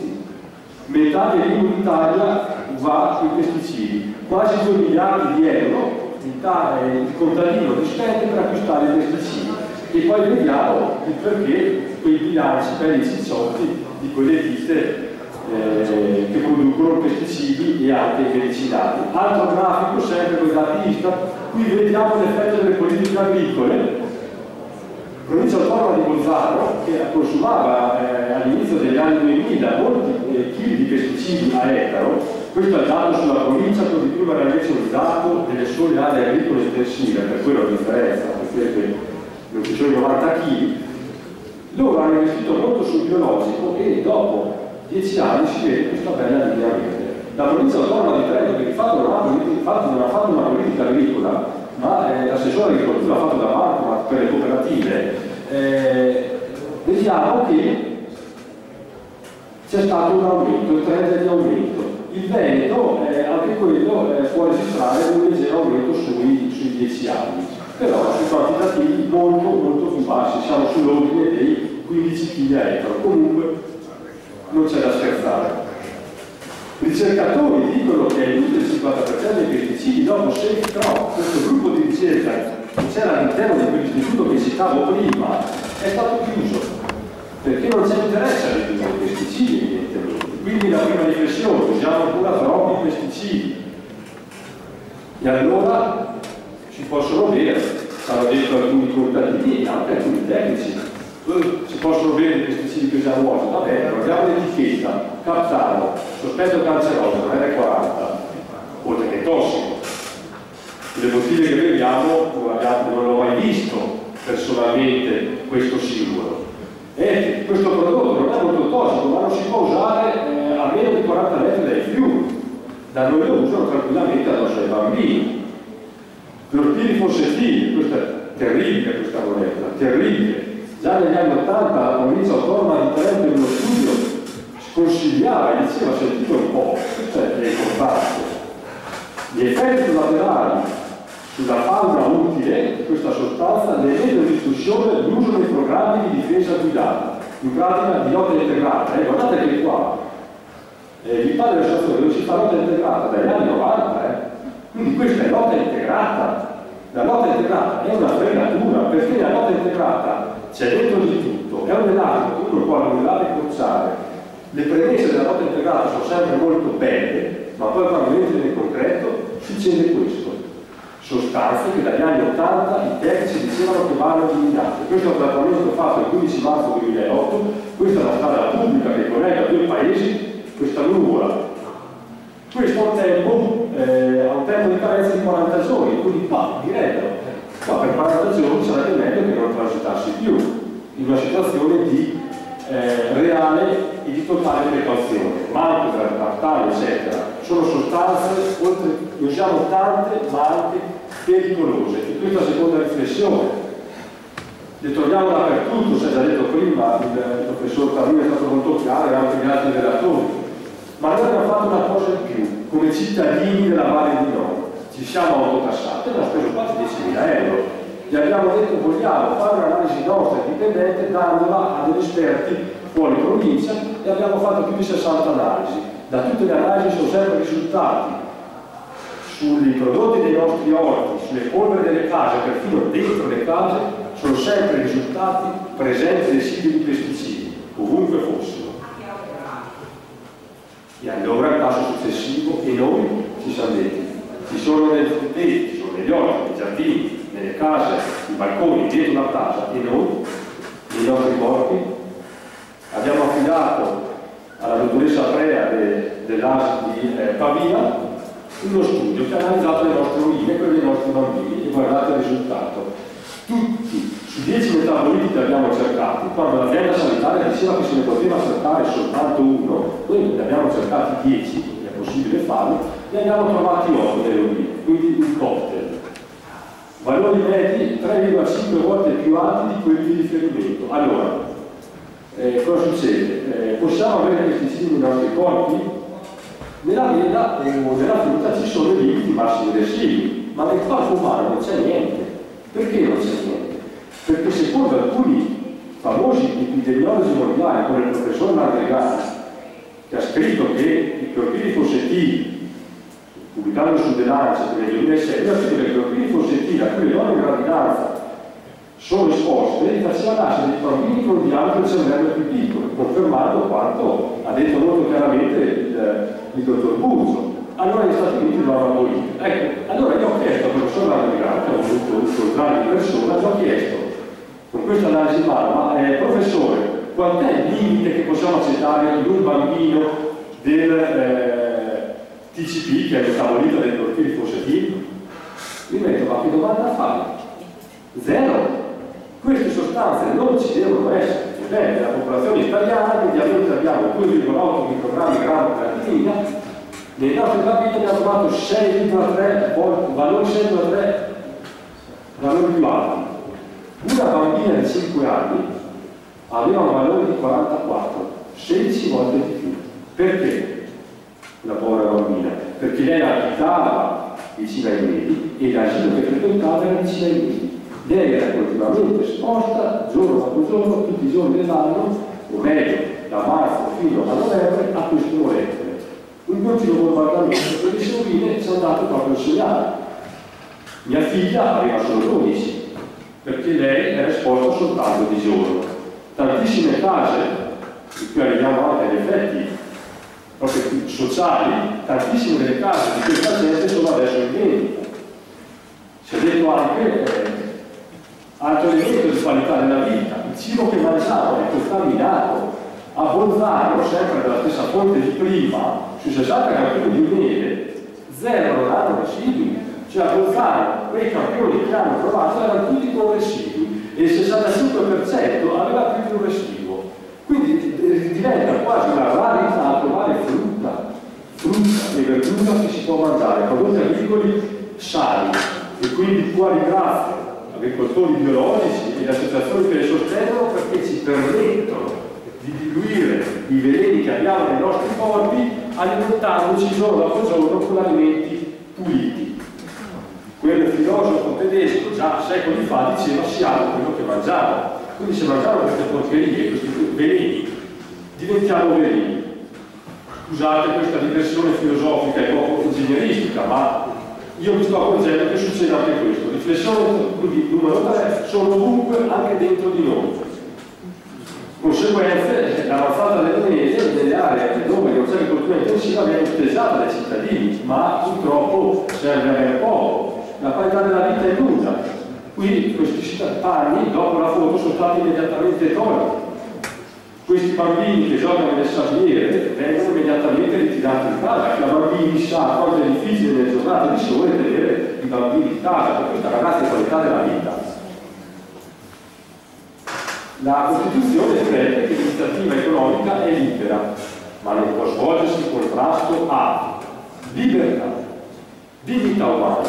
Metà dell'IMU in Italia va sui pesticidi, quasi 2 miliardi di euro il contadino di spende per acquistare i pesticidi e poi vediamo il perché quei bilanci per i cicciotti di quelle ditte eh, che producono pesticidi e altri medicinali. Altro grafico sempre con i dati ISTA, qui vediamo l'effetto delle politiche agricole. Provincia autonoma di Bolzano, che consumava eh, all'inizio degli anni 2000 molti eh, chili di pesticidi a ettaro, questo il dato sulla provincia, così prima era invece un dato delle sole aree agricole intensive, per quello la differenza, perché non ci sono 90 kg, loro hanno investito molto sul biologico e dopo dieci anni si vede questa bella linea verde. La provincia autonoma di Trento, che di fatto ha, non ha fatto una politica agricola, ma eh, l'assessore agricoltura fatto da Marco per le cooperative, eh, vediamo che c'è stato un aumento, il trend di aumento. Il Veneto, eh, anche quello, eh, può registrare un leggero aumento sui, sui 10 anni, però su quantitativi molto molto più bassi, siamo sull'ordine dei 15 kg a ettaro. Comunque non c'è da scherzare. Ricercatori dicono che il 50% dei pesticidi dopo Safe Crop, questo gruppo di ricerca che c'era all'interno di quell'istituto che citavo prima, è stato chiuso perché non c'è interesse a ridurre i pesticidi evidentemente. Quindi la prima riflessione, usiamo ancora troppi pesticidi. E allora si possono bere, hanno detto alcuni contadini e anche alcuni tecnici, si possono bere i pesticidi che usiamo oggi, va bene, guardiamo l'etichetta, captano, sospetto cancerogeno, R40, oltre che tossico. Le bottiglie che beviamo non l'ho mai visto personalmente questo simbolo. E questo prodotto non è molto tossico, ma non si può usare eh, a meno di 40 metri dai fiumi. Da noi lo usano tranquillamente addosso ai bambini. Clorpiri fossetili, questo è terribile questa moneta, terribile. Già negli anni 80 la provincia autonoma di Trento in uno studio sconsigliava e diceva sentite un po', cioè è importante. Gli effetti collaterali sulla fauna utile di questa sostanza ne vedo in discussione l'uso dei programmi di difesa guidata, in pratica di lotta integrata. Eh, guardate che qua eh, mi pare l'associazione non si fa lotta integrata dagli anni 90, eh. quindi questa è lotta integrata. La lotta integrata è una fregatura, perché la lotta integrata c'è dentro di tutto, è un elastico che uno può allungare e conciare. Le premesse della lotta integrata sono sempre molto belle, ma poi quando entri nel concreto succede questo. Sostanze che dagli anni 80 i tecnici dicevano che vanno eliminate. Questo è un trattamento fatto il 15 marzo 2008, questa è una strada pubblica che collega due paesi, questa nuvola. Questo ha un tempo, eh, un tempo di carenza di 40 giorni, quindi qua direttamente ma per 40 giorni sarebbe meglio che non transitassi più in una situazione di eh, reale e di totale precauzione, per tartare, eccetera. Sono sostanze, oltre, usiamo tante, ma anche pericolose. E questa seconda riflessione. Le troviamo dappertutto, si è già detto prima, il, il professor Tarino è stato molto chiaro e anche gli altri relatori. Ma noi abbiamo fatto una cosa in più, come cittadini della Valle di Nord ci siamo autotassati, abbiamo speso quasi 10.000 euro. Gli abbiamo detto vogliamo fare un'analisi nostra indipendente dandola a degli esperti fuori provincia e abbiamo fatto più di 60 analisi. Da tutte le analisi sono sempre risultati sui prodotti dei nostri orti, sulle polveri delle case, perfino dentro le case, sono sempre risultati presenti residui di pesticidi, ovunque fossero. E allora il passo successivo e noi ci siamo detti ci sono nei frutteti, ci sono negli orti, nei giardini, nelle case, i balconi, dietro la casa e noi, nei nostri corpi, abbiamo affidato alla dottoressa Prea de, dell'AS di eh, Pavia uno studio che ha analizzato le nostre urine e quelle dei nostri bambini e guardate il risultato. Tutti, su 10 metaboliti che abbiamo cercati, quando l'azienda sanitaria diceva che se ne poteva cercare soltanto uno, noi ne abbiamo cercati 10, è possibile farlo, ne abbiamo trovati 8 nelle urine, quindi un cocktail. Valori medi 3,5 volte più alti di quelli di riferimento. Allora, eh, cosa succede? Eh, possiamo avere pesticidi nei nostri corpi? Nella veda o nella frutta ci sono i limiti massimi residui, ma nel corpo umano non c'è niente. Perché non c'è niente? Perché secondo alcuni famosi epidemiologi mondiali, come il professor Margregani, che ha scritto che i clorpiri fossettivi, pubblicando su The Lancet nel 2006, ha scritto che i clorpiri fossettivi a cui le donne in gravidanza sono esposte faceva nascere dei bambini con un diametro del cervello più piccolo, confermando quanto ha detto molto chiaramente il, il dottor Burzo. Allora gli Stati Uniti lo hanno abolito. Ecco, allora io ho chiesto al professor Margregani, che ho voluto incontrare di persona, gli ho chiesto con questa analisi ma eh, professore, qual è il limite che possiamo accettare in un bambino del eh, TCP, che è il metabolita del clorfili fossetino? Mi metto, ma che domanda fai? Zero. Queste sostanze non ci devono essere. Bene, nella popolazione italiana mediamente abbiamo 2,8 microgrammi grammo per attività, nei nostri bambini abbiamo trovato 6,3 valori 6,3 valori più alti. Una bambina di 5 anni aveva un valore di 44, 16 volte di più. Perché? La povera bambina? Perché lei abitava vicino ai medi e l'asilo che frequentava era vicino ai medi. Lei era continuamente esposta, giorno dopo giorno, tutti i giorni dell'anno, o meglio, da marzo fino a novembre, a queste molecole. Un continuo bombardamento e le sorrine ci hanno dato proprio il segnale. Mia figlia aveva solo 12, perché lei era esposta soltanto di giorno. Tantissime case, di cui arriviamo anche agli effetti proprio sociali, tantissime delle case di questa gente sono adesso in vendita. Si è detto anche eh, altro elemento di qualità della vita, il cibo che mangiamo è contaminato. A Bolzano, sempre dalla stessa fonte di prima, su 60 campioni di miele, zero non hanno residui. Cioè a Bolzano quei campioni che hanno provato erano tutti con residui e il 65% aveva più di un residuo. Quindi diventa quasi una rarità trovare frutta, e verdura che si può mangiare, prodotti agricoli sani e quindi fuori grazia agricoltori biologici e le associazioni che le sostengono perché ci permettono di diluire i veleni che abbiamo nei nostri corpi alimentandoci giorno dopo giorno con alimenti puliti. Quel filosofo tedesco già secoli fa diceva siamo quello che mangiamo. Quindi se mangiamo queste porcherie, questi veleni, diventiamo veleni. Scusate questa diversione filosofica e poco ingegneristica, ma io mi sto accorgendo che succede anche questo. Riflessione numero 3 sono ovunque anche dentro di noi. Conseguenze, l'avanzata delle medie delle aree dove non c'è agricoltura intensiva viene utilizzata dai cittadini, ma purtroppo serve a ben poco. La qualità della vita è nulla. Quindi questi panni, dopo la foto, sono stati immediatamente tolti. Questi bambini che giocano nelle sabliere vengono immediatamente ritirati in casa, che la bambini sa quanto è difficile nelle giornate di sole tenere i bambini in casa, per questa ragazza è qualità della vita. La Costituzione prevede che l'iniziativa economica è libera, ma non può svolgersi in contrasto a libertà, dignità umana,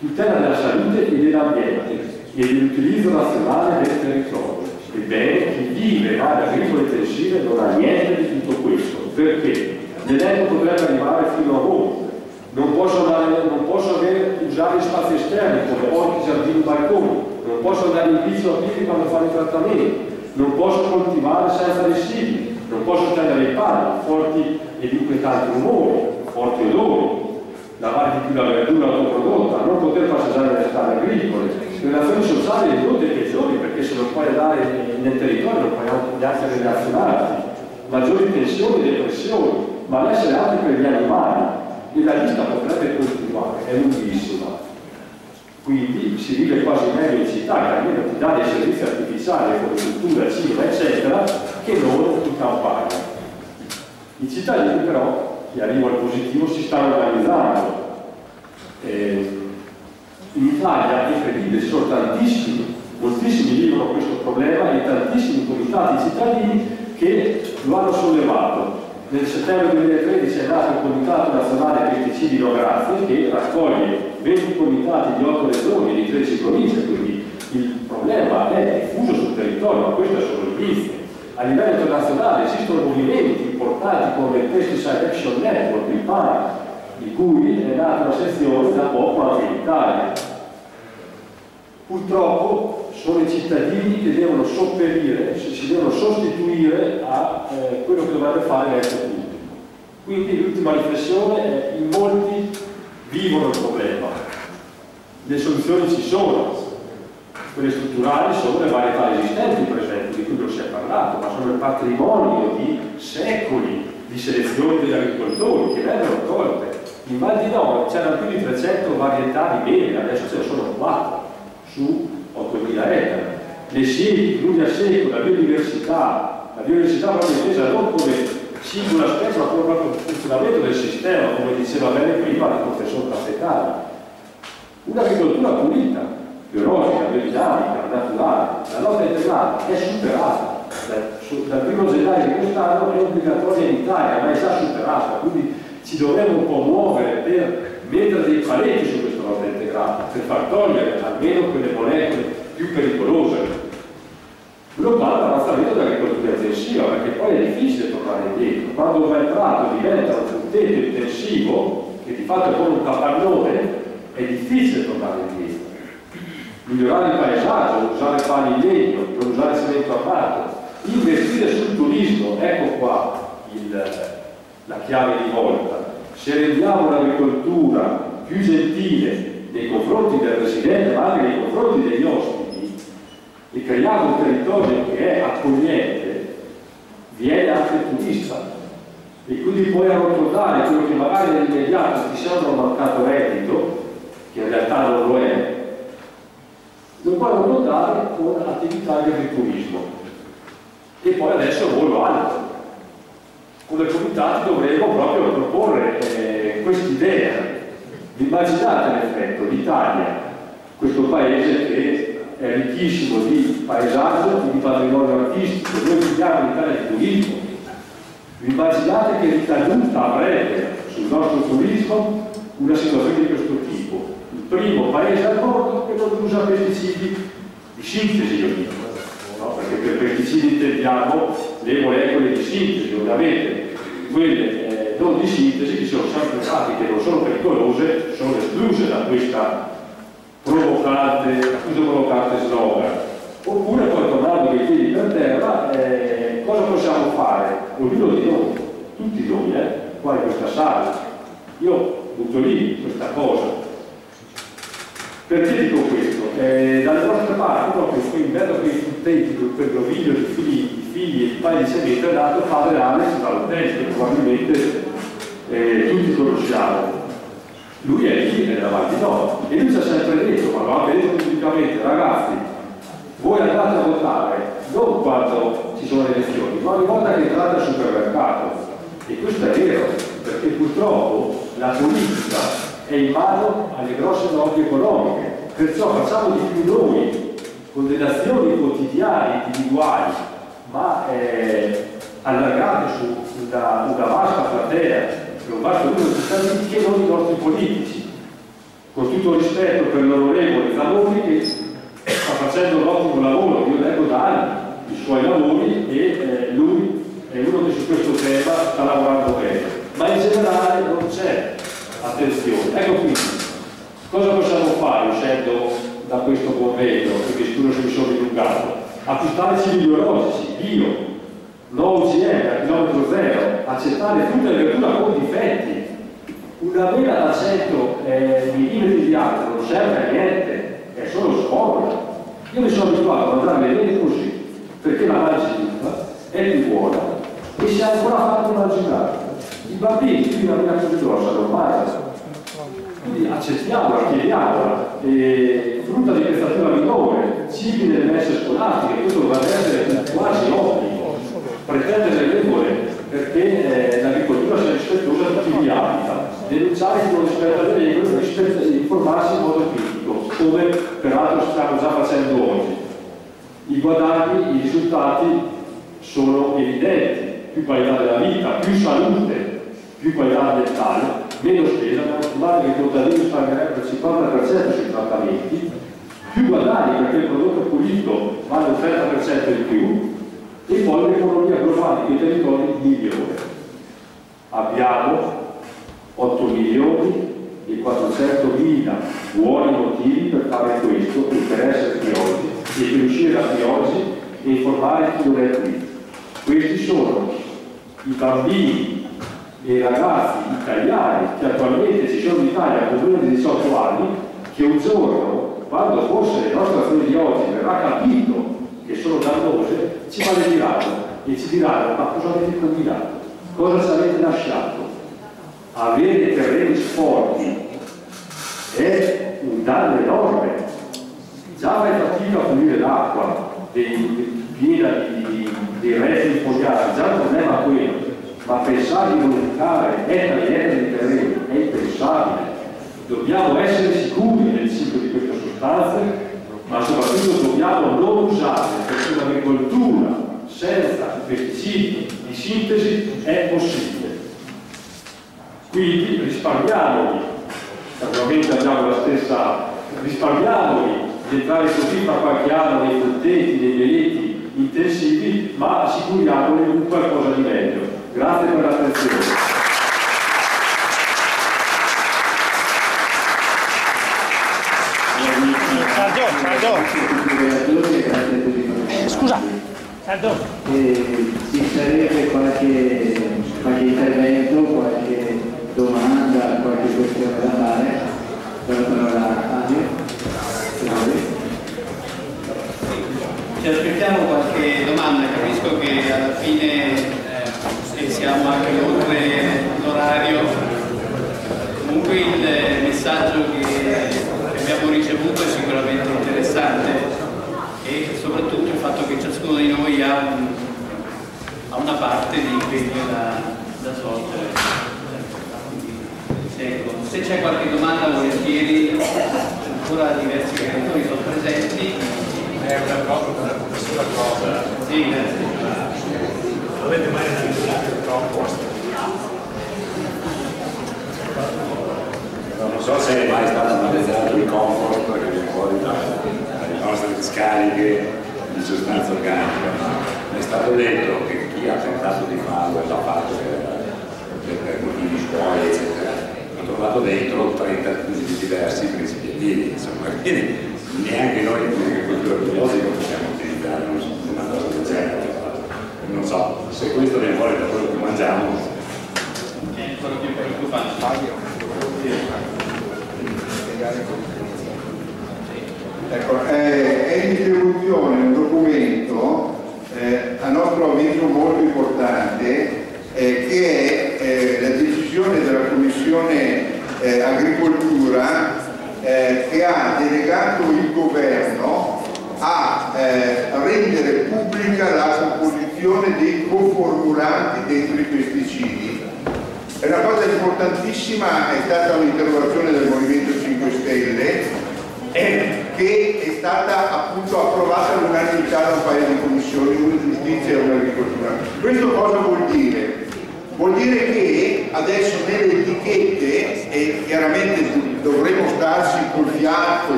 tutela della salute e dell'ambiente e dell'utilizzo nazionale del territorio. Ebbene, chi vive in aree agricole intensive non ha niente di tutto questo, perché l'elenco potrebbe arrivare fino a voi. Non posso, andare, non posso avere, usare spazi esterni come porti, giardini, balconi, non posso andare in bici a piedi quando fanno i trattamenti, non posso coltivare senza residui, non posso prendere i pali, forti ed inquietanti rumori, forti odori, lavare di più la verdura autoprodotta, non poter passeggiare nelle strade agricole, relazioni sociali ridotte e peggiori perché se non puoi andare nel territorio non puoi neanche relazionarti, maggiori tensioni e depressioni, malessere anche per gli animali e la lista potrebbe continuare, è lunghissima. Quindi si vive quasi meglio in città, che almeno ti dà dei servizi artificiali cultura, cinema, eccetera, che non in campagna. I cittadini però, e arrivo al positivo, si stanno organizzando. Eh, in Italia incredibile, ci sono tantissimi, moltissimi vivono questo problema e tantissimi comitati cittadini che lo hanno sollevato. Nel settembre 2013 è nato il Comitato Nazionale Pesticidi No Grazie che raccoglie 20 comitati di 8 regioni e di 13 province, quindi il problema è diffuso sul territorio, ma questo è solo l'inizio. A livello internazionale esistono movimenti importanti come il Pesticide Action Network, il PAN, di cui è nata una sezione da poco anche in Italia. Purtroppo sono i cittadini che devono sopperire, si devono sostituire a eh, quello che dovrebbe fare l'ente pubblico. Quindi l'ultima riflessione è in molti vivono il problema. Le soluzioni ci sono, quelle strutturali sono le varietà esistenti, per esempio, di cui non si è parlato, ma sono il patrimonio di secoli di selezione degli agricoltori che vengono tolte. In Val di Nord c'erano più di 300 varietà di bene, adesso ce ne sono 4 su 8.000 ettari. Le siepi, l'unia secco, la biodiversità, la biodiversità proprio intesa non come singola specie, ma come proprio funzionamento del sistema, come diceva bene prima il professor Caffetani. Un'agricoltura pulita, biologica, biodinamica, naturale, la lotta integrata è superata. Dal primo gennaio di quest'anno è obbligatoria in Italia, ma è già superata, quindi ci dovremmo un po' muovere per mettere dei paletti su questa lotta integrata, per far togliere almeno quelle molecole più pericolose. Quello parla dell'avanzamento dell'agricoltura intensiva, perché poi è difficile tornare indietro. Quando un bel prato diventa un frutteto intensivo, che di fatto è come un capannone, è difficile tornare indietro. Migliorare il paesaggio, usare pani in legno, non usare cemento armato, investire sul turismo, ecco qua il, la chiave di volta. Se rendiamo l'agricoltura più gentile nei confronti del residente, ma anche nei confronti degli ospiti, e creiamo un territorio che è accogliente, viene anche il turista. E quindi puoi arrotondare quello che magari nell'immediato ti sembra un mancato reddito, che in realtà non lo è, lo puoi arrotondare con attività di agriturismo. E poi adesso volo alto. Come comitati dovremmo proprio proporre eh, quest'idea. Immaginate l'effetto l'Italia, questo paese che è ricchissimo di paesaggio di patrimonio artistico, noi viviamo l'Italia di turismo. Immaginate che ricaduta avrebbe sul nostro turismo una situazione di questo tipo. Primo paese al mondo che non usa pesticidi di sintesi, io dico, no? perché per pesticidi intendiamo le molecole di sintesi, ovviamente quelle eh, non di sintesi che sono sempre usate, che non sono pericolose, sono escluse da questa provocante, questo provocante slogan. Oppure poi tornando i piedi per terra, eh, cosa possiamo fare? Ognuno di noi, tutti noi, eh, qua in questa sala. Io butto lì questa cosa. Perché dico questo? Eh, dalle nostre parti, proprio in mezzo a quei frutteti, quel groviglio di figli, figli e di pari di semete è nato padre Alex Valentesi, che probabilmente eh, tutti conosciamo. Lui è lì, è davanti a noi. E lui ci ha sempre detto, quando ha detto pubblicamente, ragazzi, voi andate a votare non quando ci sono le elezioni, ma ogni volta che entrate al supermercato. E questo è vero, perché purtroppo la politica è in mano alle grosse lobby economiche, perciò facciamo di più noi, con delle azioni quotidiane, individuali, ma eh, allargate su una, una vasta platea, per un vasto numero di cittadini che non i nostri politici. Con tutto rispetto per l'onorevole Zanoni che sta facendo un ottimo lavoro, io leggo da anni i suoi lavori e eh, lui è uno che su questo tema sta lavorando bene, ma in generale non c'è attenzione. Ecco quindi, cosa possiamo fare uscendo da questo convegno, perché sicuro se mi sono dilungato? Acquistare cibi biologici, bio, no OGM, a chilometro zero, accettare frutta e verdura con difetti. Una mela da 100 eh, mm di acqua non serve a niente, è solo scomoda. Io mi sono abituato ad andare bene così, perché la mangi è più buona e si è ancora fatto immaginare. I bambini più una mela così grossa mangiano. Quindi accettiamola, chiediamola, e frutta di pezzatura minore, cibi nelle messe scolastiche, questo dovrebbe essere quasi obbligo. Pretendere regole perché eh, l'agricoltura sia rispettosa di chi vi abita, denunciare chi non rispetta le regole, rispetta, informarsi in modo critico, come peraltro stiamo già facendo oggi. I guadagni, i risultati sono evidenti, più qualità della vita, più salute, più qualità ambientale, meno spesa, ma stimare che i contadini risparmierebbero il 50% sui trattamenti, più guadagni perché il prodotto pulito vale il 30% di più, e poi un'economia globale dei territori migliore. Abbiamo 8 milioni e 400 mila buoni motivi per fare questo per essere qui oggi e per uscire da qui oggi e informare chi non è qui. Questi sono i bambini e ragazzi italiani che attualmente ci sono in Italia con meno di 18 anni che un giorno, quando forse le nostre azioni di oggi verrà capito che sono dannose, ci malediranno e ci diranno ma cosa avete combinato? Cosa ci avete lasciato? Avere terreni sporchi è un danno enorme. Già fai fatica a pulire l'acqua piena di, di reti fogliati, già il problema è quello, ma pensare di modificare ettari e ettari di terreno è impensabile. Dobbiamo essere sicuri del ciclo di queste sostanze ma soprattutto dobbiamo non usarle perché un'agricoltura senza pesticidi di sintesi è possibile. Quindi risparmiamoli, naturalmente abbiamo la stessa, risparmiamoli di entrare così fra qualche anno nei frutteti, nei veleti intensivi, ma assicuriamoli un qualcosa di meglio. Grazie per l'attenzione. Sardo, Sardo. Scusa, Sardo. Eh,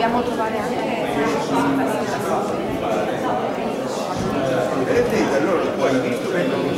dobbiamo trovare anche vedete allora poi visto che non